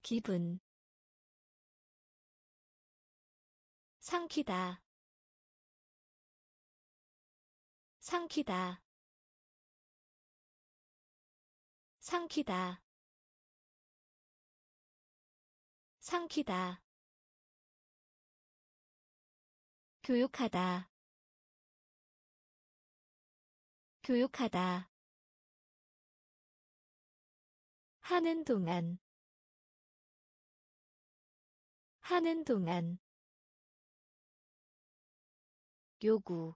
기분. 삼키다. 삼키다. 삼키다. 삼키다. 교육하다. 교육하다 하는 동안. 하는 동안. 요구.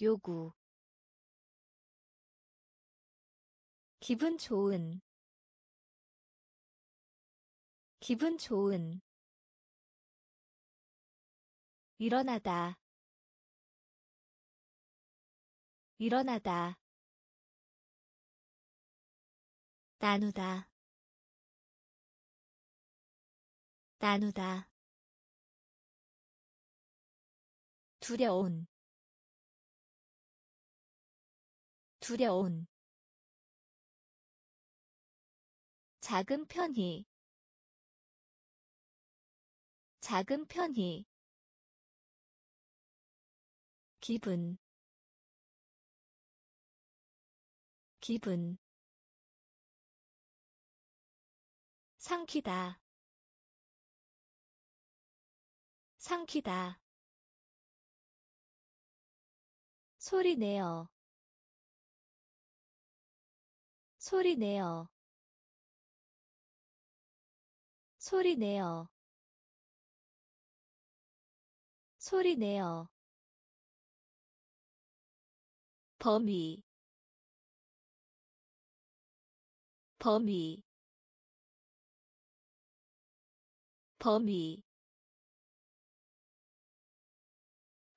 요구. 기분 좋은. 기분 좋은. 일어나다. 일어나다 나누다. 나누다. 두려운. 두려운. 작은 편히. 작은 편히. 기분. 기분 삼키다. 삼키다. 소리 내어. 소리 내어. 소리 내어. 소리 내어. 범위. 범위 범위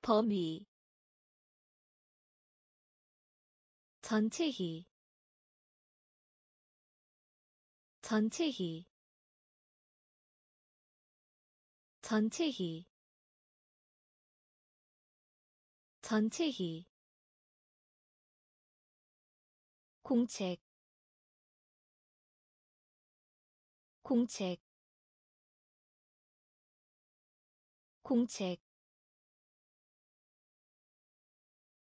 범위 전체히 전체히 전체히 전체히 공책 공책 공책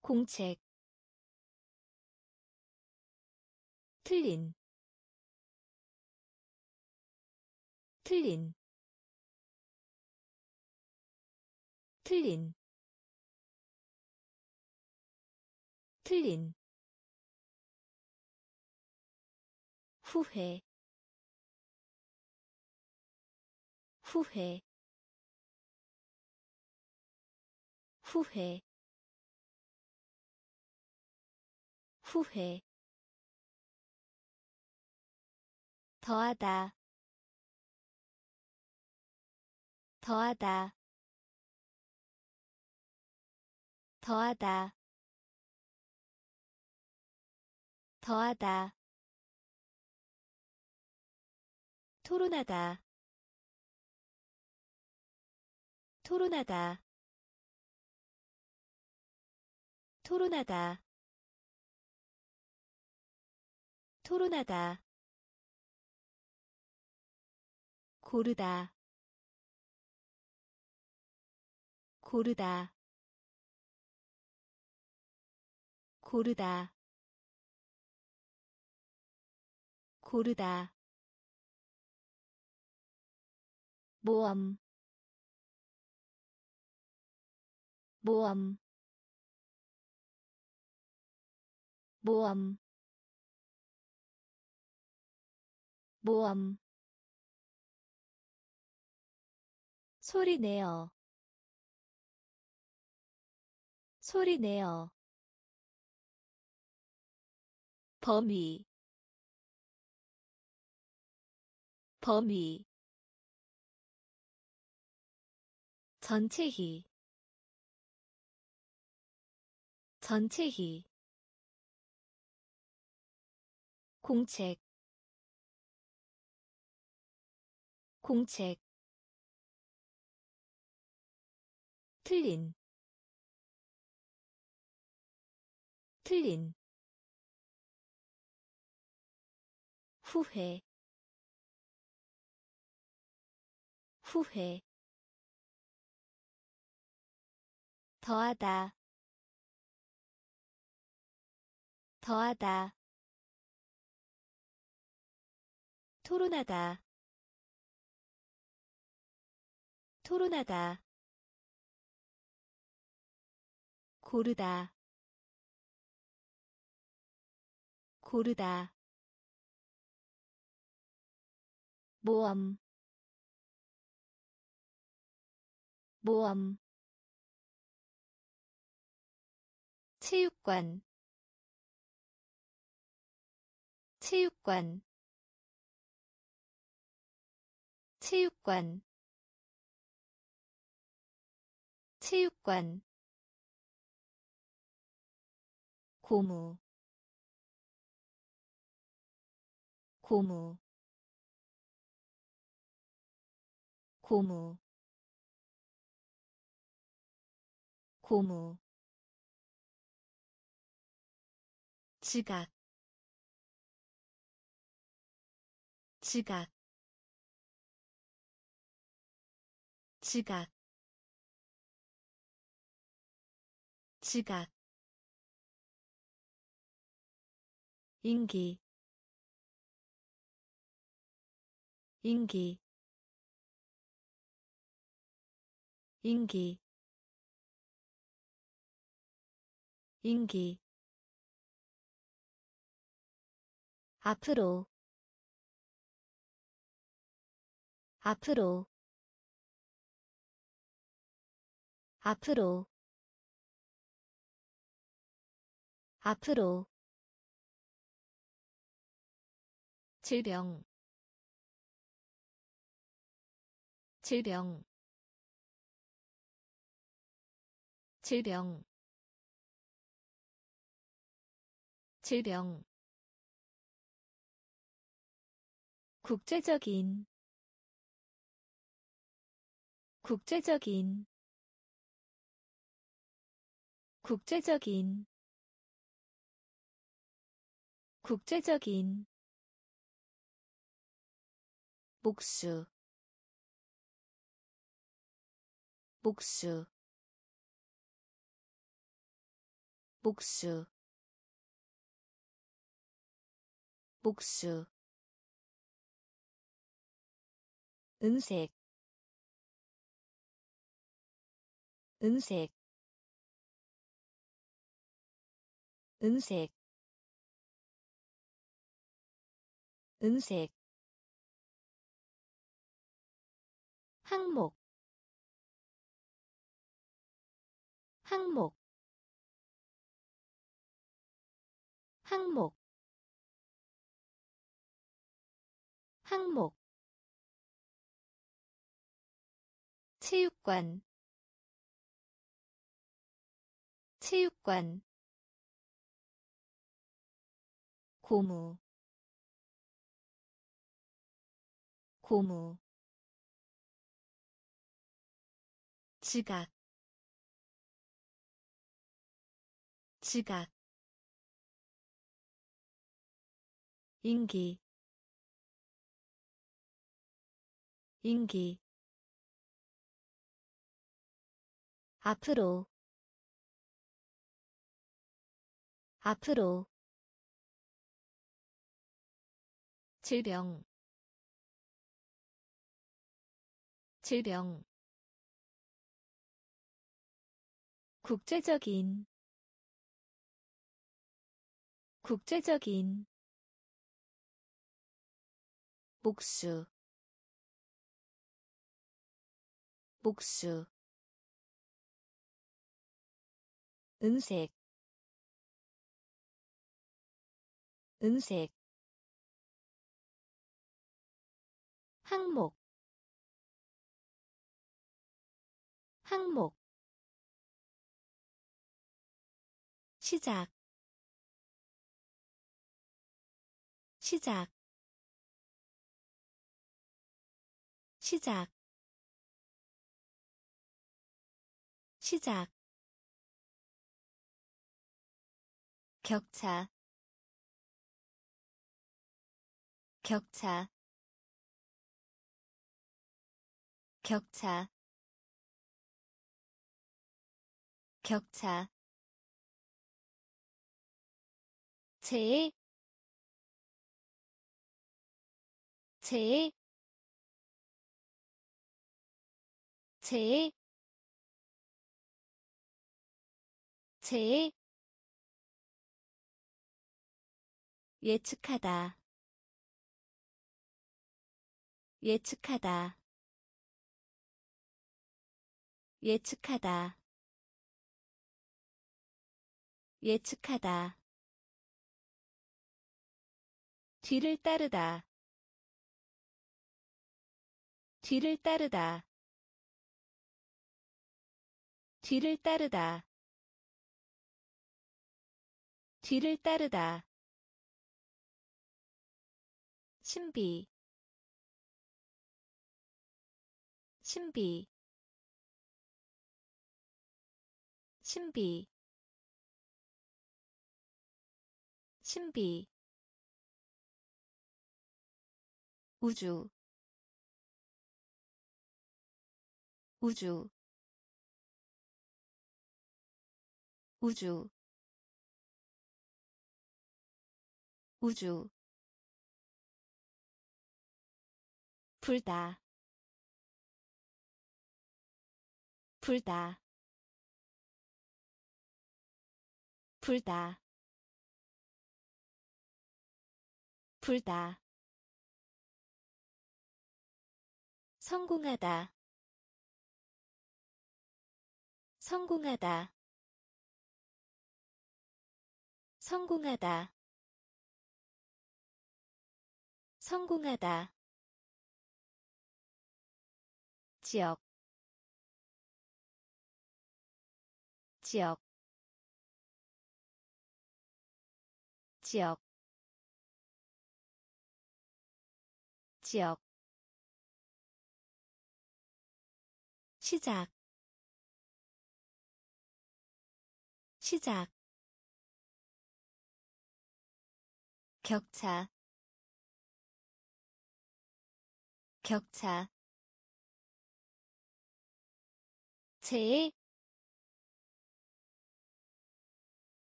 공책 틀린 틀린 틀린 틀린. 후회 후회 후회. 후회. 더하다. 더하다. 더하다. 더하다. 토론하다. 토론하다 토론하다. 토론하다. 고르다. 고르다. 고르다. 고르다. 모험. 모험 모험 모험 소리 내어. 소리 내어. 범위. 범위. 전체히. 전체히 공책 공책 틀린 틀린 후회 후회 더하다 더하다 토론하다. 토론하다. 고르다. 고르다. 모험. 모험. 체육관. 체육관 체육관 체육관 고무 고무 고무 고무. 지각 지각 지각 지각 인기 인기 인기 인기. 앞으로 앞으로 앞으로. 앞으로. 질병. 질병. 질병. 질병. 국제적인. 국제적인 국제적인 국제적인 복수 복수 복수 복수. 은색 은색 은색 은색. 항목 항목. 항목 항목. 체육관 체육관 고무. 고무. 지각. 지각. 인기. 인기. 앞으로. 앞으로 질병 질병 국제적인 국제적인 복수 복수 은색 은색 항목 항목 시작 시작 시작 시작. 격차 격차 격차 격차 제, 제, 제, 제, 예측하다 예측하다 예측하다. 예측하다. 뒤를 따르다. 뒤를 따르다. 뒤를 따르다. 뒤를 따르다. 신비. 신비 신비. 신비. 우주. 우주. 우주. 우주. 불다. 불다 불다. 불다. 성공하다. 성공하다. 성공하다. 성공하다. 지역. 지역 지역 지역 시작 시작 격차 격차 제,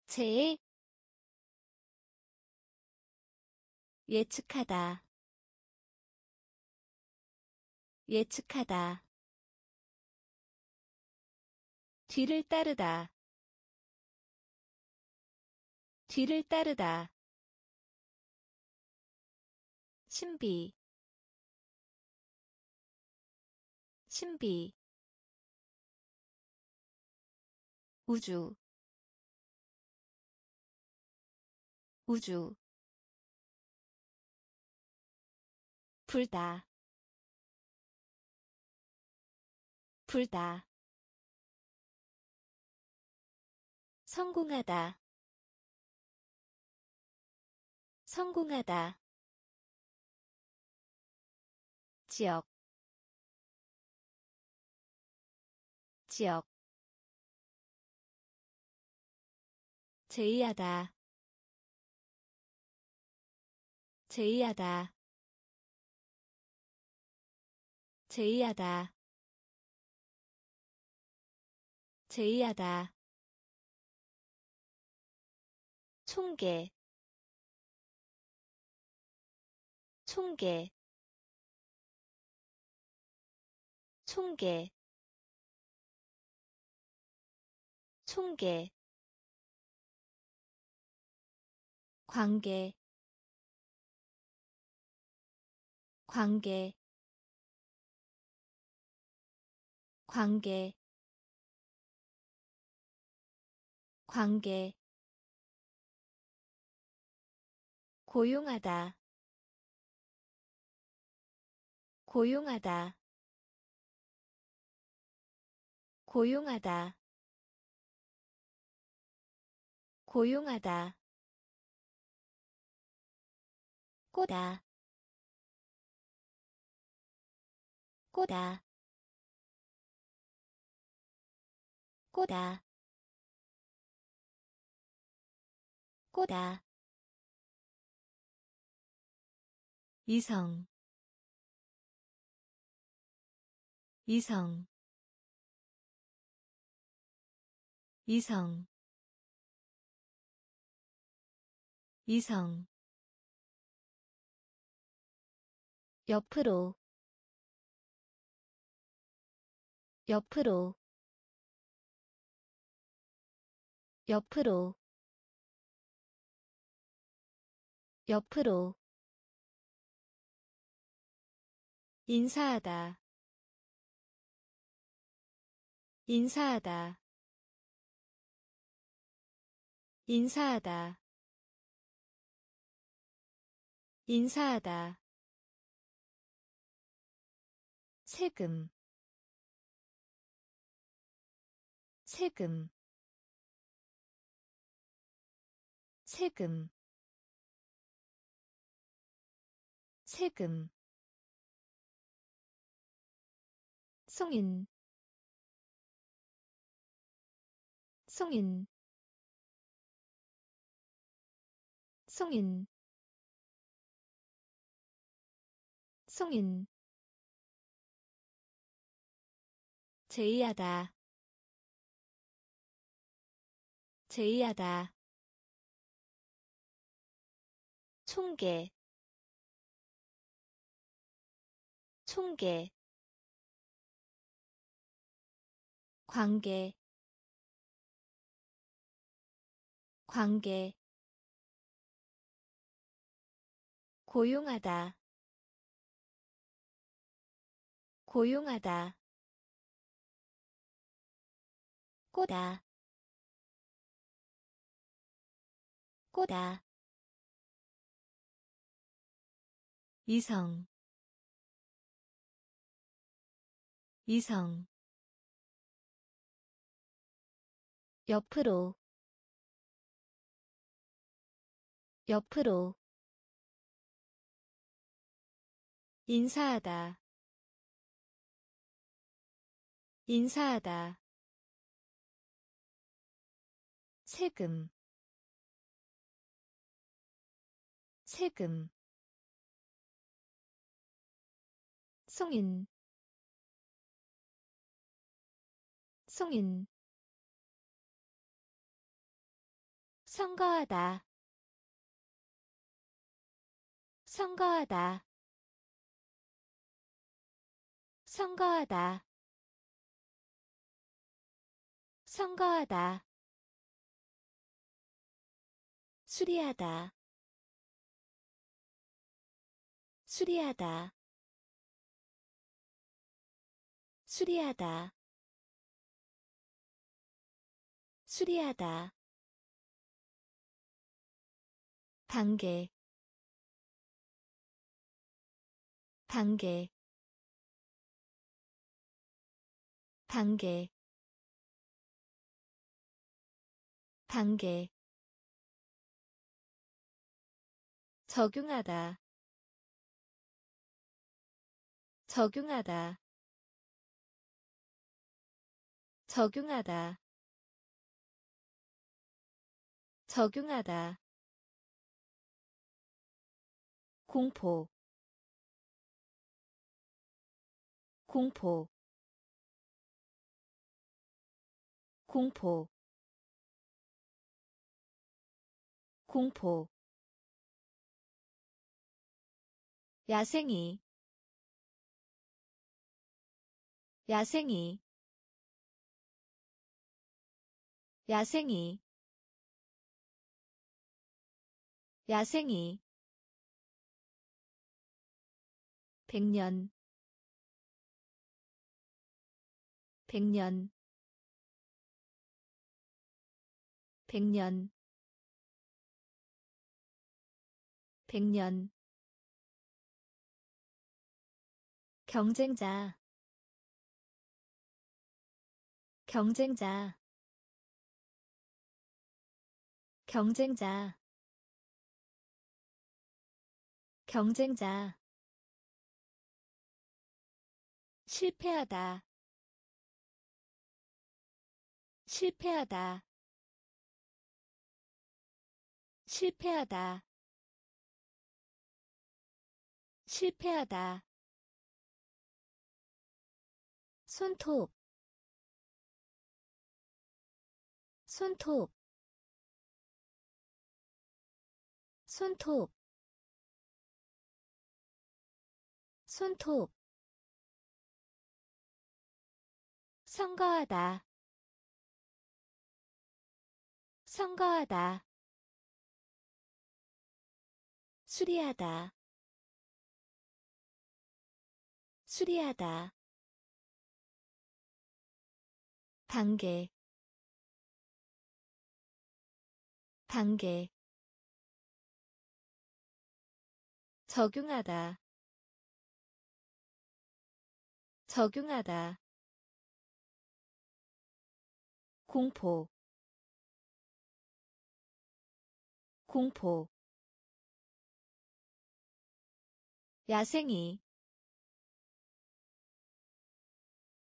제, 예측하다, 예측하다, 뒤를 따르다, 뒤를 따르다, 신비, 신비. 우주. 우주 불다. 불다. 성공하다. 성공하다. 지역. 지역. 제의하다. 제의하다 제의하다. 제의하다. 총계. 총계. 총계. 총계. 관계. 관계 관계 관계 고용하다 고용하다 고용하다 고용하다 꼬다 꼬다 꼬다. 꼬다. 이성. 이성. 이성. 이성. 옆으로. 옆으로 옆으로 옆으로. 인사하다. 인사하다. 인사하다. 인사하다. 세금. 세금 세금 세금 송인 송인 송인 송인. 제의하다 제의하다 총계 총계 관계 관계 고용하다 고용하다 꼬다 꼬다 이성 이성. 옆으로 옆으로. 인사하다 인사하다. 세금 세금 송인. 송인. 선거하다. 선거하다. 선거하다. 선거하다. 수리하다. 수리하다 수리하다. 수리하다. 단계. 단계. 단계. 단계. 적용하다. 적용하다 적용하다. 적용하다. 공포. 공포. 공포. 공포. 야생이. 야생이 야생이. 야생이. 백년. 백년. 백년. 백년. 경쟁자. 경쟁자 경쟁자. 경쟁자. 실패하다. 실패하다. 실패하다. 실패하다. 손톱. 손톱 손톱 손톱. 선거하다 선거하다. 수리하다 수리하다. 단계 단계 적용하다. 적용하다. 공포. 공포. 야생이.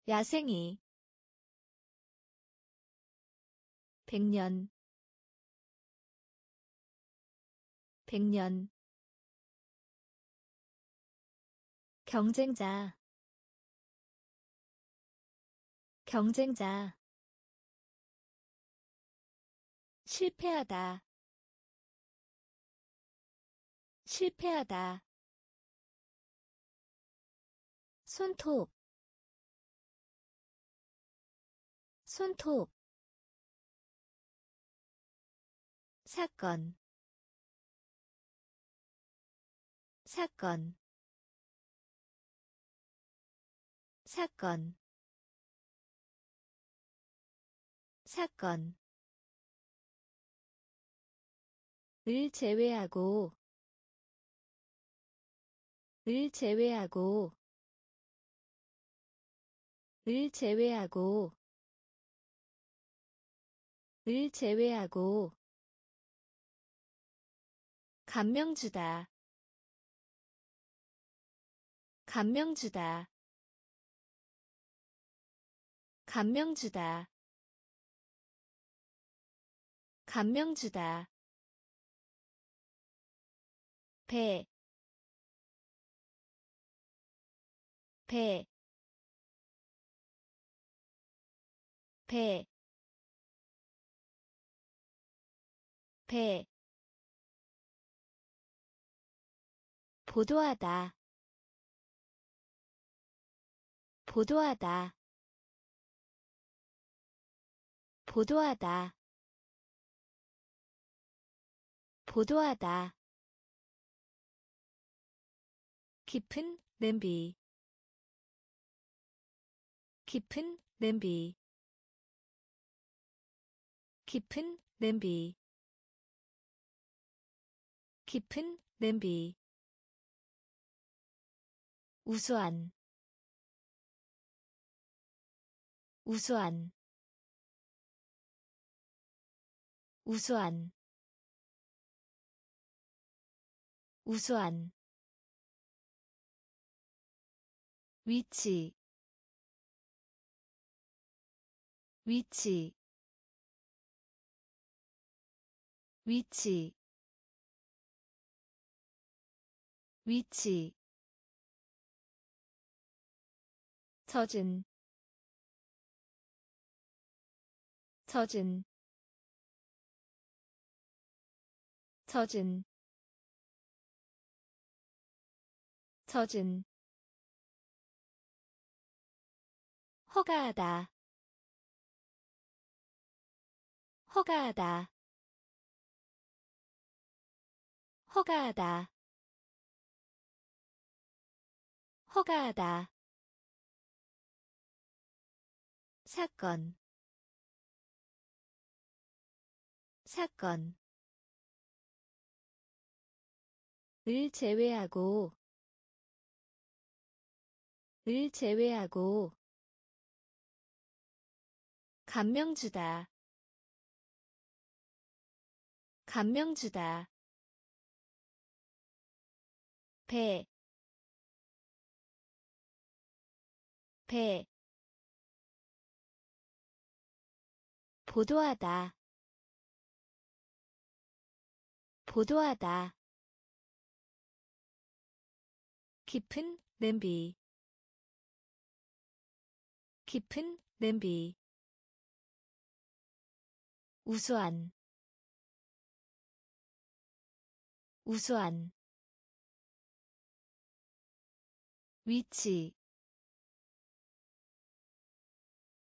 야생이. 백년. 백년 경쟁자. 경쟁자. 실패하다. 실패하다. 손톱. 손톱. 사건. 사건 사건. 사건. 을 제외하고 을 제외하고 을 제외하고 을 제외하고. 감명 주다. 감명 주다 감명 주다. 감명 주다. 배, 배, 배, 배, 보도하다, 보도하다, 보도하다, 보도하다. 깊은 냄비. 깊은 냄비. 깊은 냄비. 깊은 냄비. 우수한. 우수한 우수한 우수한 위치 위치 위치 위치. 젖은 젖은 젖은 젖은 허가하다 허가하다 허가하다 허가하다. 사건 사건 을 제외하고 을 제외하고 감명 주다 감명 주다 배, 배, 보도하다, 보도하다, 깊은 냄비, 깊은 냄비, 우수한, 우수한, 위치.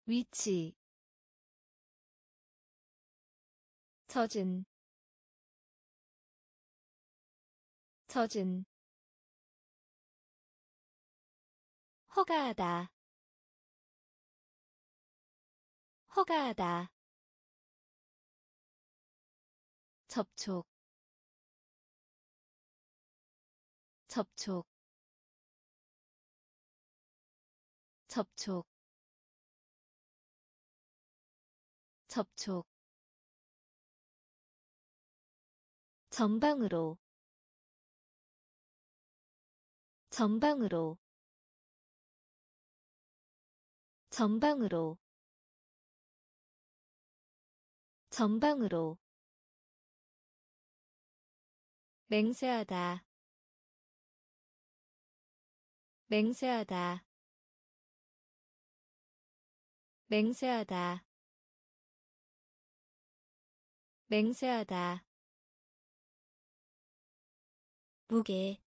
위치. 젖은. 젖은 허가하다. 허가하다. 접촉. 접촉. 접촉. 접촉. 전방으로. 전방으로 전방으로 전방으로 맹세하다 맹세하다 맹세하다 맹세하다. 무게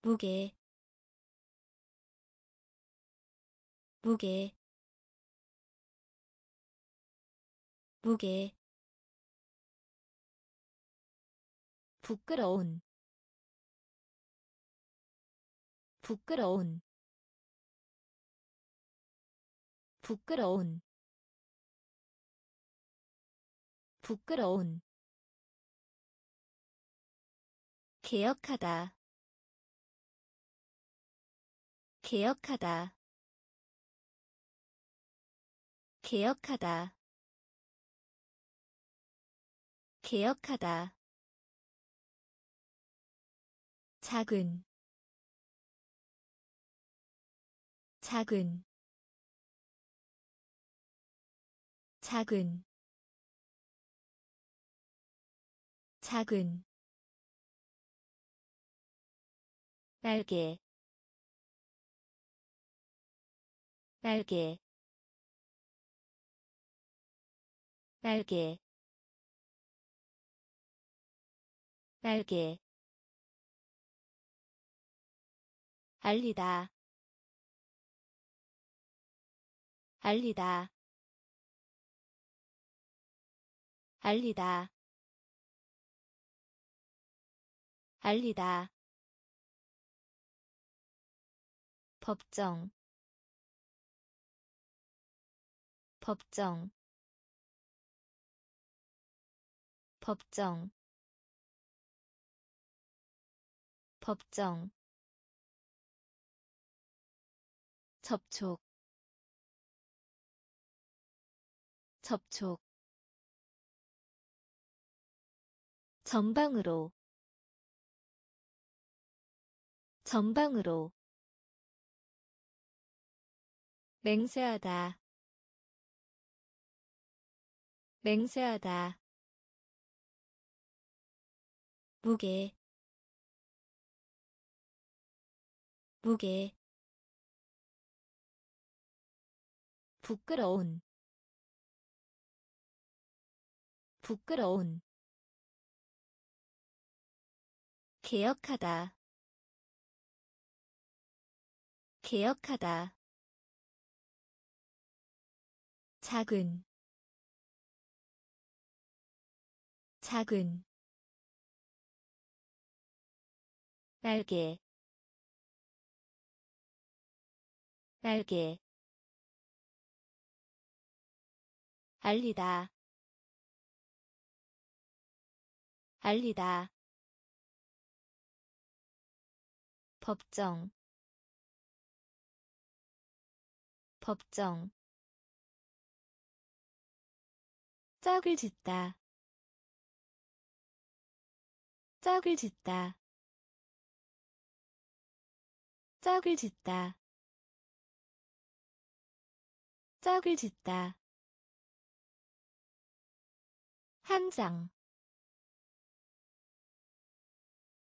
무게 무게 무게 부끄러운 부끄러운 부끄러운 부끄러운. 개혁하다 개혁하다 개혁하다. 개혁하다. 작은. 작은. 작은. 작은. 날개. 날개 날개 날개 알리다 알리다 알리다 알리다. 법정 법정 법정 법정 접촉 접촉 전방으로 전방으로 맹세하다 맹세하다 무게 무게 부끄러운 부끄러운 개혁하다 개혁하다 작은 작은 날개 날개 알리다 알리다 법정 법정 짝을 짓다 짝을 짓다 짝을 짓다. 짝을 짓다. 한 장,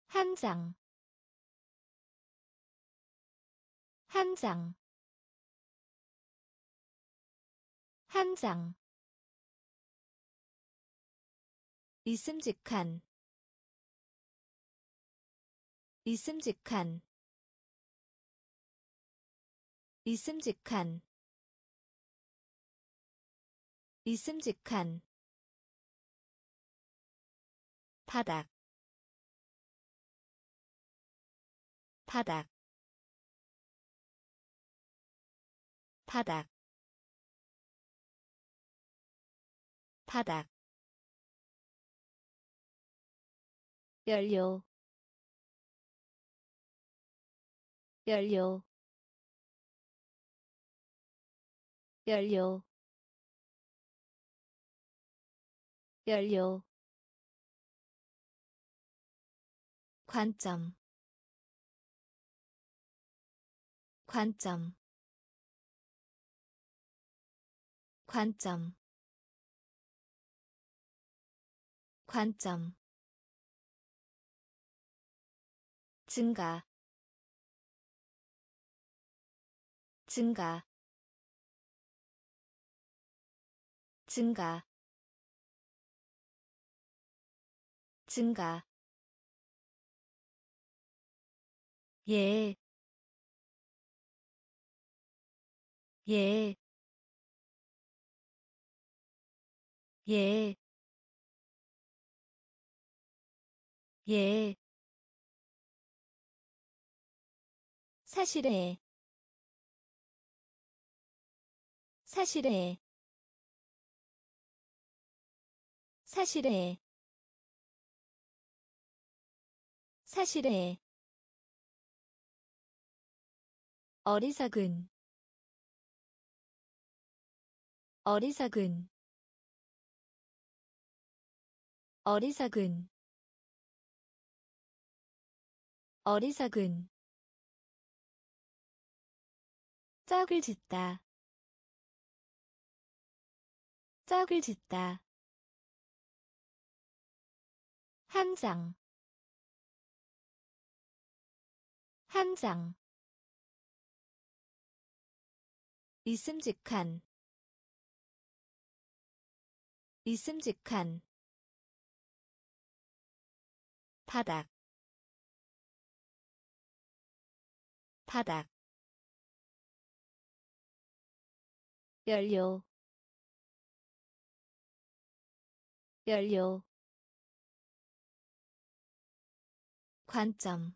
한 장, 한 장, 한 장. 있음직한, 있음직한, 있음직한, 있음직한. 바닥 바닥 바닥 바닥 연료 연료 연료 연료 관점. 관점. 관점. 관점. 증가. 증가 증가 증가 예, 예, 예, 예. 사실에, 사실에, 사실에, 사실에, 어리석은 어리석은 어리석은 어리석은. 짝을 짓다. 짝을 짓다 한 장, 한 장. 있음직한 있음직한 바닥 바닥 연료 연료 관점.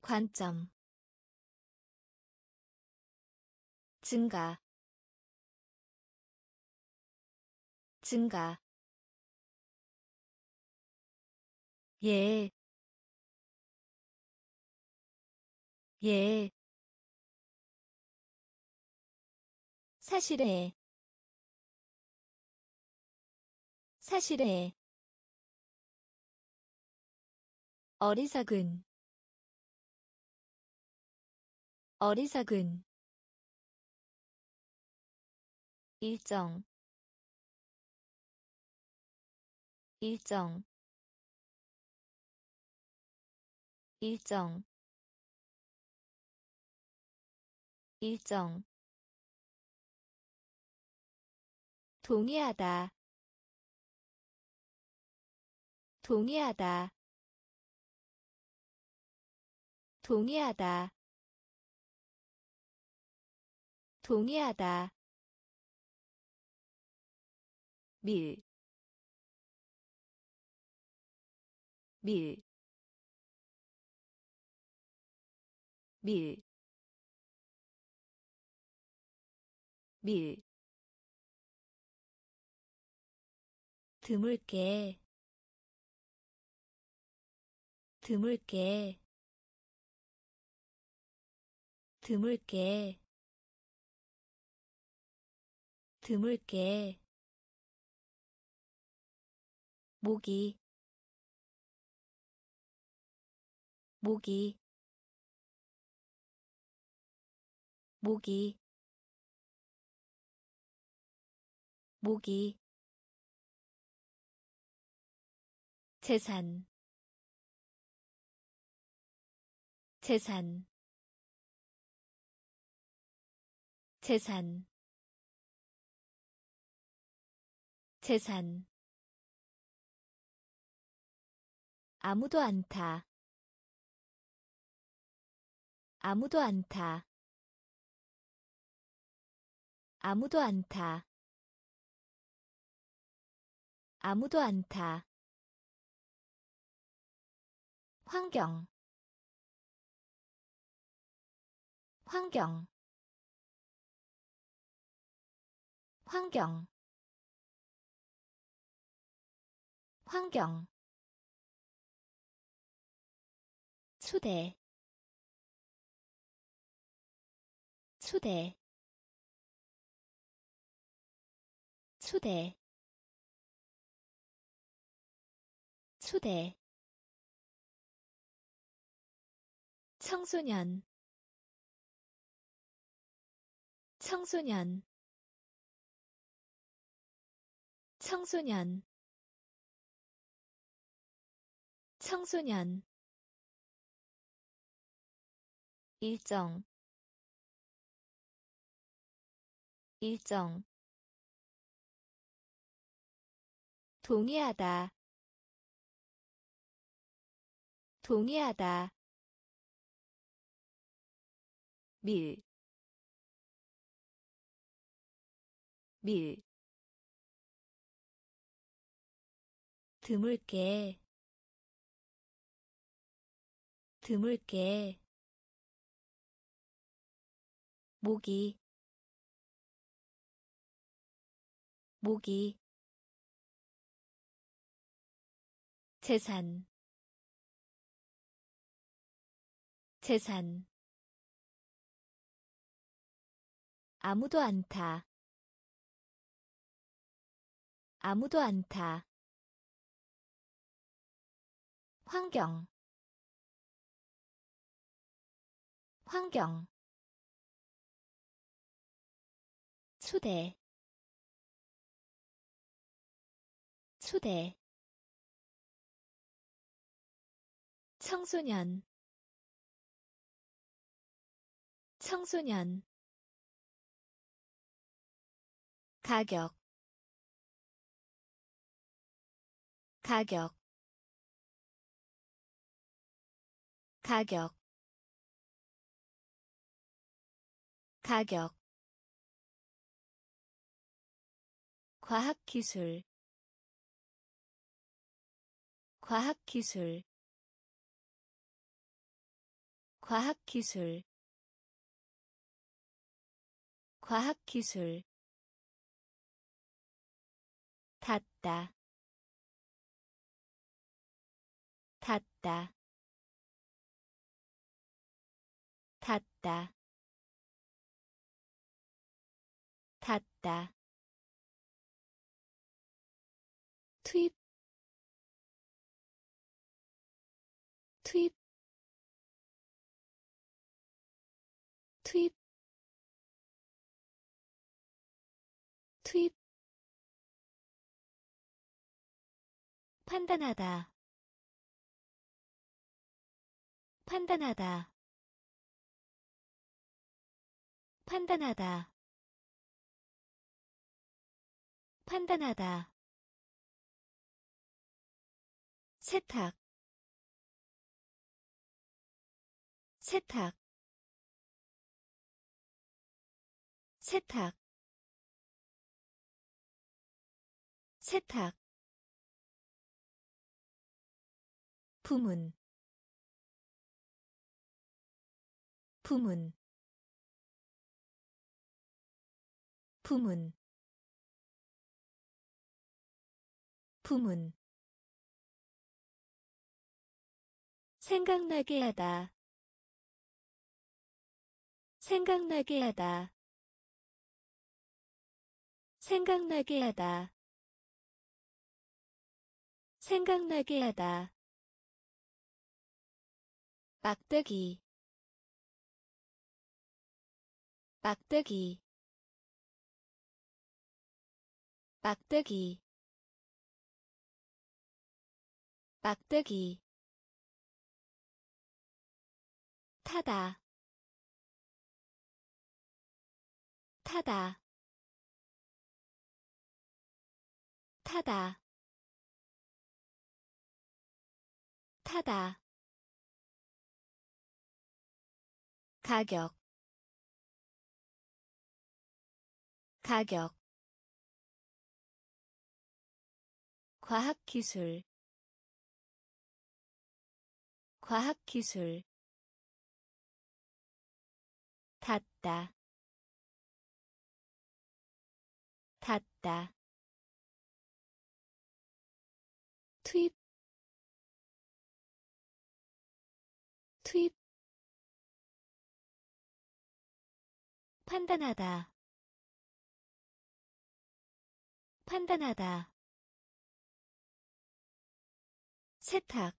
관점. 증가. 증가. 예, 예. 사실에, 사실에, 어리석은, 어리석은, 일정 일정 일정 일정. 동의하다 동의하다 동의하다. 동의하다. 밀, 밀, 밀, 밀. 드물게, 드물게, 드물게, 드물게. 모기. 모기. 모기. 모기. 재산. 재산 재산. 재산. 아무도 안타. 아무도 안타. 아무도 안타. 아무도 안타. 환경. 환경 환경. 환경. 초대. 초대. 초대. 초대. 청소년. 청소년 청소년. 청소년. 일정. 일정. 동의하다. 동의하다. 밀, 밀, 드물게, 드물게, 모기, 모기, 재산, 재산. 아무도 안 타. 아무도 안 타 환경. 환경. 초대. 초대. 청소년. 청소년. 가격. 가격 가격 가격 과학기술 과학기술 과학기술 과학기술. 닿다 닿다 닿다. 닿다. 투입. 투입. 투입. 투입. 판단하다. 판단하다 판단하다. 판단하다. 세탁. 세탁. 세탁. 세탁. 부문. 부문 부문 부문 생각나게 하다. 생각나게 하다. 생각나게 하다. 생각나게 하다. 막대기. 막대기 막대기. 막대기. 타다. 타다. 타다. 타다. 가격. 가격 과학기술 과학기술 닿다 닿다 투입 투입 판단하다 판단하다 세탁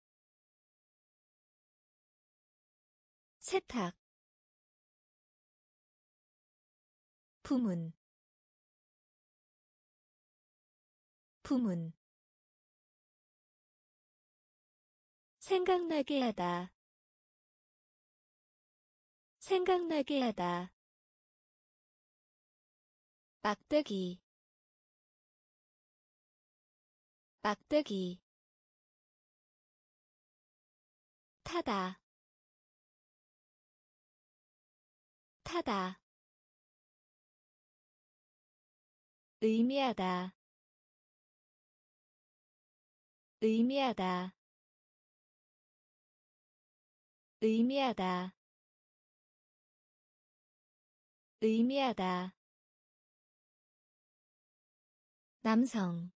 세탁 부문 부문 생각나게 하다 생각나게 하다. 막대기 막대기 타다. 타다. 의미하다. 의미하다. 의미하다. 의미하다. 남성.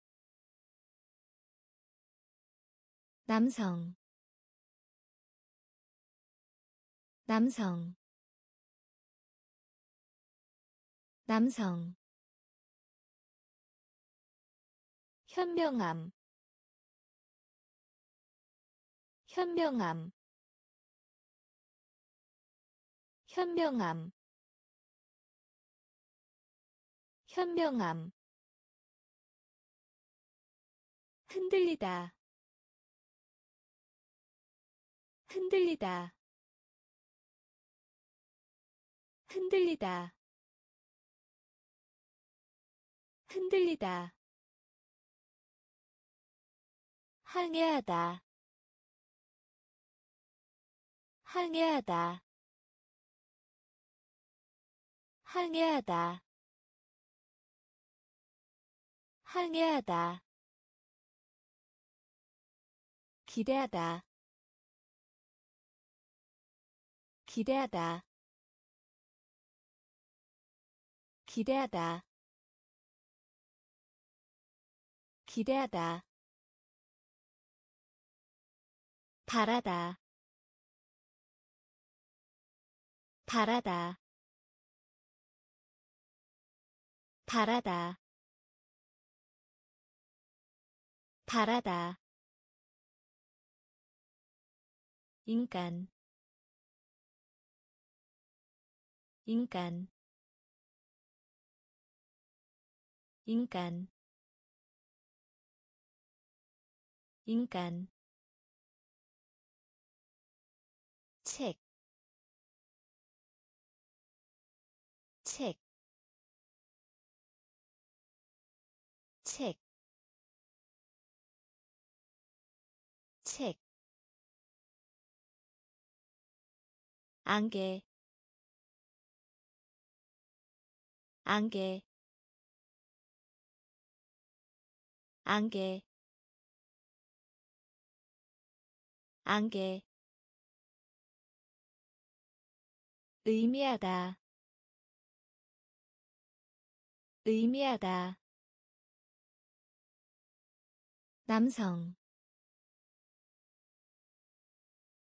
남성 남성. 남성. 현명함. 현명함. 현명함. 현명함. 흔들리다. 흔들리다 흔들리다. 흔들리다. 항해하다. 항해하다. 항해하다. 항해하다. 기대하다. 기대하다 기대하다. 기대하다. 바라다. 바라다. 바라다. 바라다. 인간. 인간 인간. 인간. 책, 책, 책, 책, 안개, 안개, 안개, 안개. 의미하다 의미하다. 남성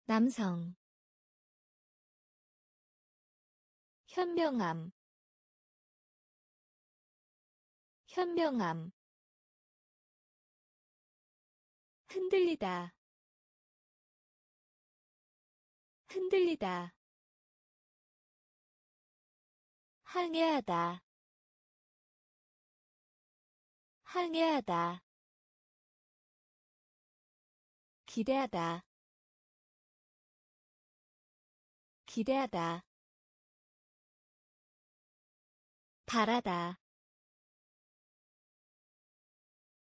남성. 현명함 현명함 흔들리다. 흔들리다. 항해하다. 항해하다. 기대하다. 기대하다. 바라다.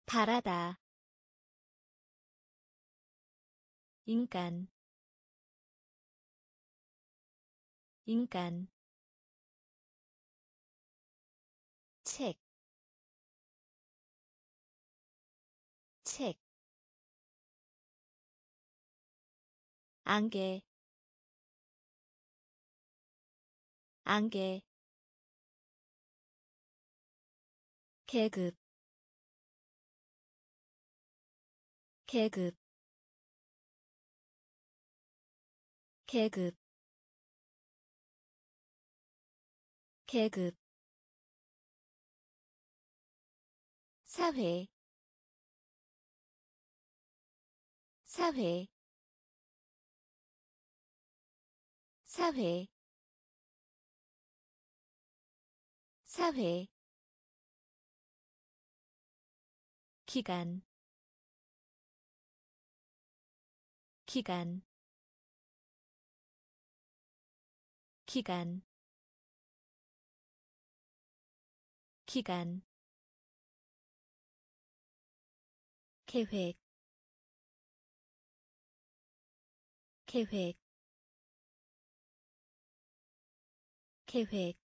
바라다 인간. 인간. 책, 책, 안개, 안개, 계급, 계급, 계급, 계급. 사회 사회. 사회 사회. 기간 기간 기간 기간 계획 계획 계획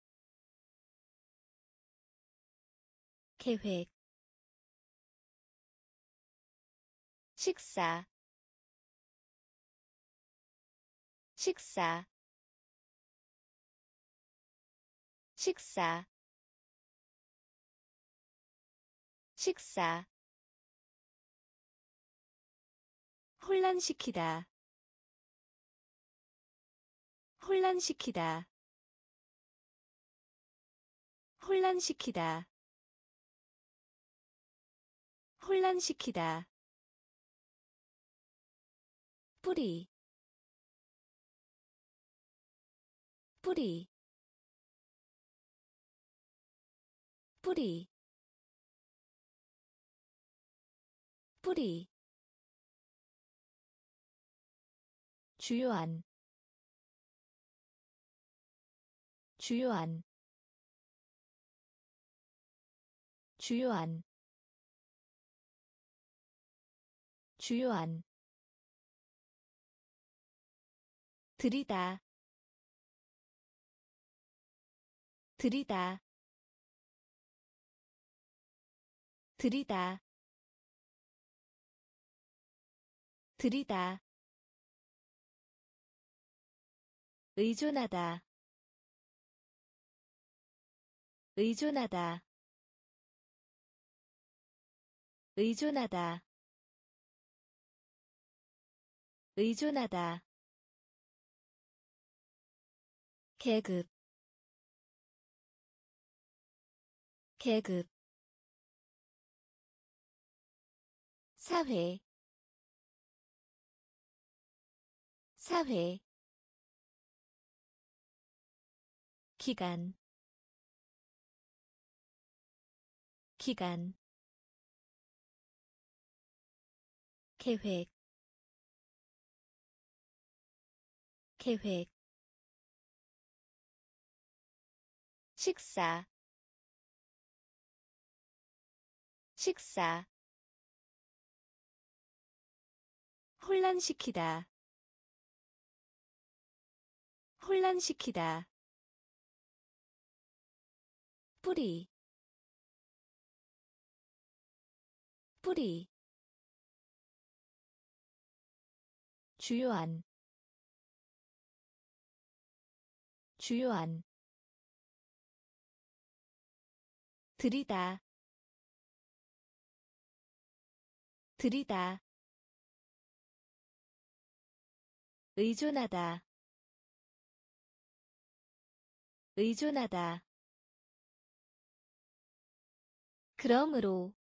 계획. 식사 식사 식사. 식사. 혼란시키다. 혼란시키다. 혼란시키다. 혼란시키다. 뿌리. 뿌리 뿌리 뿌리 주요한 주요한 주요한 주요한. 들이다 들이다 들이다. 들이다. 의존하다. 의존하다. 의존하다. 의존하다. 계급. 계급 사회 사회 기간 기간 계획 계획 식사 식사 혼란시키다. 혼란시키다. 뿌리. 뿌리. 주요한. 주요한. 들이다. 들이다 의존하다. 의존하다. 그러므로.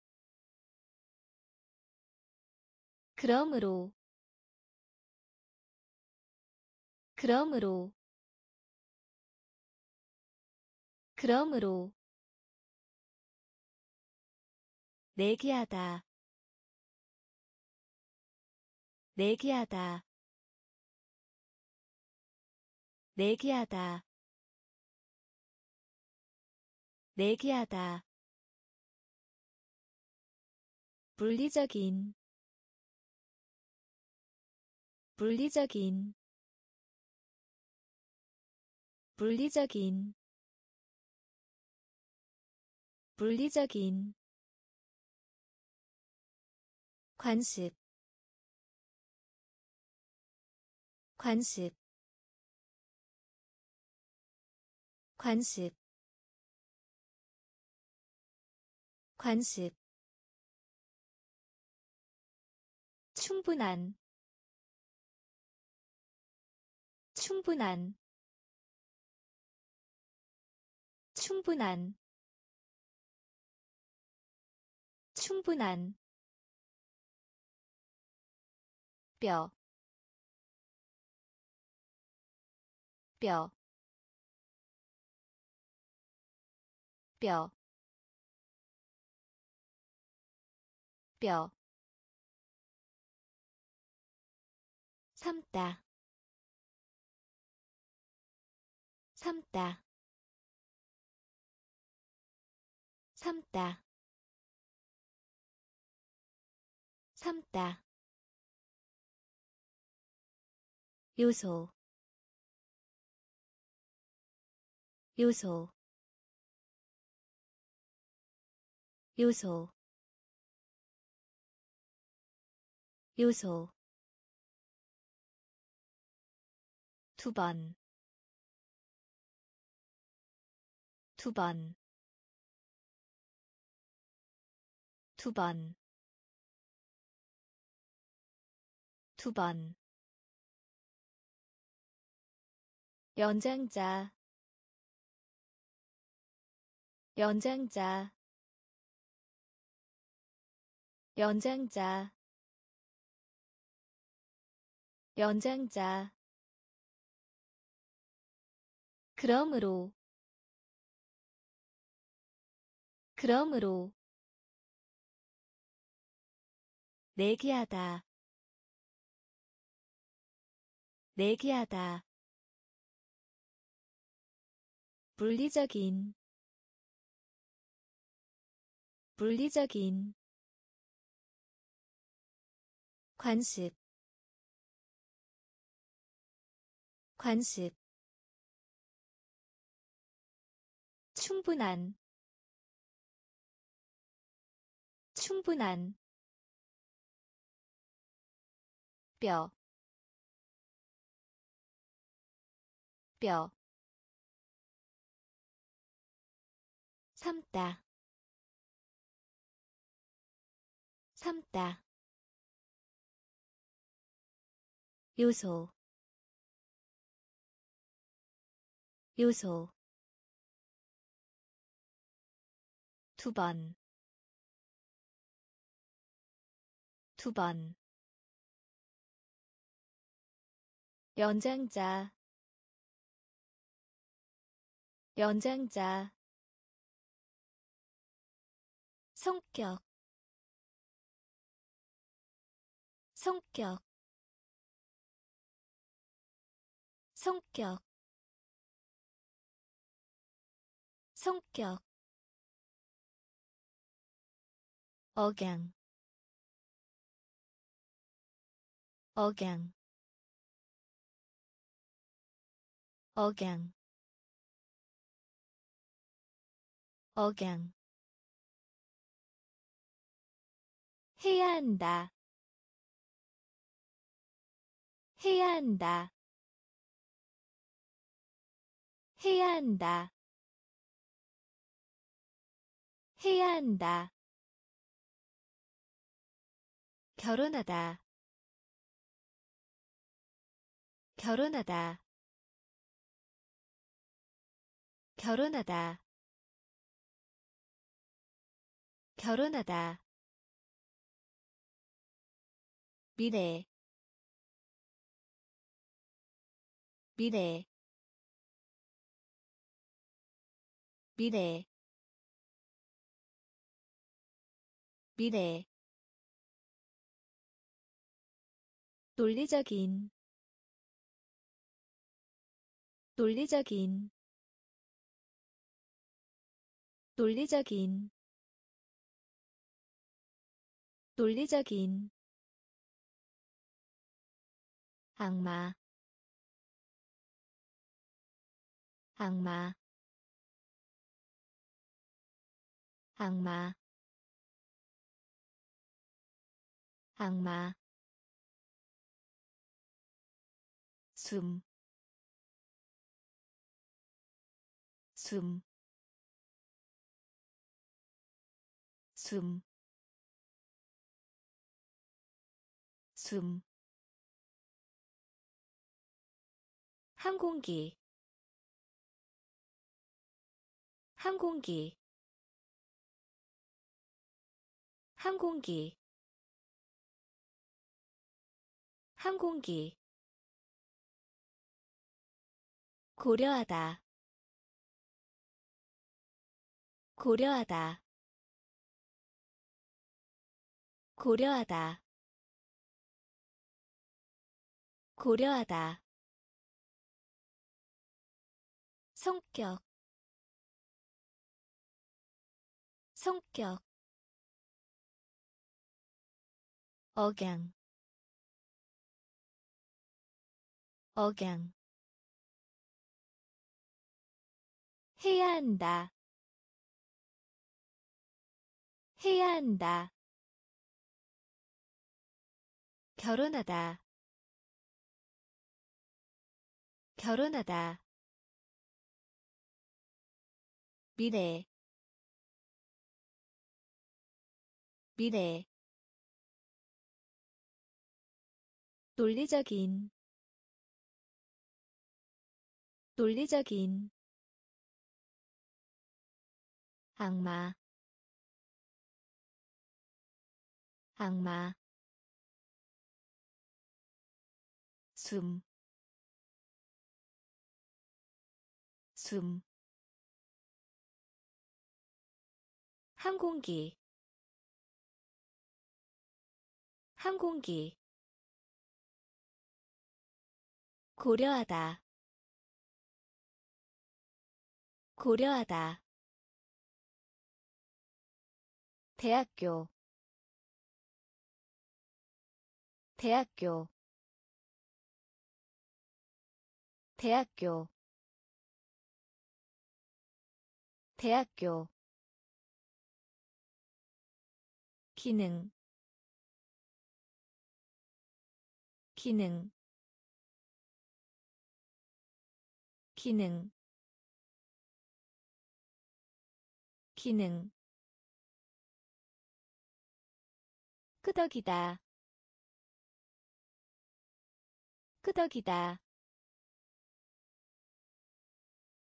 그러므로. 그러므로. 그러므로. 내기하다. 내기하다 내기하다. 내기하다. 물리적인. 물리적인. 물리적인. 물리적인. 관습. 관습 관습 관습 충분한 충분한 충분한 충분한. 뼈, 뼈, 뼈, 뼈, 삼다, 삼다, 삼다, 삼다. 요소. 요소 요소 요소 두 번, 두 번, 두 번, 두 번. 연장자 연장자 연장자. 연장자. 그러므로. 그러므로. 내기하다. 내기하다. 물리적인. 물리적인 관습 관습 충분한 충분한 뼈, 뼈, 삼다 삼다 요소 요소 두 번, 두 번. 연장자, 연장자. 성격 성격 성격 성격 억양 억양 억양 억양 해야 한다. 해야 한다. 해야 한다. 해야 한다. 결혼하다. 결혼하다. 결혼하다. 결혼하다 미래 미래 미래 미래. 논리적인 논리적인 논리적인. 논리적인. 악마 악마 악마. 악마. 숨, 숨, 숨, 숨. 항공기, 항공기, 항공기, 항공기. 고려하다. 고려하다. 고려하다. 고려하다. 성격. 성격 억양 억양 해야 한다. 해야 한다. 결혼하다. 결혼하다. 미래 미래 논리적인 논리적인 악마 악마 숨, 숨, 항공기, 항공기, 고려하다, 고려하다, 대학교. 대학교. 대학교. 대학교. 기능. 기능 기능 기능. 끄덕이다. 끄덕이다.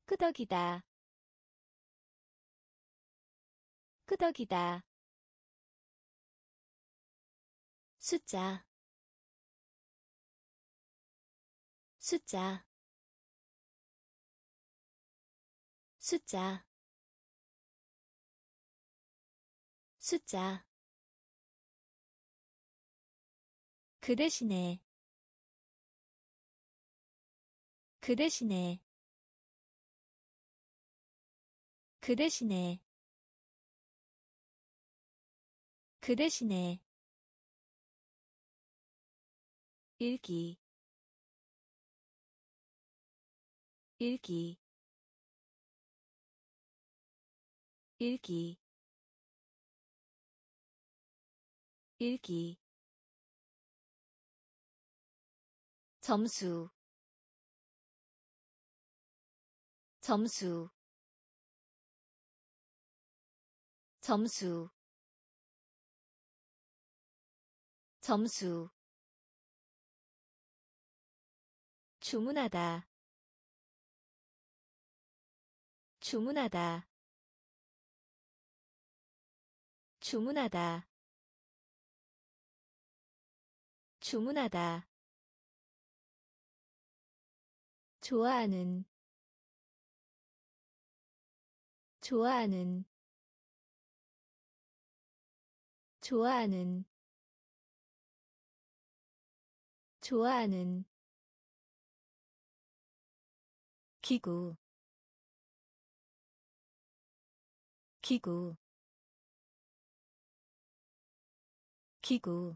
끄덕이다. 끄덕이다. 숫자. 숫자 숫자. 숫자. 그 대신에. 그 대신에. 그 대신에. 그 대신에. 일기. 일기 일기 일기 점수 점수 점수 점수. 주문하다 주문하다 주문하다. 주문하다. 좋아하는. 좋아하는. 좋아하는. 좋아하는. 기구. 기구 기구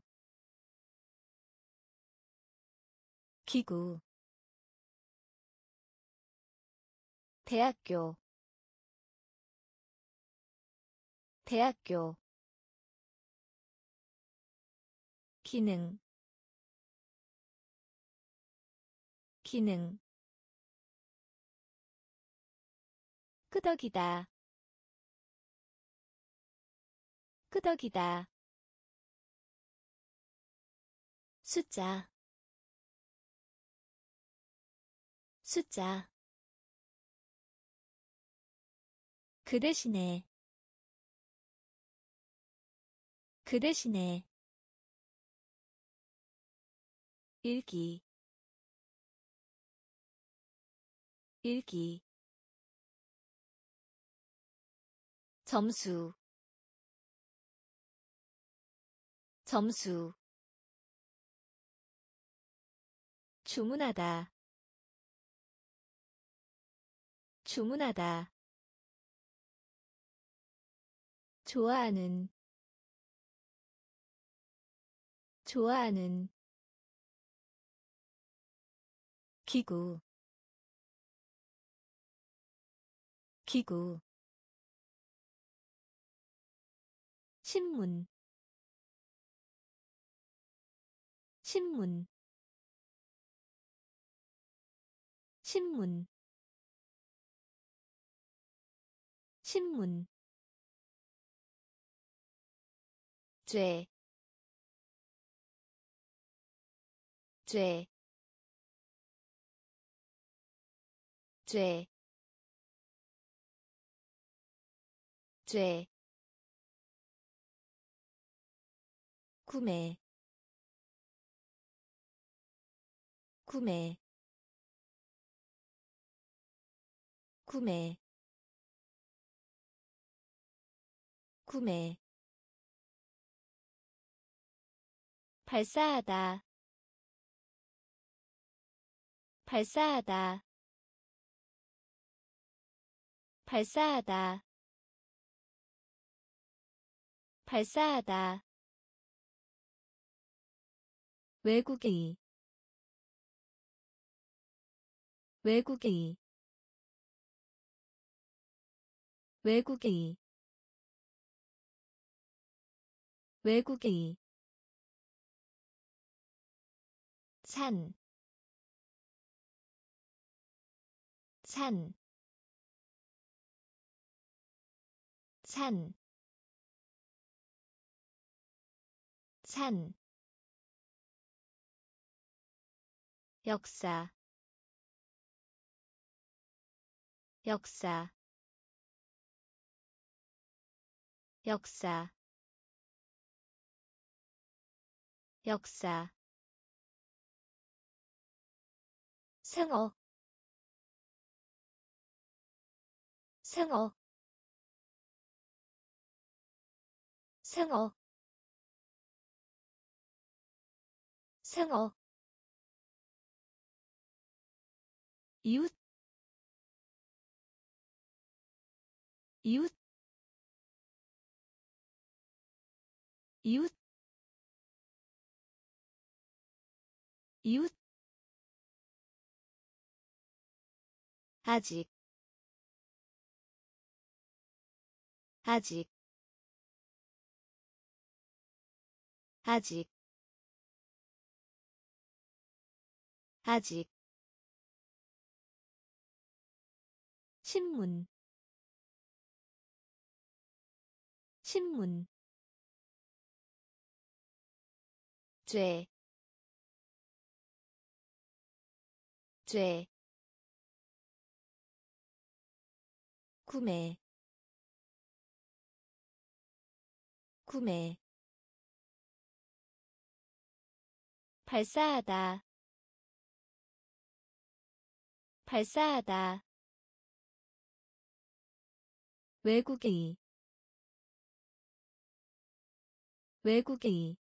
기구 대학교 대학교 기능 기능 끄덕이다 끄덕이다 숫자. 숫자. 그 대신에. 그 대신에. 일기. 일기. 점수. 점수 주문하다. 주문하다. 좋아하는. 좋아하는. 기구. 기구. 신문. 신문 신문. 신문. 죄, 죄, 죄, 죄, 구매, 구매, 구매, 구매. 발사하다. 발사하다. 발사하다. 발사하다. 외국의 외국의 외국의 외국의 산, 산, 산, 산, 역사, 역사, 역사, 역사 상어 상어 상어 상어. 이웃 이웃 이웃 이웃 아직 아직 아직 아직. 신문 신문 죄, 죄, 구매 구매 발사하다 발사하다 외국의 외국의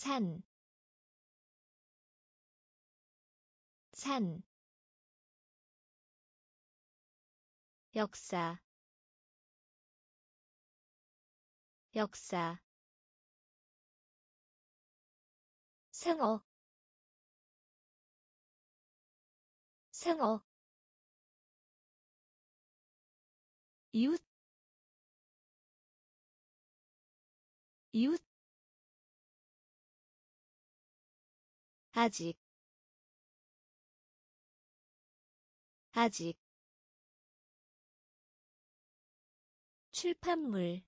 산, 산, 역사, 역사, 상어, 상어, 이웃. 이웃 아직 아직. 출판물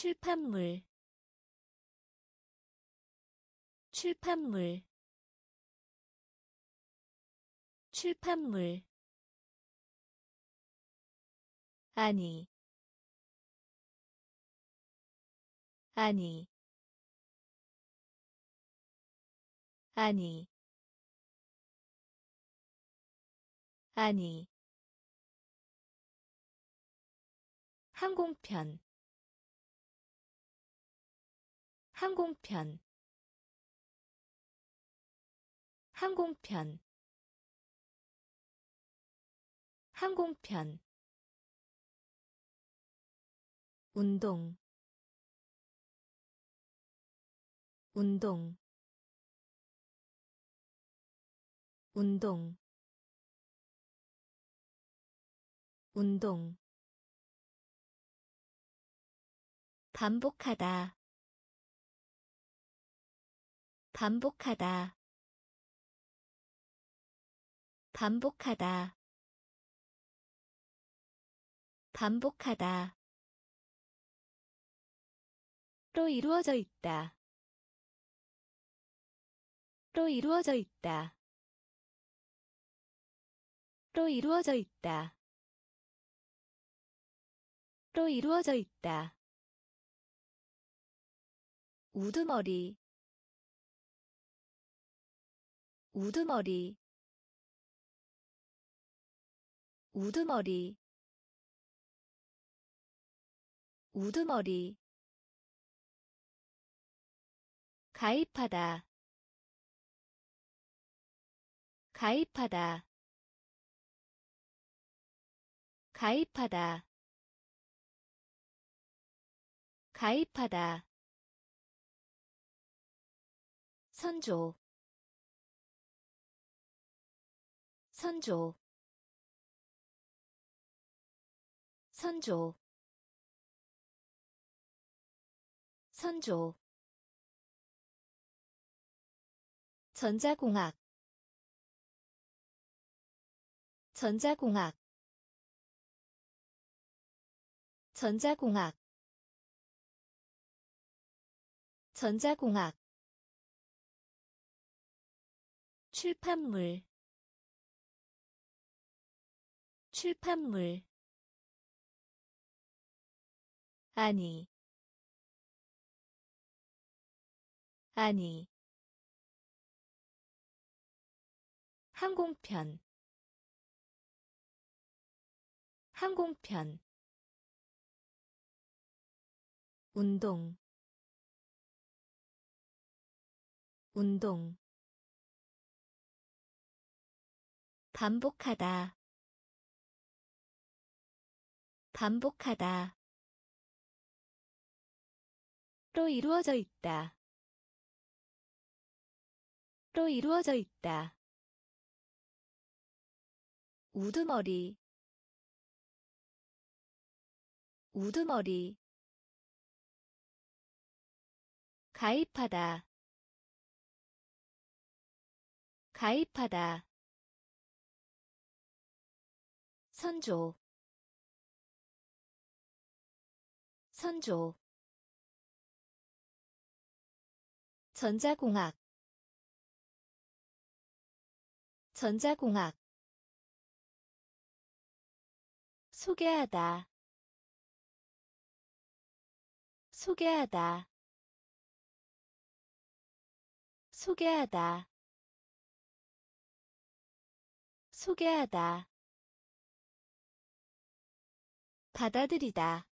출판물. 출판물. 출판물. 아니. 아니 아니 아니. 항공편 항공편 항공편 항공편. 운동 운동 운동. 운동. 반복하다. 반복하다. 반복하다. 반복하다. 로 이루어져 있다. 로 이루어져 있다. 로 이루어져 있다. 로 이루어져 있다. 우두머리. 우두머리. 우두머리. 우두머리. 가입하다. 가입하다 가입하다. 가입하다. 선조. 선조. 선조. 선조. 전자공학. 전자공학 전자공학 전자공학 출판물 출판물 아니 아니 항공편 항공편 운동. 운동. 반복하다. 반복하다. 로 이루어져 있다. 로 이루어져 있다. 우두머리. 우두머리 가입하다. 가입하다. 선조. 선조. 전자공학. 전자공학. 소개하다. 소개하다 소개하다. 소개하다. 받아들이다.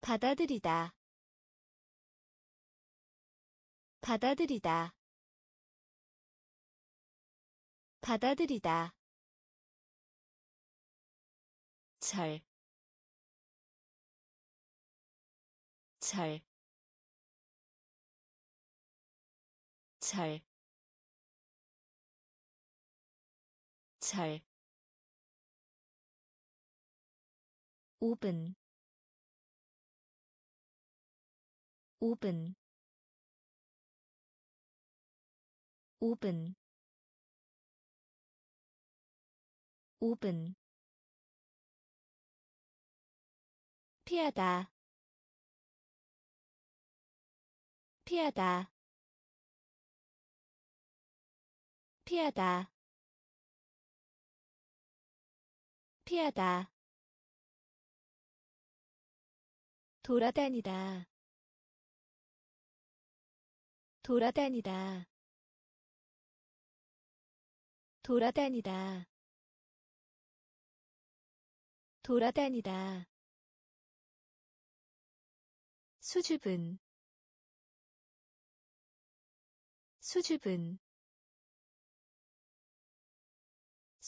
받아들이다. 받아들이다. 받아들이다. 잘, 잘, 잘, 잘, 5분 5분 5분 5분 피하다 피하다 피하다. 피하다. 돌아다니다. 돌아다니다. 돌아다니다. 돌아다니다. 수줍은. 수줍은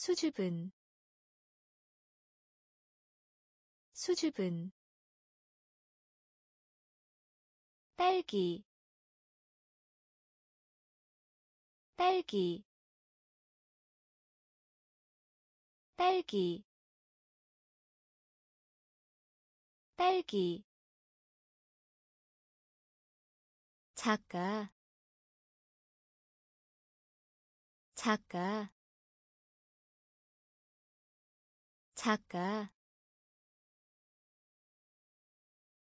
수줍은 수줍은 딸기 딸기 딸기 딸기. 작가 작가 작가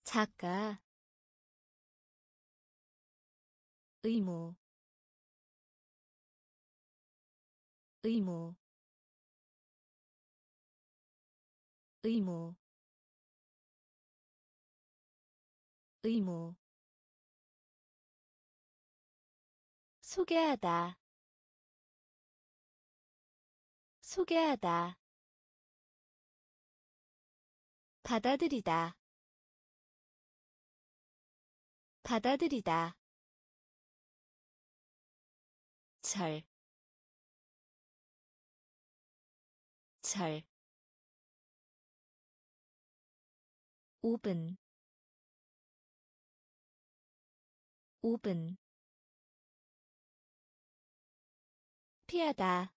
작가 의무 의무 의무 의무. 소개하다 소개하다 받아들이다. 받아들이다. 잘, 잘, 5분 5분 피하다.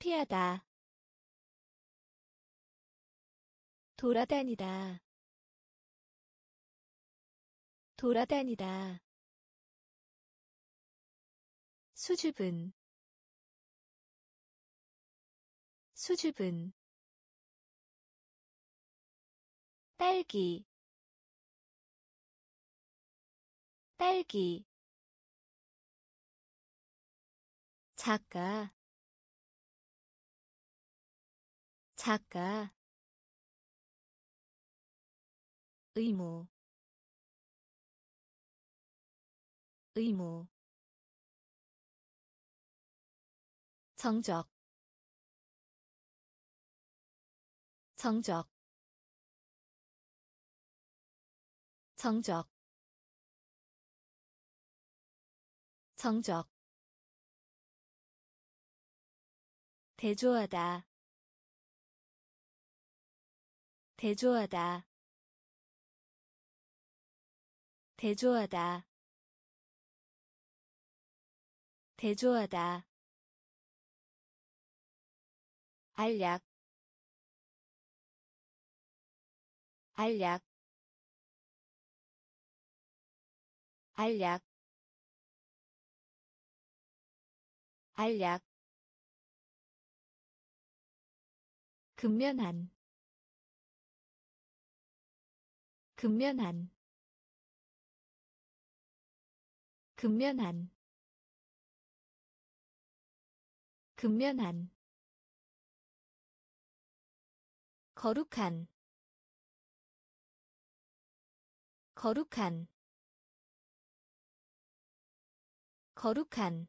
피하다 돌아다니다. 돌아다니다. 수줍은. 수줍은. 딸기. 딸기. 작가. 작가 의무 의무 정적 정적 정적 정적. 대조하다 대조하다 대조하다. 대조하다. 알약. 알약. 알약. 알약. 근면한. 근면한 근면한 근면한 거룩한. 거룩한. 거룩한.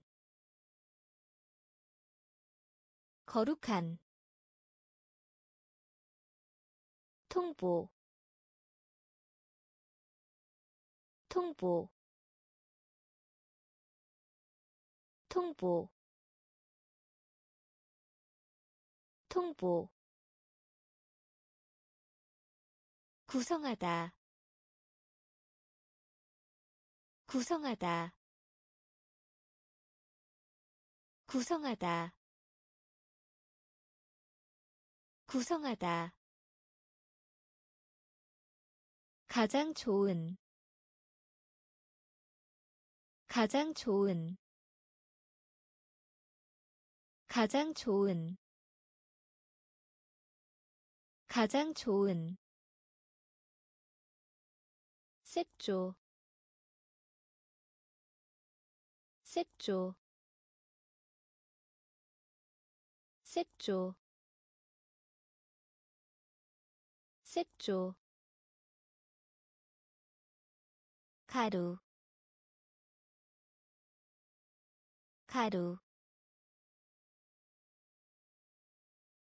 거룩한. 통보. 통보 통보. 통보. 구성하다. 구성하다. 구성하다. 구성하다. 가장 좋은. 가장 좋은 가장 좋은 가장 좋은 색조 색조 색조 색조. 가루 가루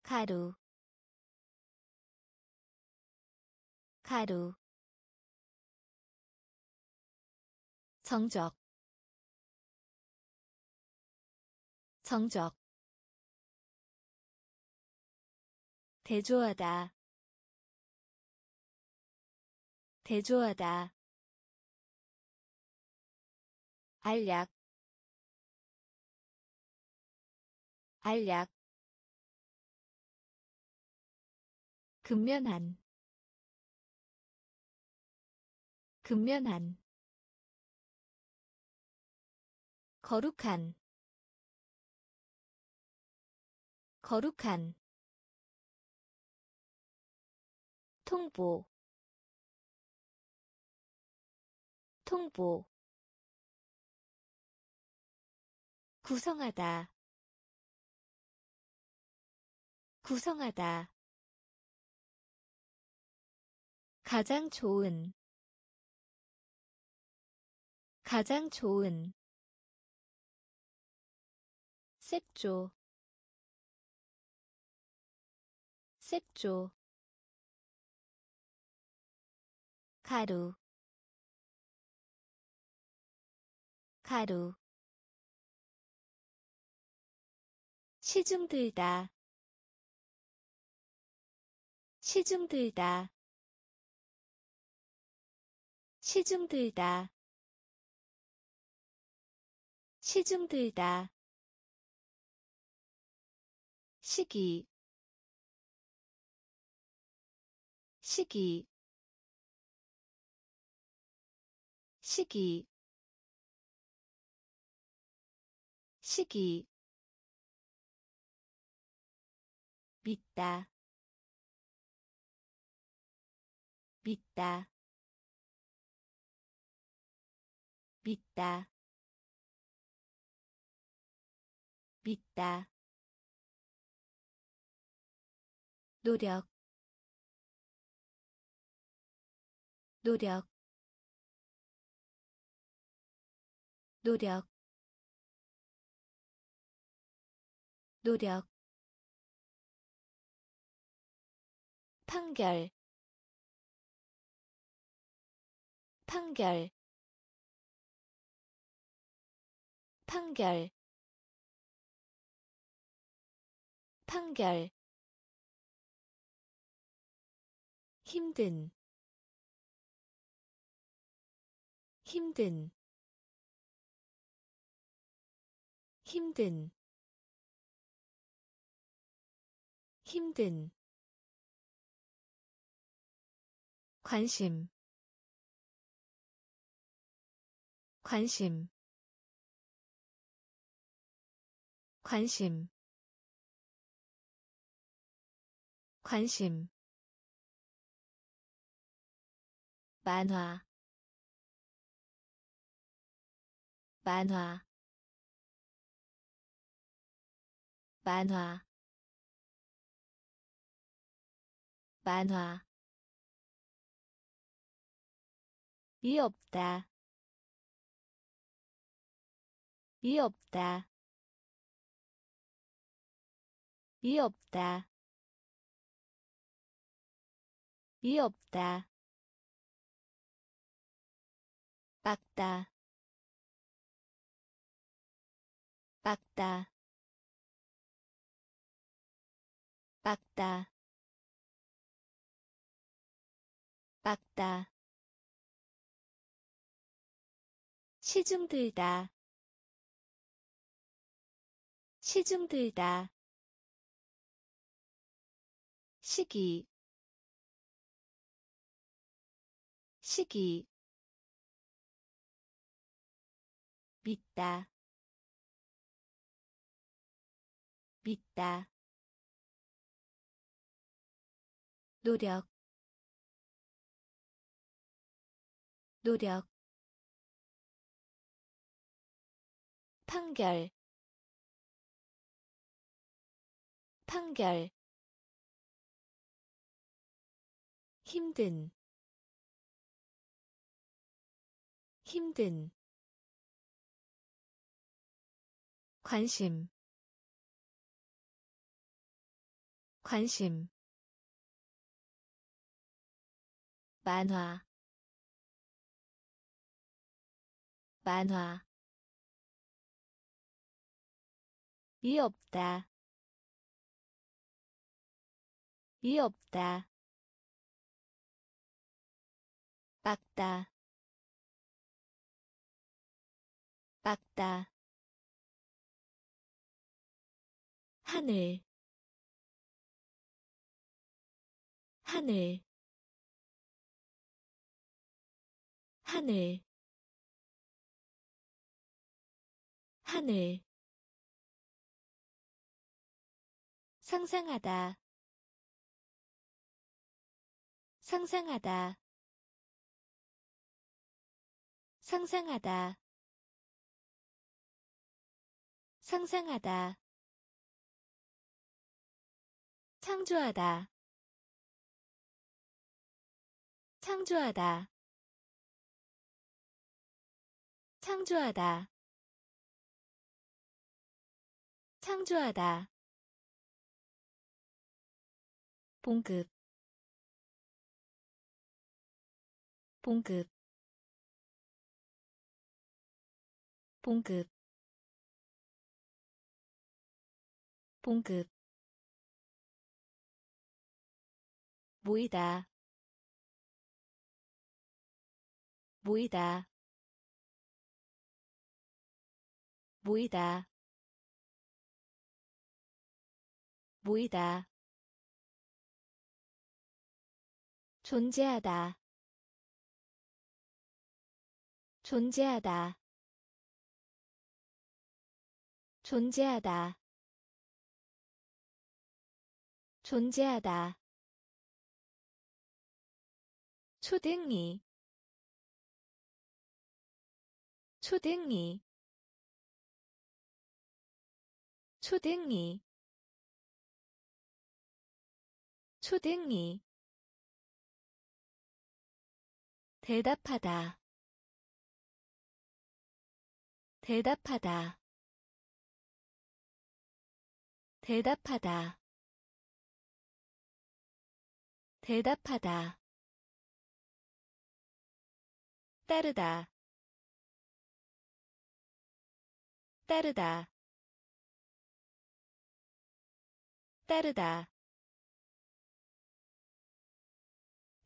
가루 가루 정적 정적 대조하다 대조하다 알약 알약 근면한 근면한 거룩한. 거룩한. 통보. 통보. 구성하다. 구성하다 가장 좋은 가장 좋은 색조 색조 가루 가루. 시중 들다 시중 들다 시중 들다. 시중 들다. 시기. 시기. 시기. 시기. 믿다. 믿다 믿다. 믿다. 노력. 노력. 노력. 노력. 판결. 판결 판결. 판결. 힘든. 힘든. 힘든. 힘든. 관심. 관심 관심. 관심. 만화. 만화. 만화. 만화. 이 없다. 이 없다 이 없다. 이 없다. 빡다. 빡다. 빡다. 빡다. 시중 들다. 시중 들다 시기 시기 믿다 믿다 노력 노력 판결 판결 힘든 힘든 관심 관심 만화 만화. 이 없다 이 없다 빡다. 빡다. 하늘. 하늘. 하늘. 하늘. 상상하다. 상상하다 상상하다. 상상하다. 창조하다. 창조하다. 창조하다. 창조하다. 봉급. 봉급 봉급 봉급 모이다 모이다 모이다 모이다. 존재하다 존재하다 존재하다. 존재하다. 초등이. 초등이. 초등이. 초등이. 대답하다. 대답하다 대답하다. 대답하다. 따르다. 따르다. 따르다.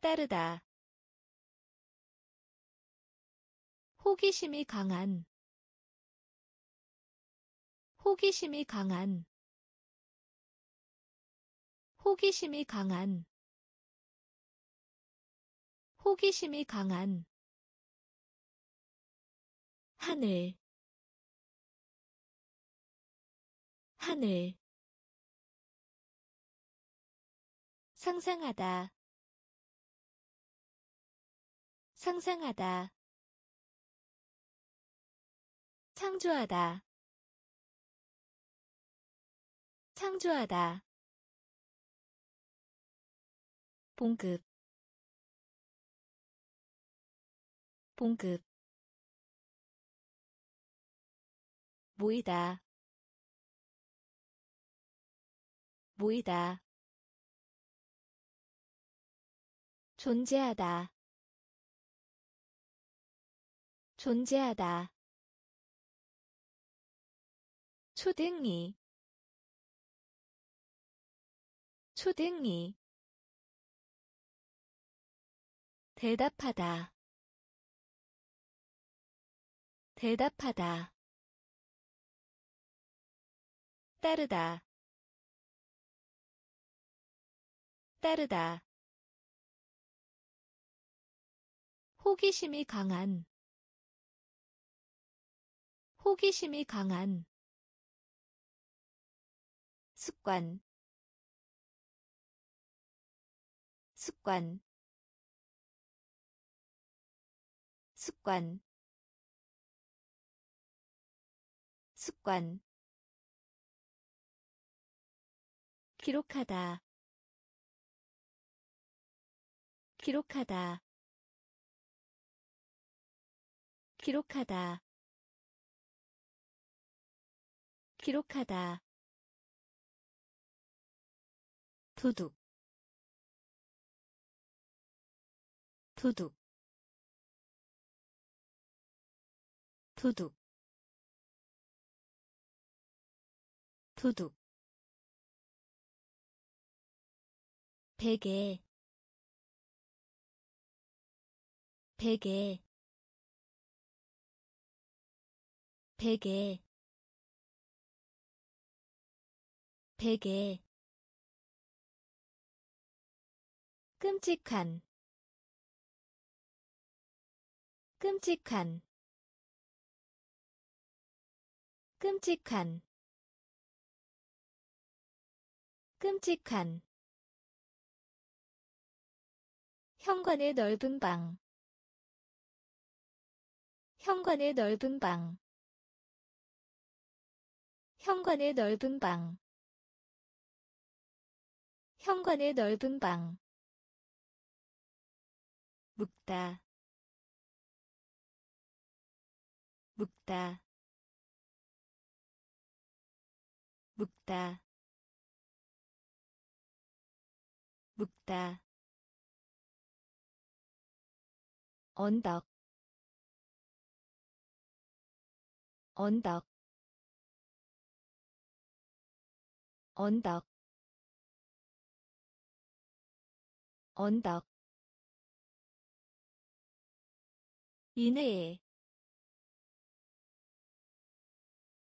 따르다. 호기심이 강한. 호기심이 강한 호기심이 강한. 호기심이 강한. 하늘. 하늘. 상상하다. 상상하다. 창조하다. 창조하다 봉급 봉급 모이다 모이다 존재하다 존재하다 초등이 초등이 대답하다. 대답하다. 따르다. 따르다. 호기심이 강한. 호기심이 강한. 습관. 습관 습관. 습관. 기록하다. 기록하다. 기록하다. 기록하다. 도둑. 도둑 도둑 도둑 베개 베개 베개 베개. 끔찍한 끔찍한 끔찍한 끔찍한 현관의 넓은 방 현관의 넓은 방 현관의 넓은 방 현관의 넓은 방. 묵다 묵다 묵다. 묵다. 언덕. 언덕. 언덕. 언덕. 이내에.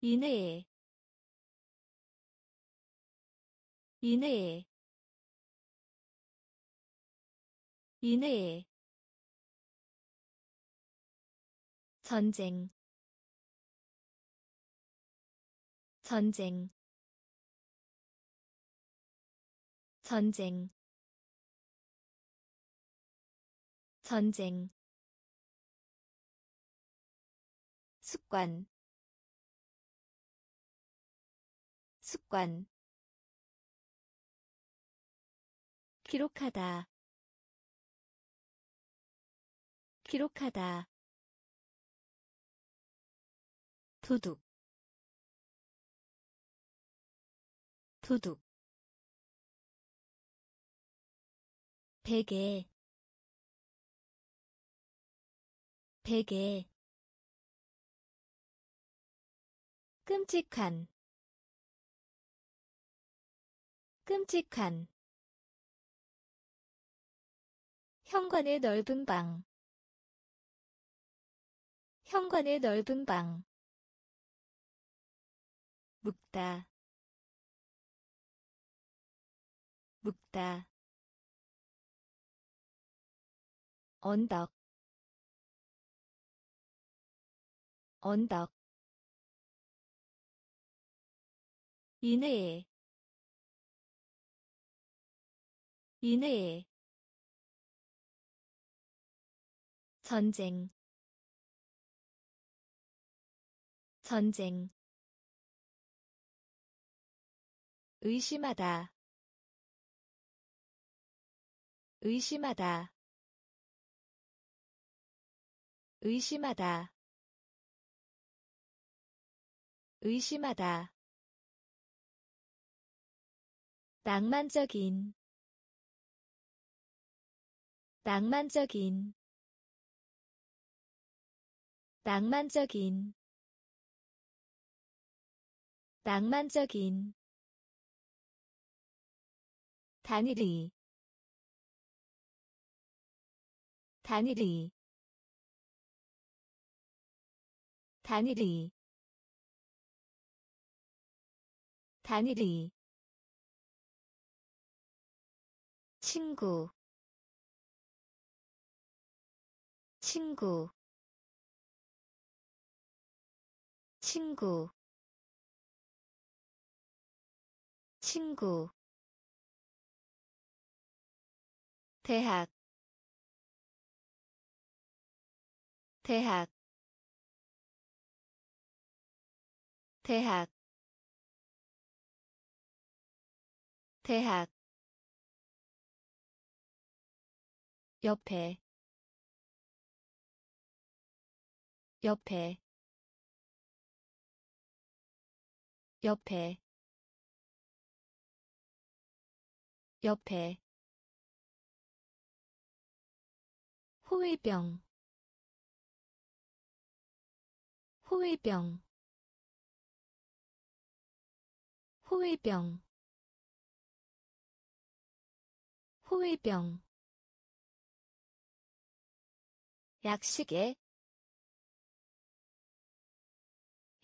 이내에 이내에 이내에 전쟁 전쟁 전쟁 전쟁. 습관 습관 기록하다. 기록하다. 도둑. 도둑. 베개. 베개. 끔찍한. 끔찍한 현관의 넓은 방. 현관의 넓은 방. 묵다. 묵다. 언덕. 언덕. 이내에. 이내에 전쟁 전쟁 의심하다 의심하다 의심하다 의심하다. 낭만적인 낭만적인 낭만적인 낭만적인 단일이 단일이 단일이 단일이. 친구 친구 친구 친구 대학 대학 대학 대학. 옆에 옆에 옆에 옆에. 호위병 호위병. 호위병 호위병. 약식에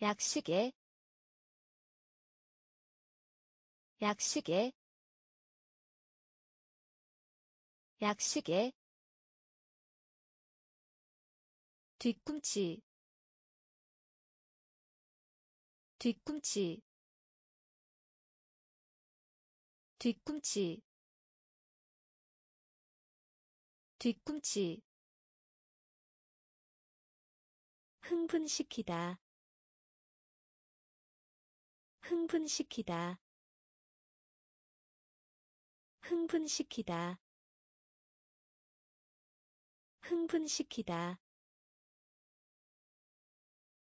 약식에 약식에 약식에 뒤꿈치 뒤꿈치 뒤꿈치 뒤꿈치. 흥분시키다. 흥분시키다 흥분시키다. 흥분시키다.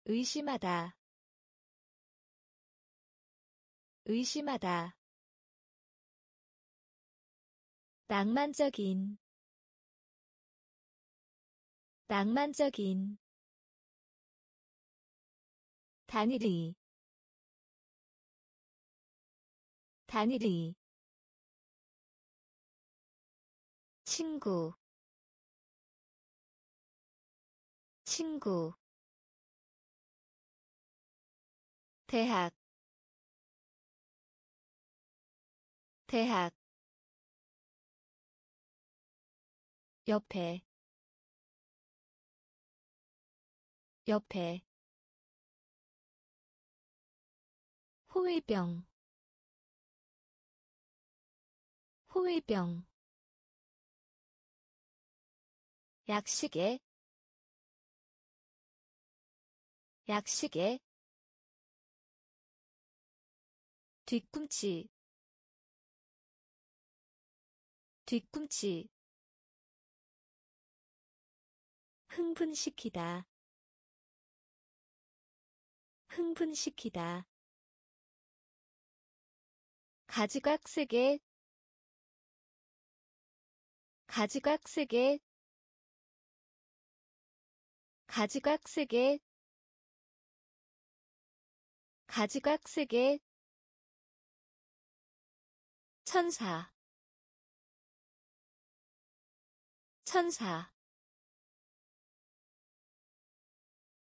의심하다. 의심하다. 낭만적인. 낭만적인. 단일이. 단일이 친구 친구 대학 대학 옆에 옆에 호위병 호위병 약식에 약식에 뒤꿈치 뒤꿈치 흥분시키다 흥분시키다. 가지각색의 가지각색의 가지각색의 가지각색의 천사. 천사.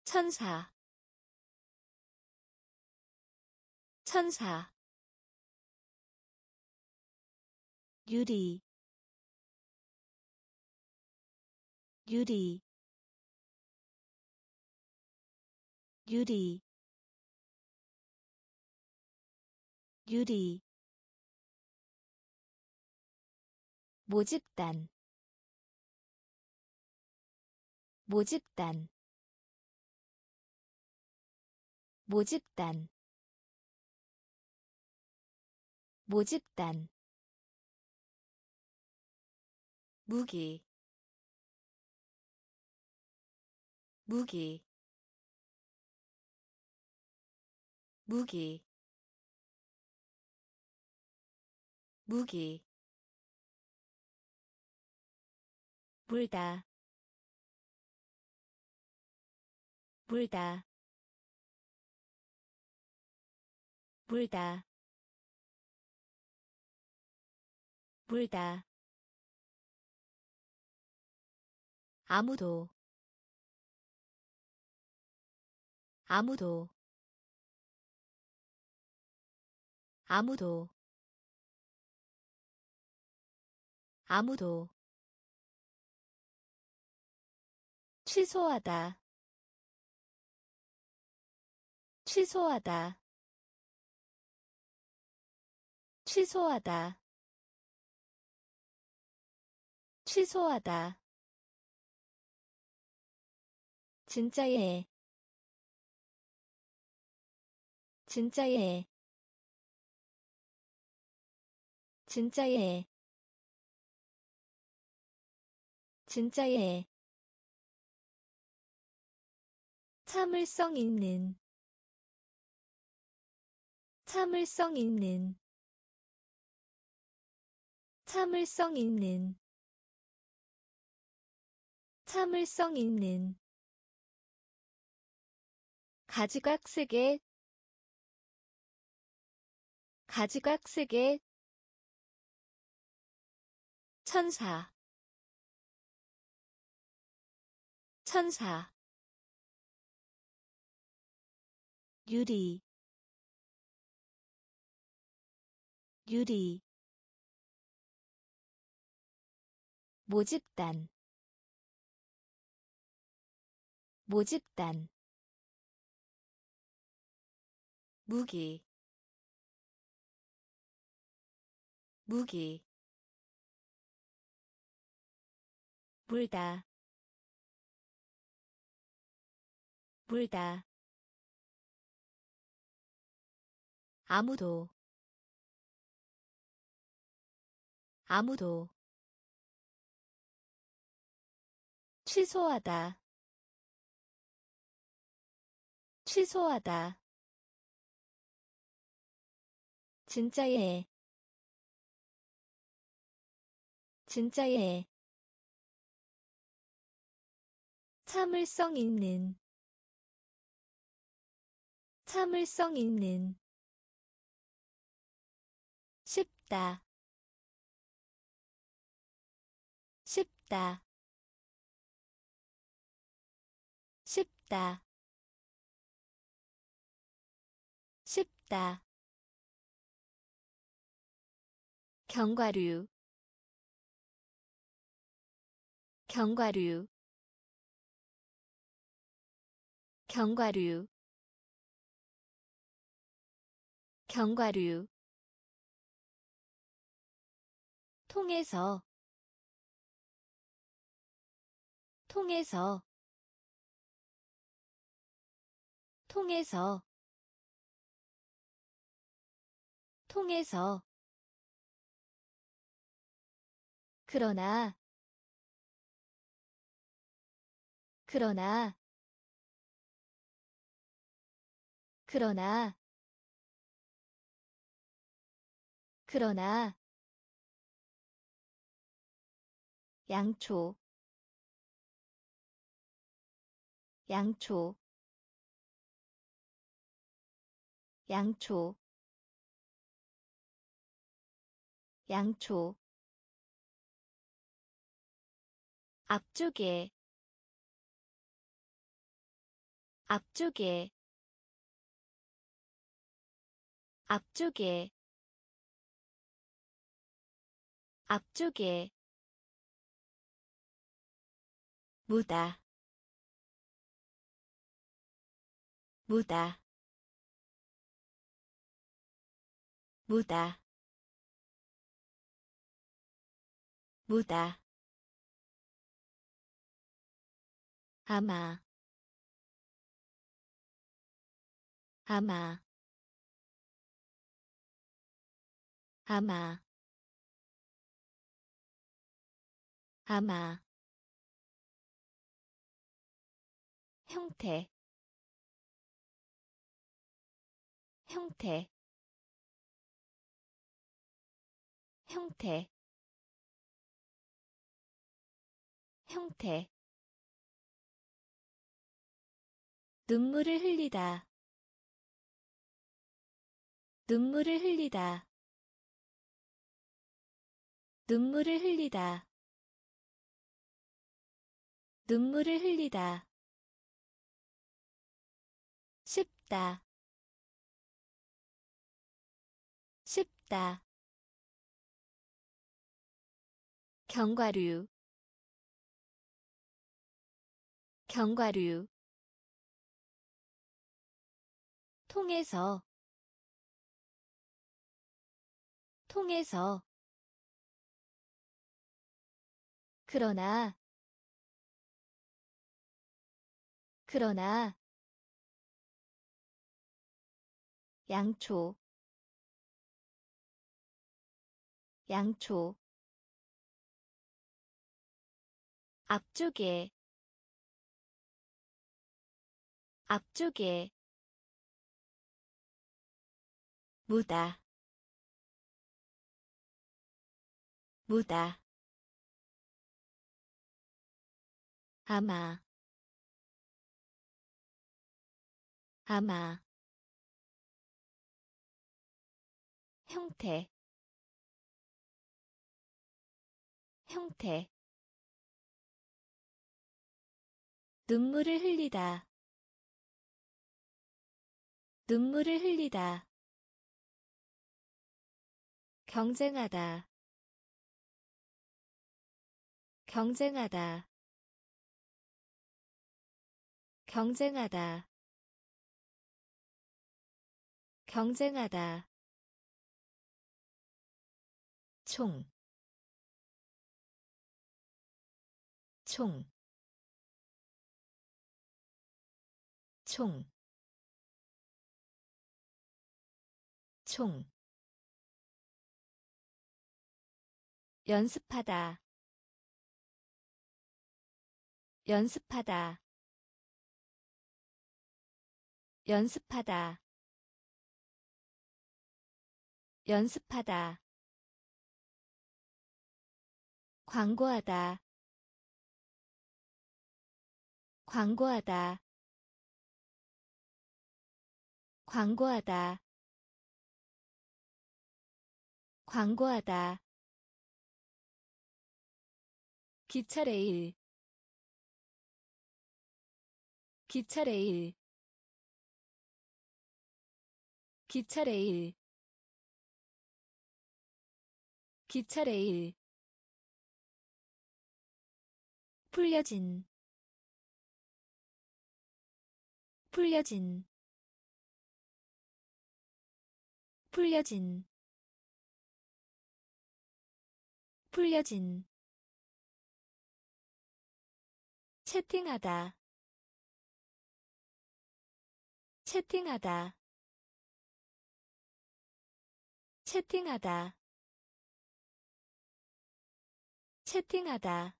천사. 천사. 유리. 유리 유리 유리. 모집단 모집단. 모집단 모집단. 무기 무기 무기 무기 불다 불다 불다 불다. 아무도 아무도 아무도 아무도 취소하다 취소하다 취소하다 취소하다. 진짜예 진짜예 진짜예 진짜예 참을성 있는 참을성 있는 참을성 있는 참을성 있는. 가지각색의 가지각색의 천사. 천사. 유리. 유리. 모집단. 모집단. 무기. 무기 불다. 불다. 아무도. 아무도. 취소하다. 취소하다. 진짜예 진짜예 참을성 있는. 참을성 있는. 쉽다. 쉽다. 쉽다. 쉽다. 경과류. 경과류 경과류 경과류. 통해서 통해서 통해서 통해서. 그러나 그러나 그러나 그러나 양초 양초 양초 양초. 앞쪽에 앞쪽에 앞쪽에 앞쪽에 무다 무다 무다 무다. 아마 아마 아마 아마 형태 형태 형태 형태. 눈물을 흘리다 눈물을 흘리다 눈물을 흘리다. 눈물을 흘리다. 쉽다. 쉽다. 견과류. 견과류. 통해서. 통해서 그러나 그러나 양초 양초 앞쪽에 앞쪽에 무다 무다 아마 아마 형태 형태. 눈물을 흘리다. 눈물을 흘리다. 경쟁하다. 경쟁하다 경쟁하다. 경쟁하다. 총, 총, 총, 총. 연습하다, 연습하다, 연습하다, 연습하다. 광고하다. 광고하다. 광고하다. 광고하다. 기차레일. 기차레일 기차 레일. 기차 레일. 풀려진. 풀려진. 풀려진. 풀려진. 채팅하다. 채팅하다 채팅하다. 채팅하다.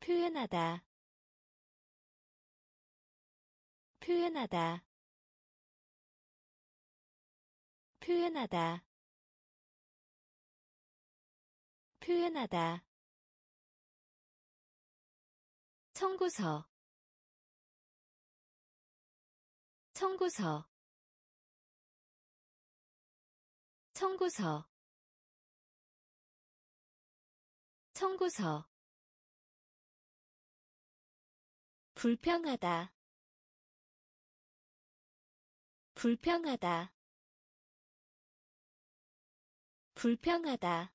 표현하다. 표현하다. 표현하다. 표현하다. 청구서. 청구서 청구서. 청구서. 불평하다. 불평하다. 불평하다.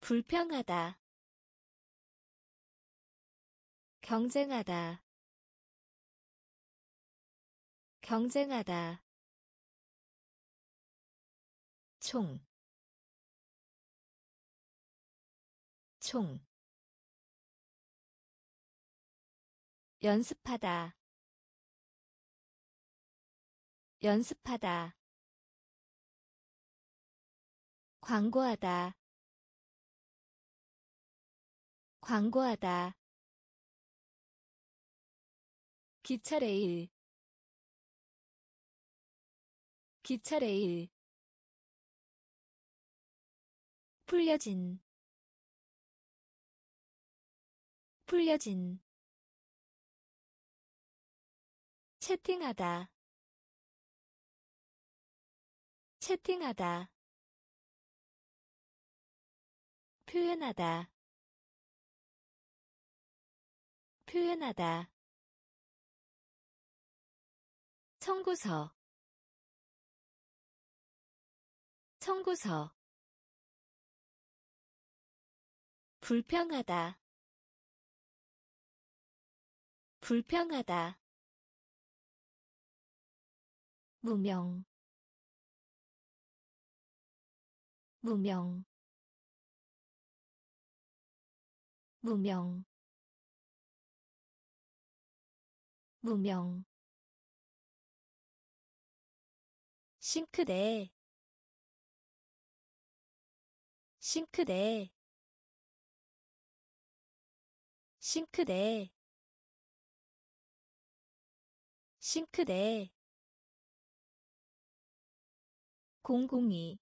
불평하다. 경쟁하다. 경쟁하다 총, 총, 연습하다 연습하다. 광고하다 광고하다. 기차레일 기차레일 풀려진 풀려진 채팅하다 채팅하다 표현하다 표현하다. 청구서 청구서 불평하다. 불평하다. 무명. 무명. 무명. 무명. 싱크대. 싱크대 싱크대. 싱크대. 공공이.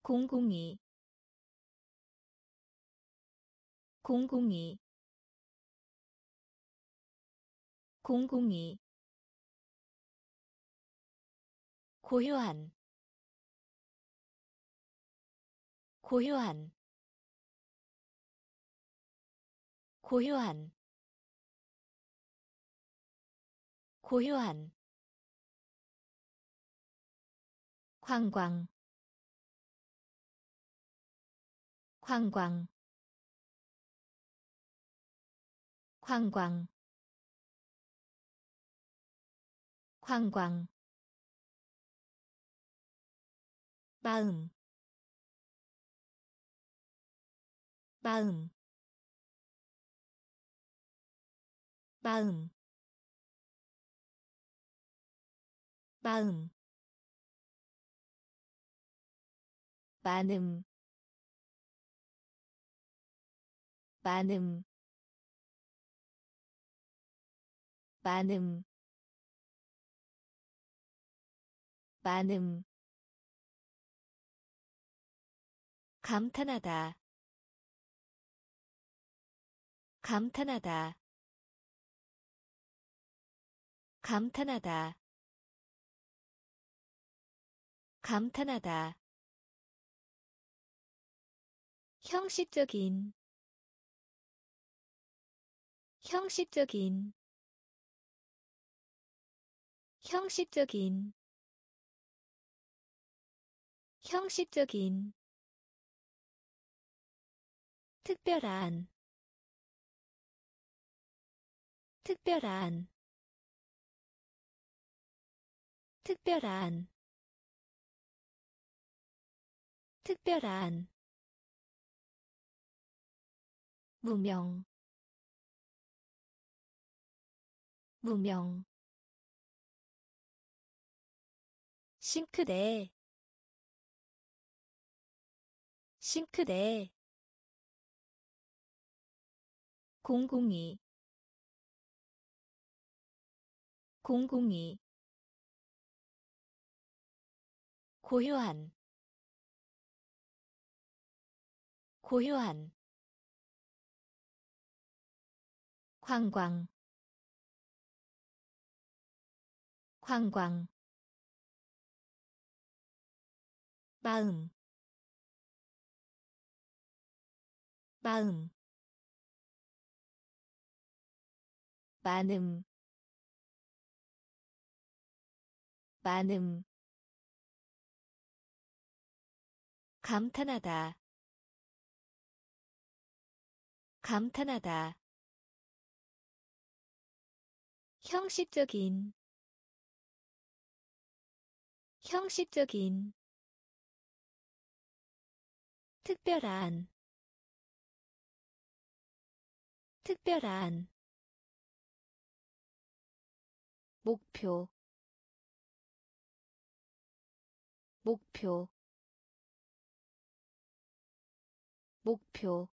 공공이. 공공이. 공공이. 고요한. 고요한 고요한 고요한 관광 관광 관광 관광. 마음 마음 마음. 마음. 많음. 많음. 많음. 많음. 감탄하다. 감탄하다 감탄하다. 감탄하다. 형식적인. 형식적인. 형식적인. 형식적인. 특별한. 특별한 특별한 특별한 무명 무명 싱크대 싱크대 공공이 공공이 고요한 고요한 관광 관광 마음 마음 많음 많음 감탄하다. 감탄하다. 형식적인. 형식적인. 특별한. 특별한. 목표. 목표 목표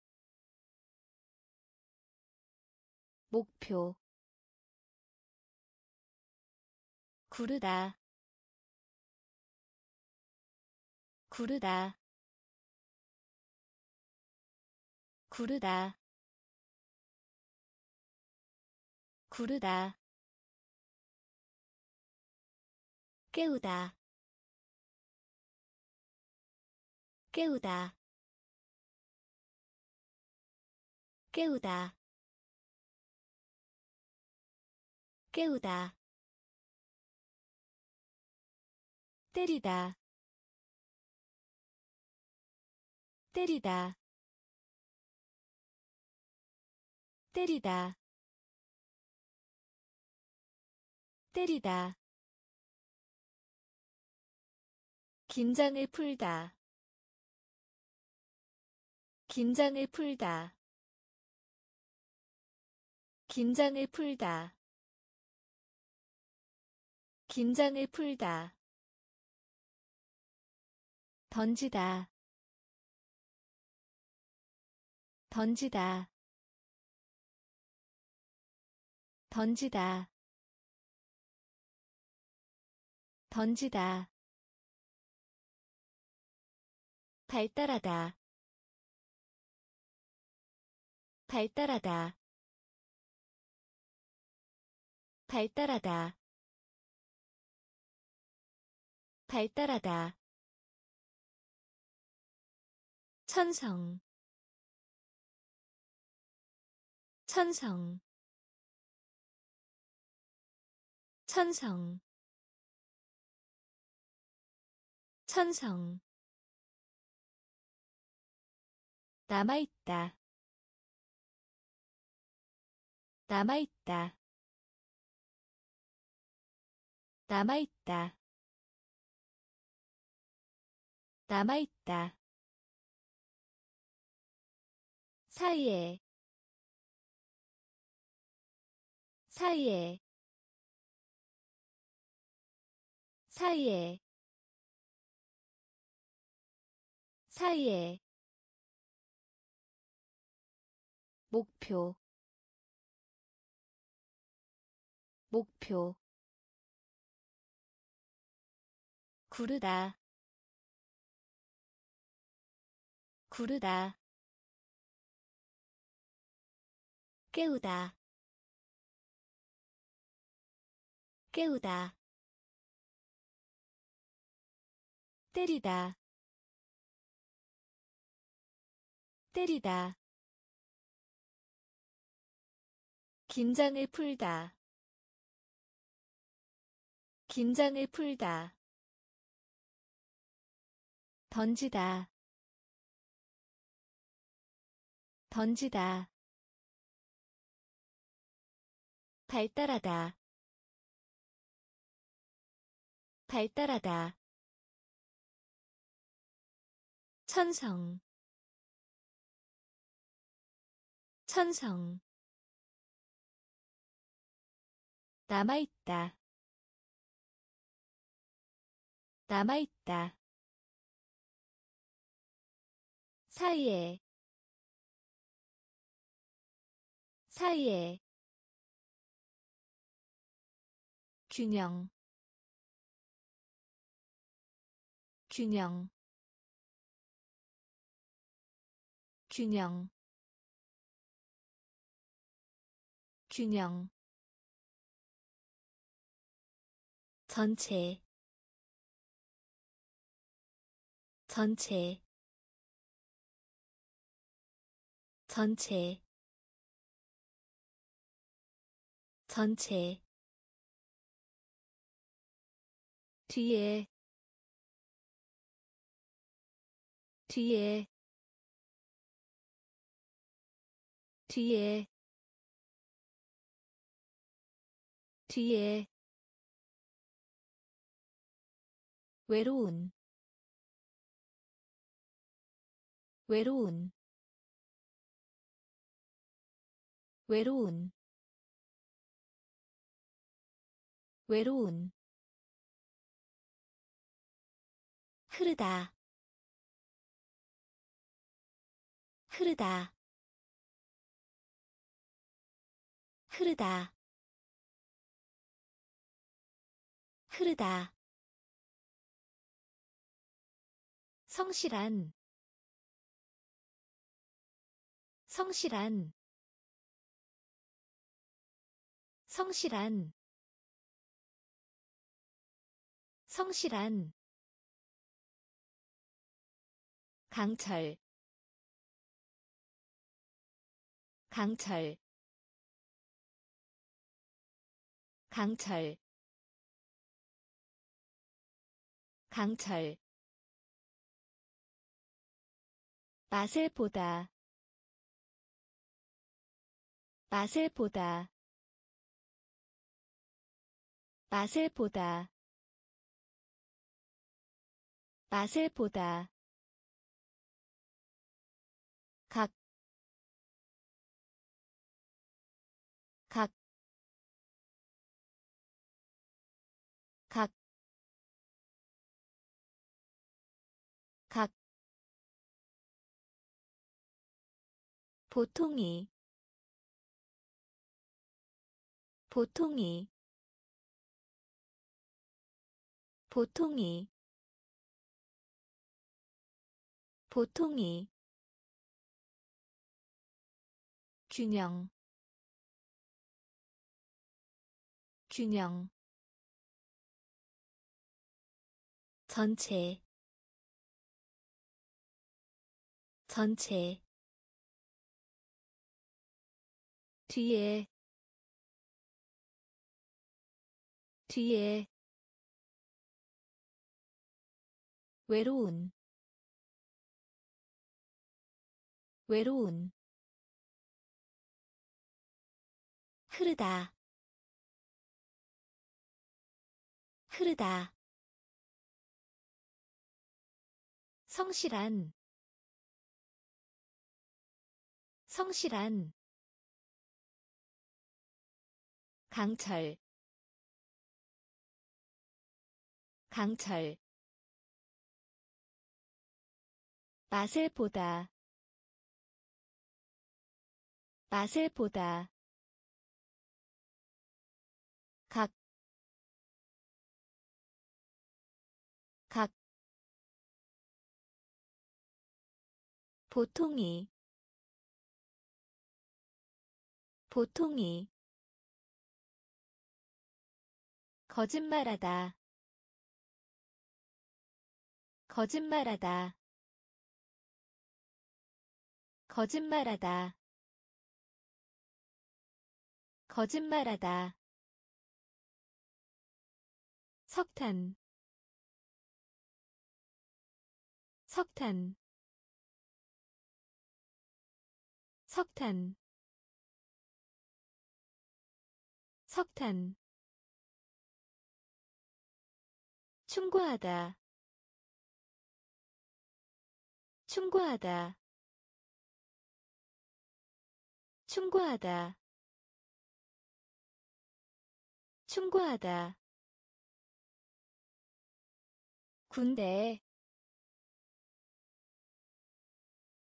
목표 구르다 구르다 구르다 구르다 깨우다 깨우다 깨우다. 깨우다. 때리다. 때리다. 때리다. 때리다. 긴장을 풀다. 긴장을 풀다 긴장을 풀다. 긴장을 풀다. 던지다. 던지다. 던지다. 던지다. 발달하다. 발달하다 발달하다. 발달하다. 천성. 천성. 천성. 천성. 남아있다. 남아있다 남아있다. 남아있다. 사이에. 사이에. 사이에. 사이에. 목표. 목표 구르다. 구르다. 깨우다. 깨우다. 때리다. 때리다. 긴장을 풀다. 긴장을 풀다 던지다. 던지다. 발달하다. 발달하다. 천성. 천성. 남아있다. 남아있다 사이에 사이에 균형 균형 균형 균형. 전체 전체 전체 전체 뒤에 뒤에 뒤에 뒤에. 외로운 외로운 외로운 외로운 흐르다 흐르다 흐르다 흐르다. 성실한 성실한 성실한 성실한 강철 강철 강철 강철. 맛을 보다 맛을 보다 맛을 보다. 맛을 보다. 각, 각, 각, 각, 보통이, 보통이, 보통이, 보통이 균형 균형 전체 전체 뒤에 뒤에 외로운 외로운 흐르다 흐르다. 성실한 성실한. 강철 강철 맛을 보다. 맛을 보다. 각, 각, 보통이, 보통이, 거짓말하다, 거짓말하다, 거짓말하다, 거짓말하다. 석탄. 석탄. 석탄. 석탄. 충고하다. 충고하다 충고하다. 충고하다. 군대.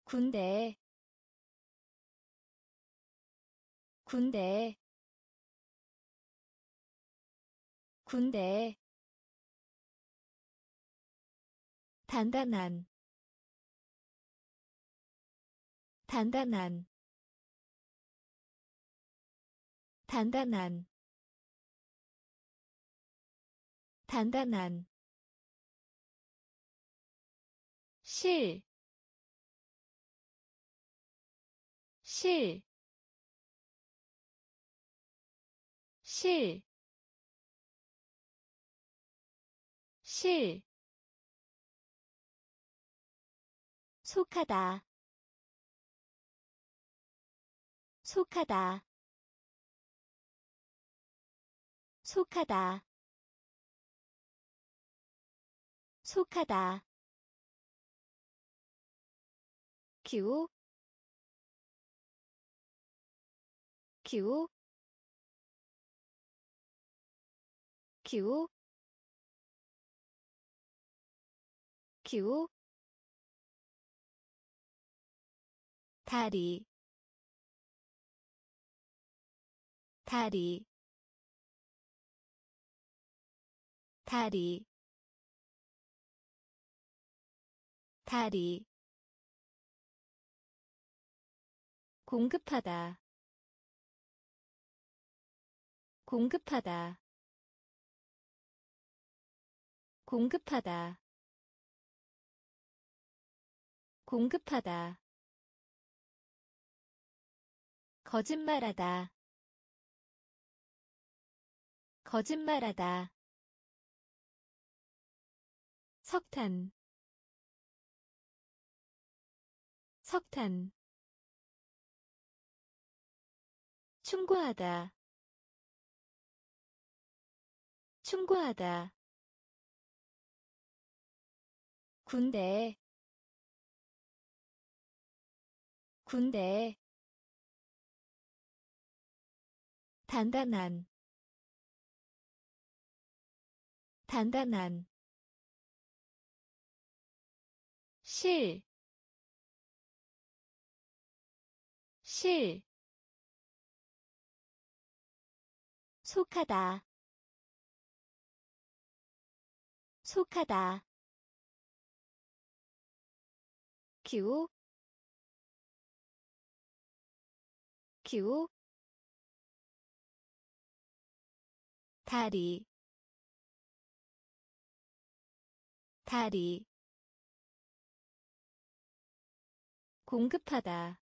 군대. 군대. 군대. 단단한. 단단한 단단한 단단한 실, 실, 실, 실, 속하다, 속하다, 속하다, 속하다. 기호 기호 기호 다리. 다리 다리 다리 공급하다 공급하다 공급하다 공급하다. 거짓말하다 거짓말하다 석탄. 석탄. 충고하다. 충고하다. 군대. 군대. 단단한. 단단한 실, 실, 속하다, 속하다, 기호, 기호, 다리, 다리, 공급하다.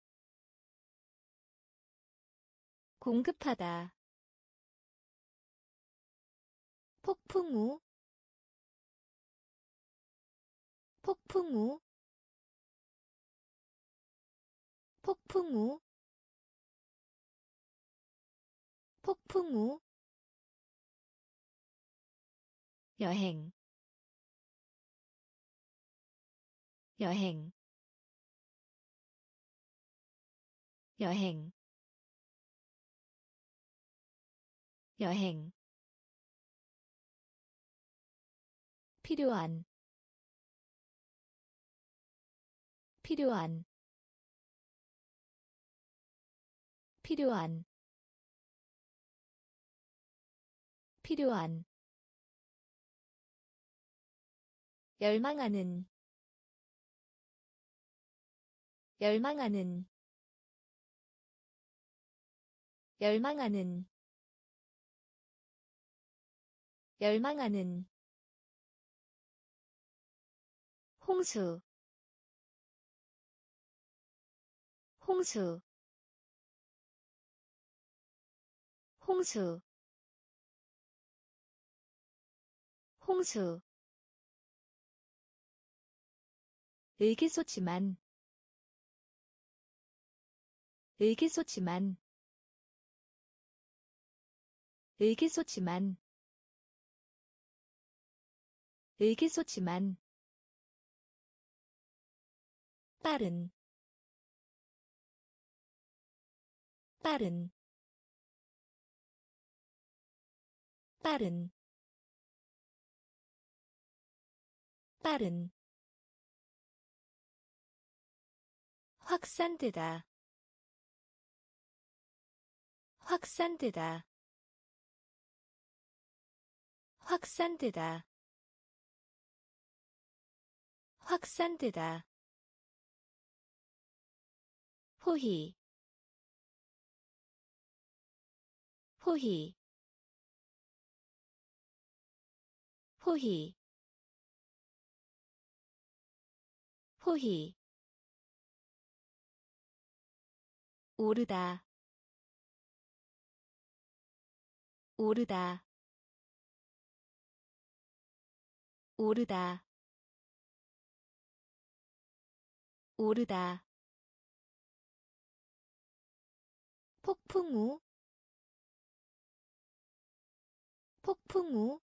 공급하다. 폭풍우. 폭풍우. 폭풍우. 폭풍우. 여행. 여행 여행. 여행. 필요한. 필요한. 필요한. 필요한. 열망하는. 열망하는 열망하는 열망하는 홍수 홍수 홍수 홍수. 의기소침한 의기소침한 의기소침한 의기소침한 빠른 빠른 빠른 빠른. 확산되다 확산되다 확산되다. 확산되다. 포희. 포희. 포희. 포희. 오르다. 오르다 오르다. 오르다. 폭풍우. 폭풍우.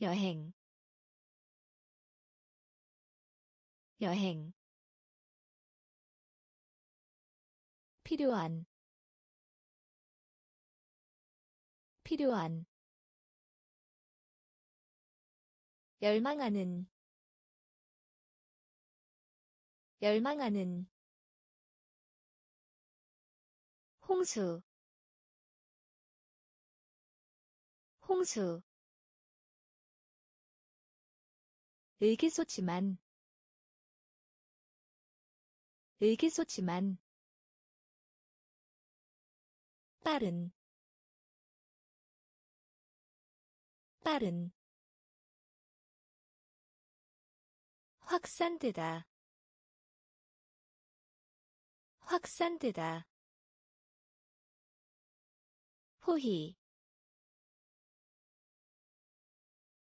여행. 여행. 필요한. 필요한 열망하는 열망하는 홍수 홍수. 의기소침한 의기소침한. 빠른 빠른 확산되다. 확산되다. 포희.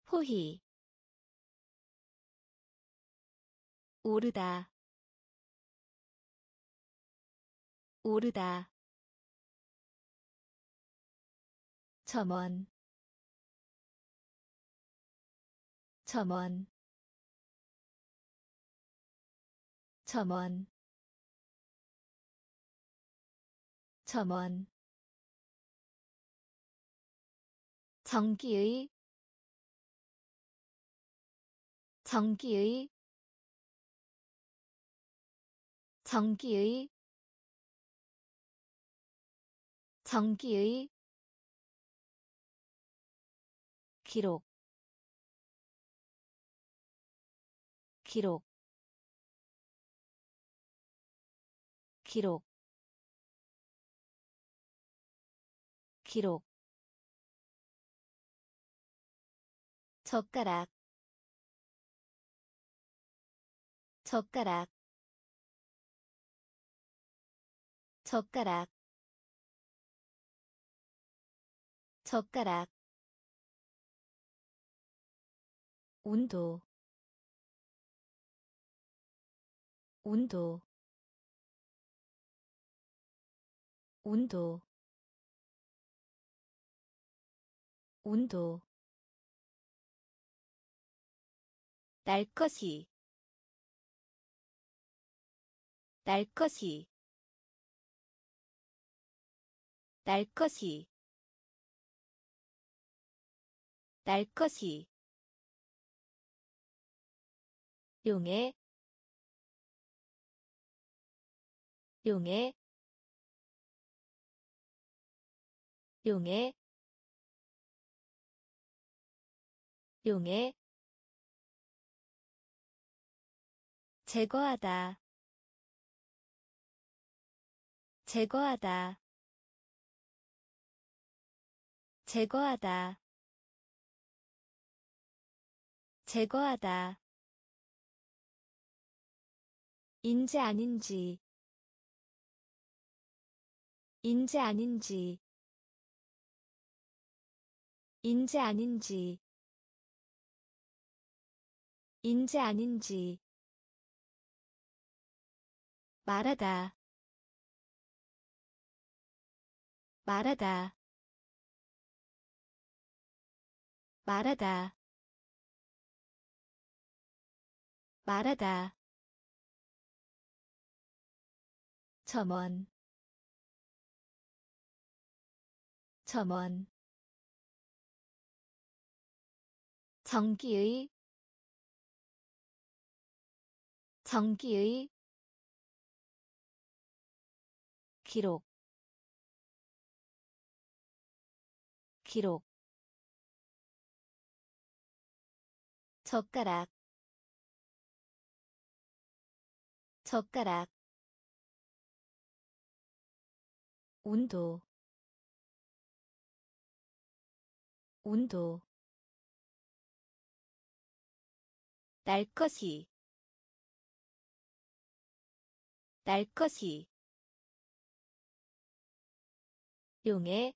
포희. 오르다. 오르다. 점원. 점원 점원. 점원. 전기의. 전기의. 전기의. 전기의. 기록. 기록 기록 기록 젓가락 젓가락 젓가락 젓가락 온도 온도 온도 온도 날 것이 날 것이 날 것이 날 것이. 용해 용해 용해 용해 제거하다 제거하다 제거하다 제거하다. 인지 아닌지 인지 아닌지 인지 아닌지. 인지 아닌지. 말하다. 말하다. 말하다. 말하다. 점원. 점원 전기의 전기의 기록 기록 젓가락 젓가락 온도 온도 날 것이. 날 것이. 용해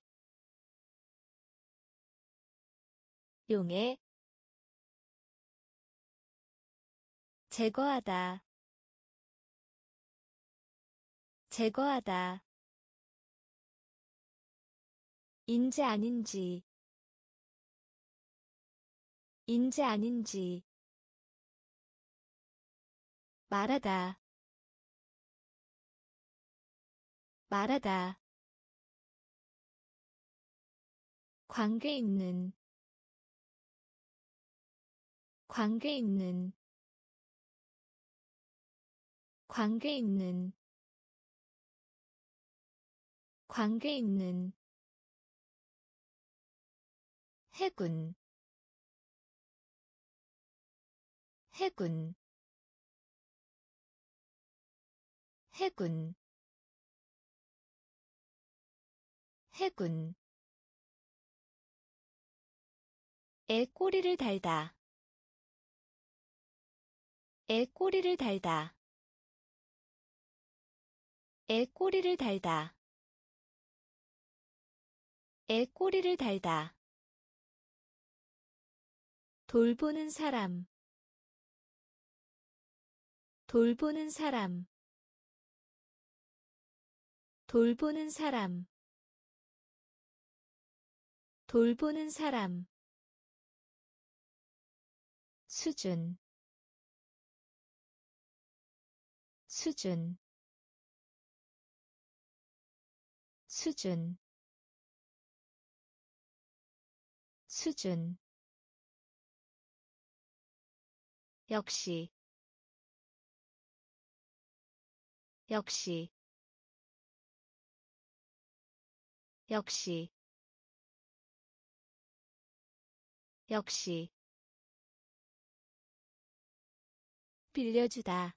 용해 제거하다. 제거하다. 인지 아닌지. 인지 아닌지 말하다. 말하다. 관계 있는. 관계 있는. 관계 있는. 관계 있는. 해군. 해군 해군. 해군. 애 꼬리를 달다. 애 꼬리를 달다. 애 꼬리를 달다. 애 꼬리를 달다. 돌보는 사람. 돌보는 사람 돌보는 사람. 돌보는 사람. 수준. 수준. 수준. 수준. 역시. 역시 역시 역시 빌려주다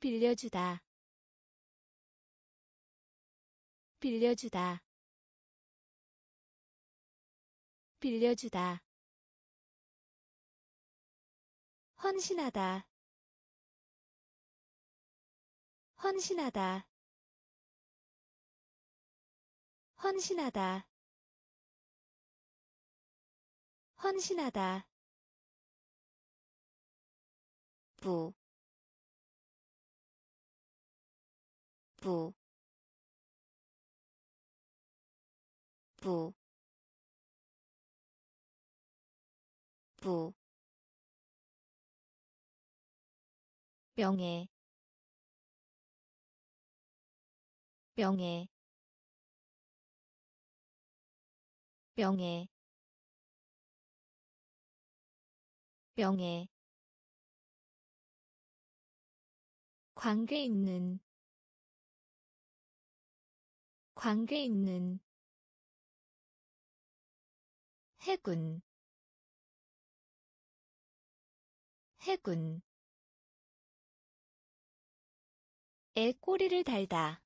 빌려주다 빌려주다 빌려주다. 헌신하다 헌신하다 헌신하다. 헌신하다. 부, 부, 부, 부, 명예, 명예, 명예, 명예 관계 있는 관계 있는 해군 해군. 애 꼬리를 달다.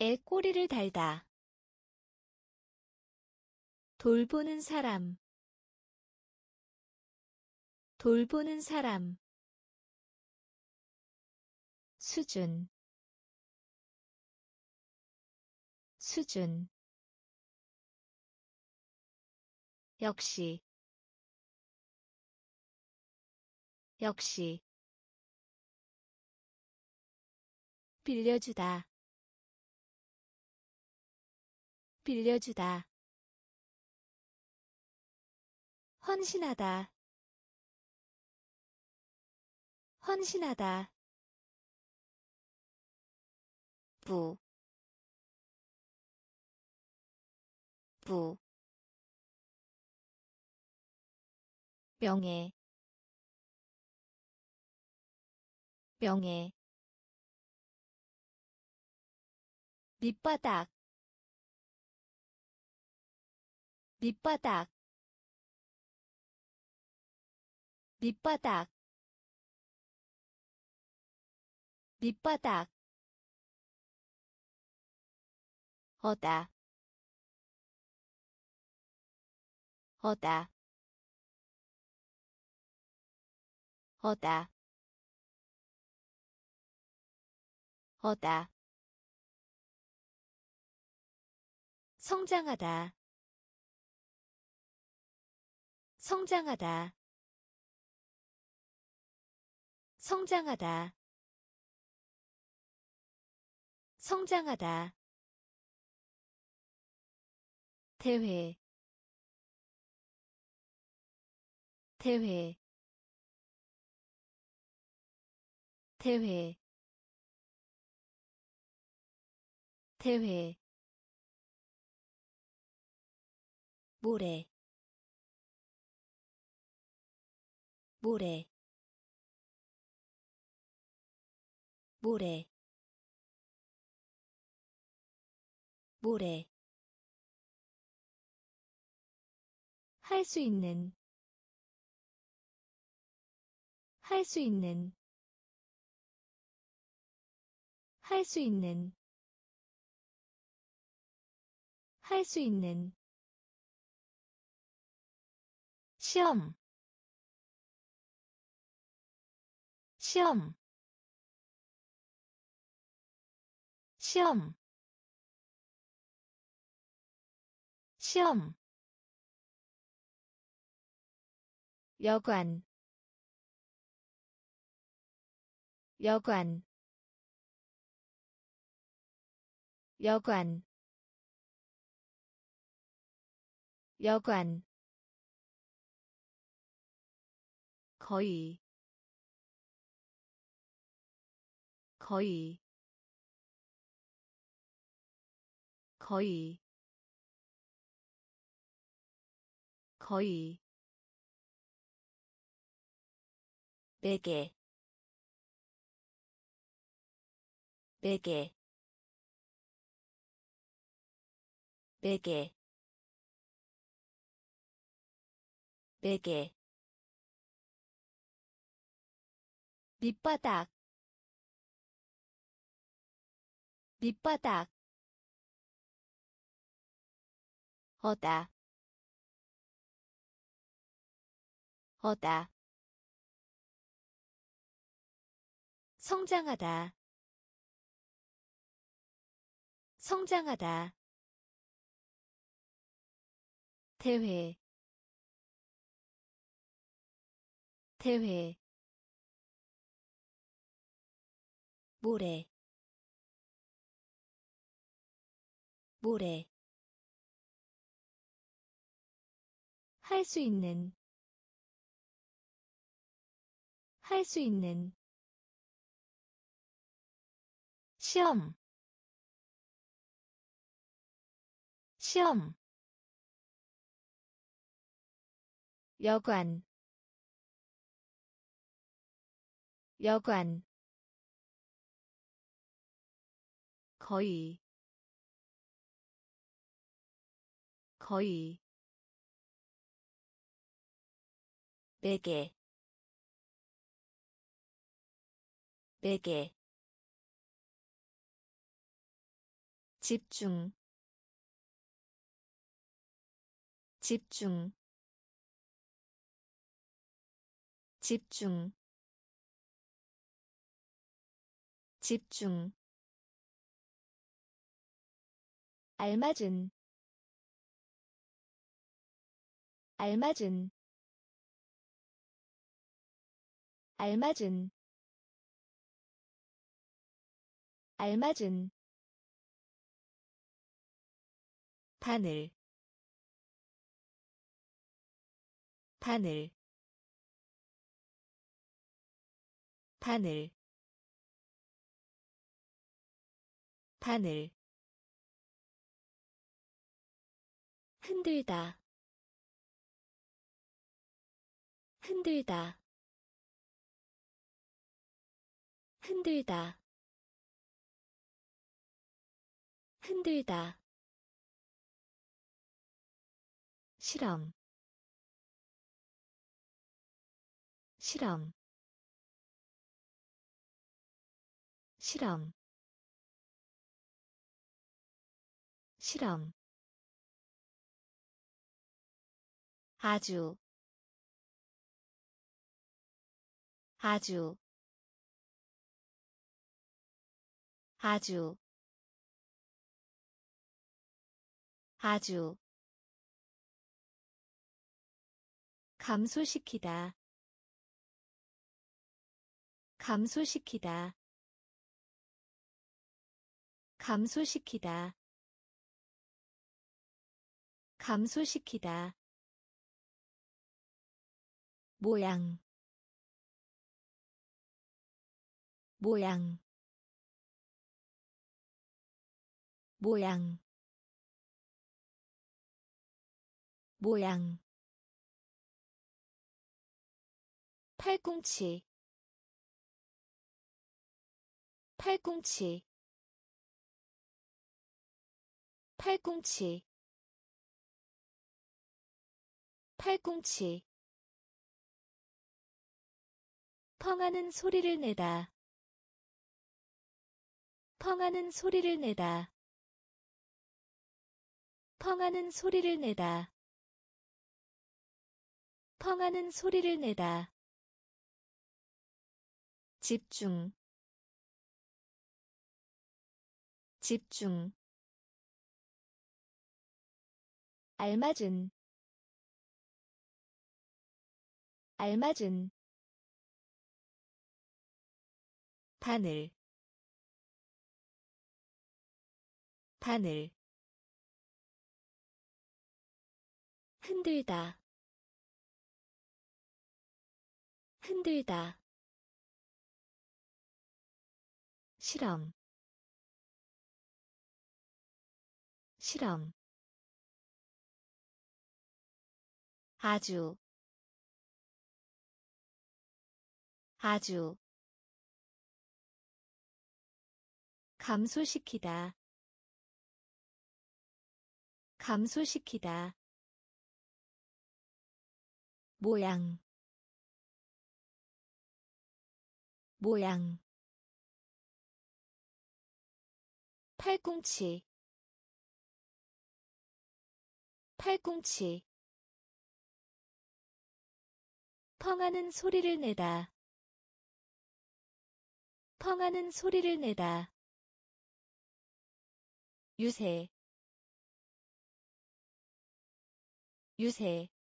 애 꼬리를 달다 돌보는 사람. 돌보는 사람. 수준. 수준. 역시. 역시. 빌려주다. 빌려주다 헌신하다. 헌신하다. 부, 부, 명예, 명예, 밑바닥, 밑바닥, 밑바닥, 밑바닥 어다 어다 어다 어다. 성장하다 성장하다 성장하다. 성장하다. 대회. 대회. 대회. 대회. 모래. 모래 모래 모래. 할 수 있는 할 수 있는 할 수 있는 할 수 있는. 시험 시험 시험. 시험. 여관. 여관. 여관. 여관. 거의. 거의 거의 거의 베개 베개 베개 베개. 밑바닥 밑바닥 어다. 어다. 성장하다. 성장하다. 대회. 대회. 모래 모래 할 수 있는 할 수 있는 시험 시험 여관 여관 거의 거의 베개 베개 집중 집중 집중 집중. 알맞은 알맞은 알맞은 알맞은 바늘 바늘 바늘 바늘. 흔들다 흔들다 흔들다. 흔들다. 실험. 실험. 실험. 실험. 아주. 아주 아주 아주 감소시키다 감소시키다 감소시키다 감소시키다. 모양 모양 모양 모양. 팔꿈치 팔꿈치. 팔꿈치 팔꿈치. 펑하는 소리를 내다 펑하는 소리를 내다 펑하는 소리를 내다. 펑하는 소리를 내다. 집중. 집중. 알맞은. 알맞은. 바늘. 바늘 흔들다. 흔들다. 실험. 실험. 아주. 아주. 감소시키다. 감소시키다 모양 모양. 팔꿈치 팔꿈치. 펑하는 소리를 내다. 펑하는 소리를 내다. 유세 유세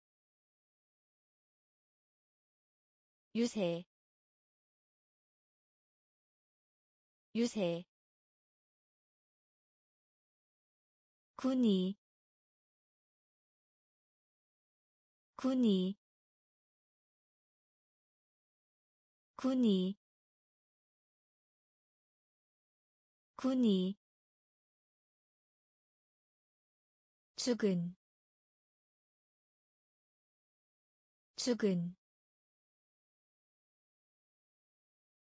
유세 유세 군이 군이 군이 군이 죽은 죽은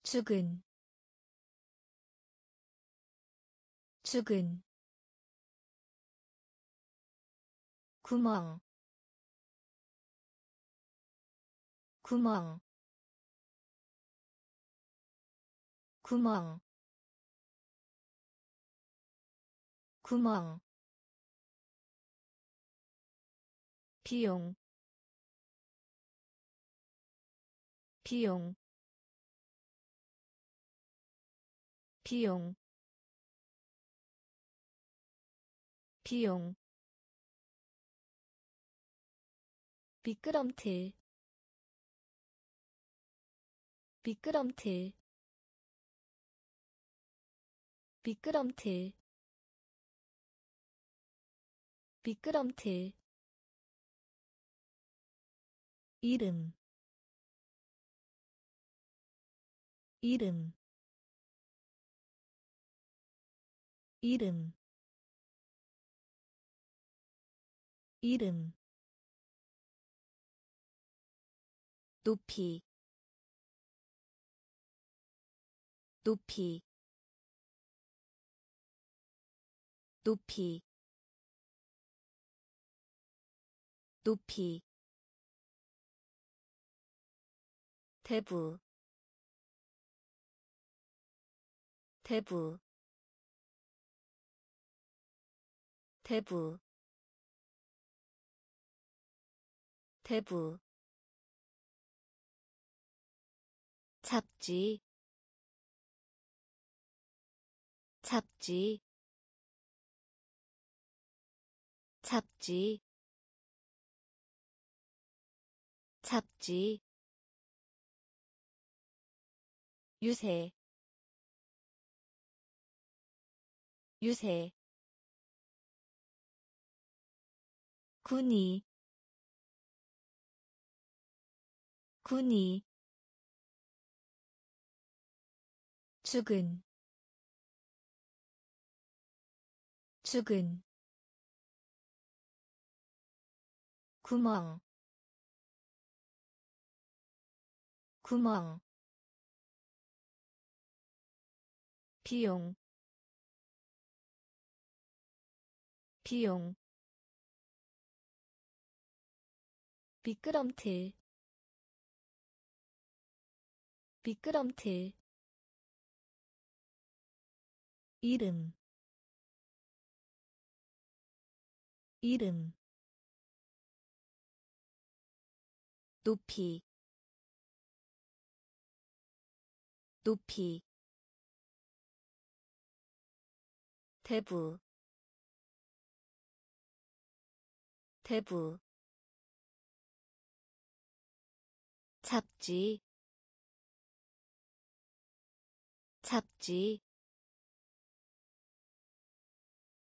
죽은 죽은 구멍 구멍 구멍 구멍. 비용 비용 비용 비용 미끄럼틀 미끄럼틀 미끄럼틀 미끄럼틀. 이름 이름 이름 이름 높이 높이 높이 높이. 대부 대부 대부 대부 잡지 잡지 잡지 잡지 유세 유세 군이 군이 죽은 죽은 구멍 구멍 비용 비용 미끄럼틀. 미끄럼틀. 이름. 이름. 높이. 높이. 대부. 대부 잡지 잡지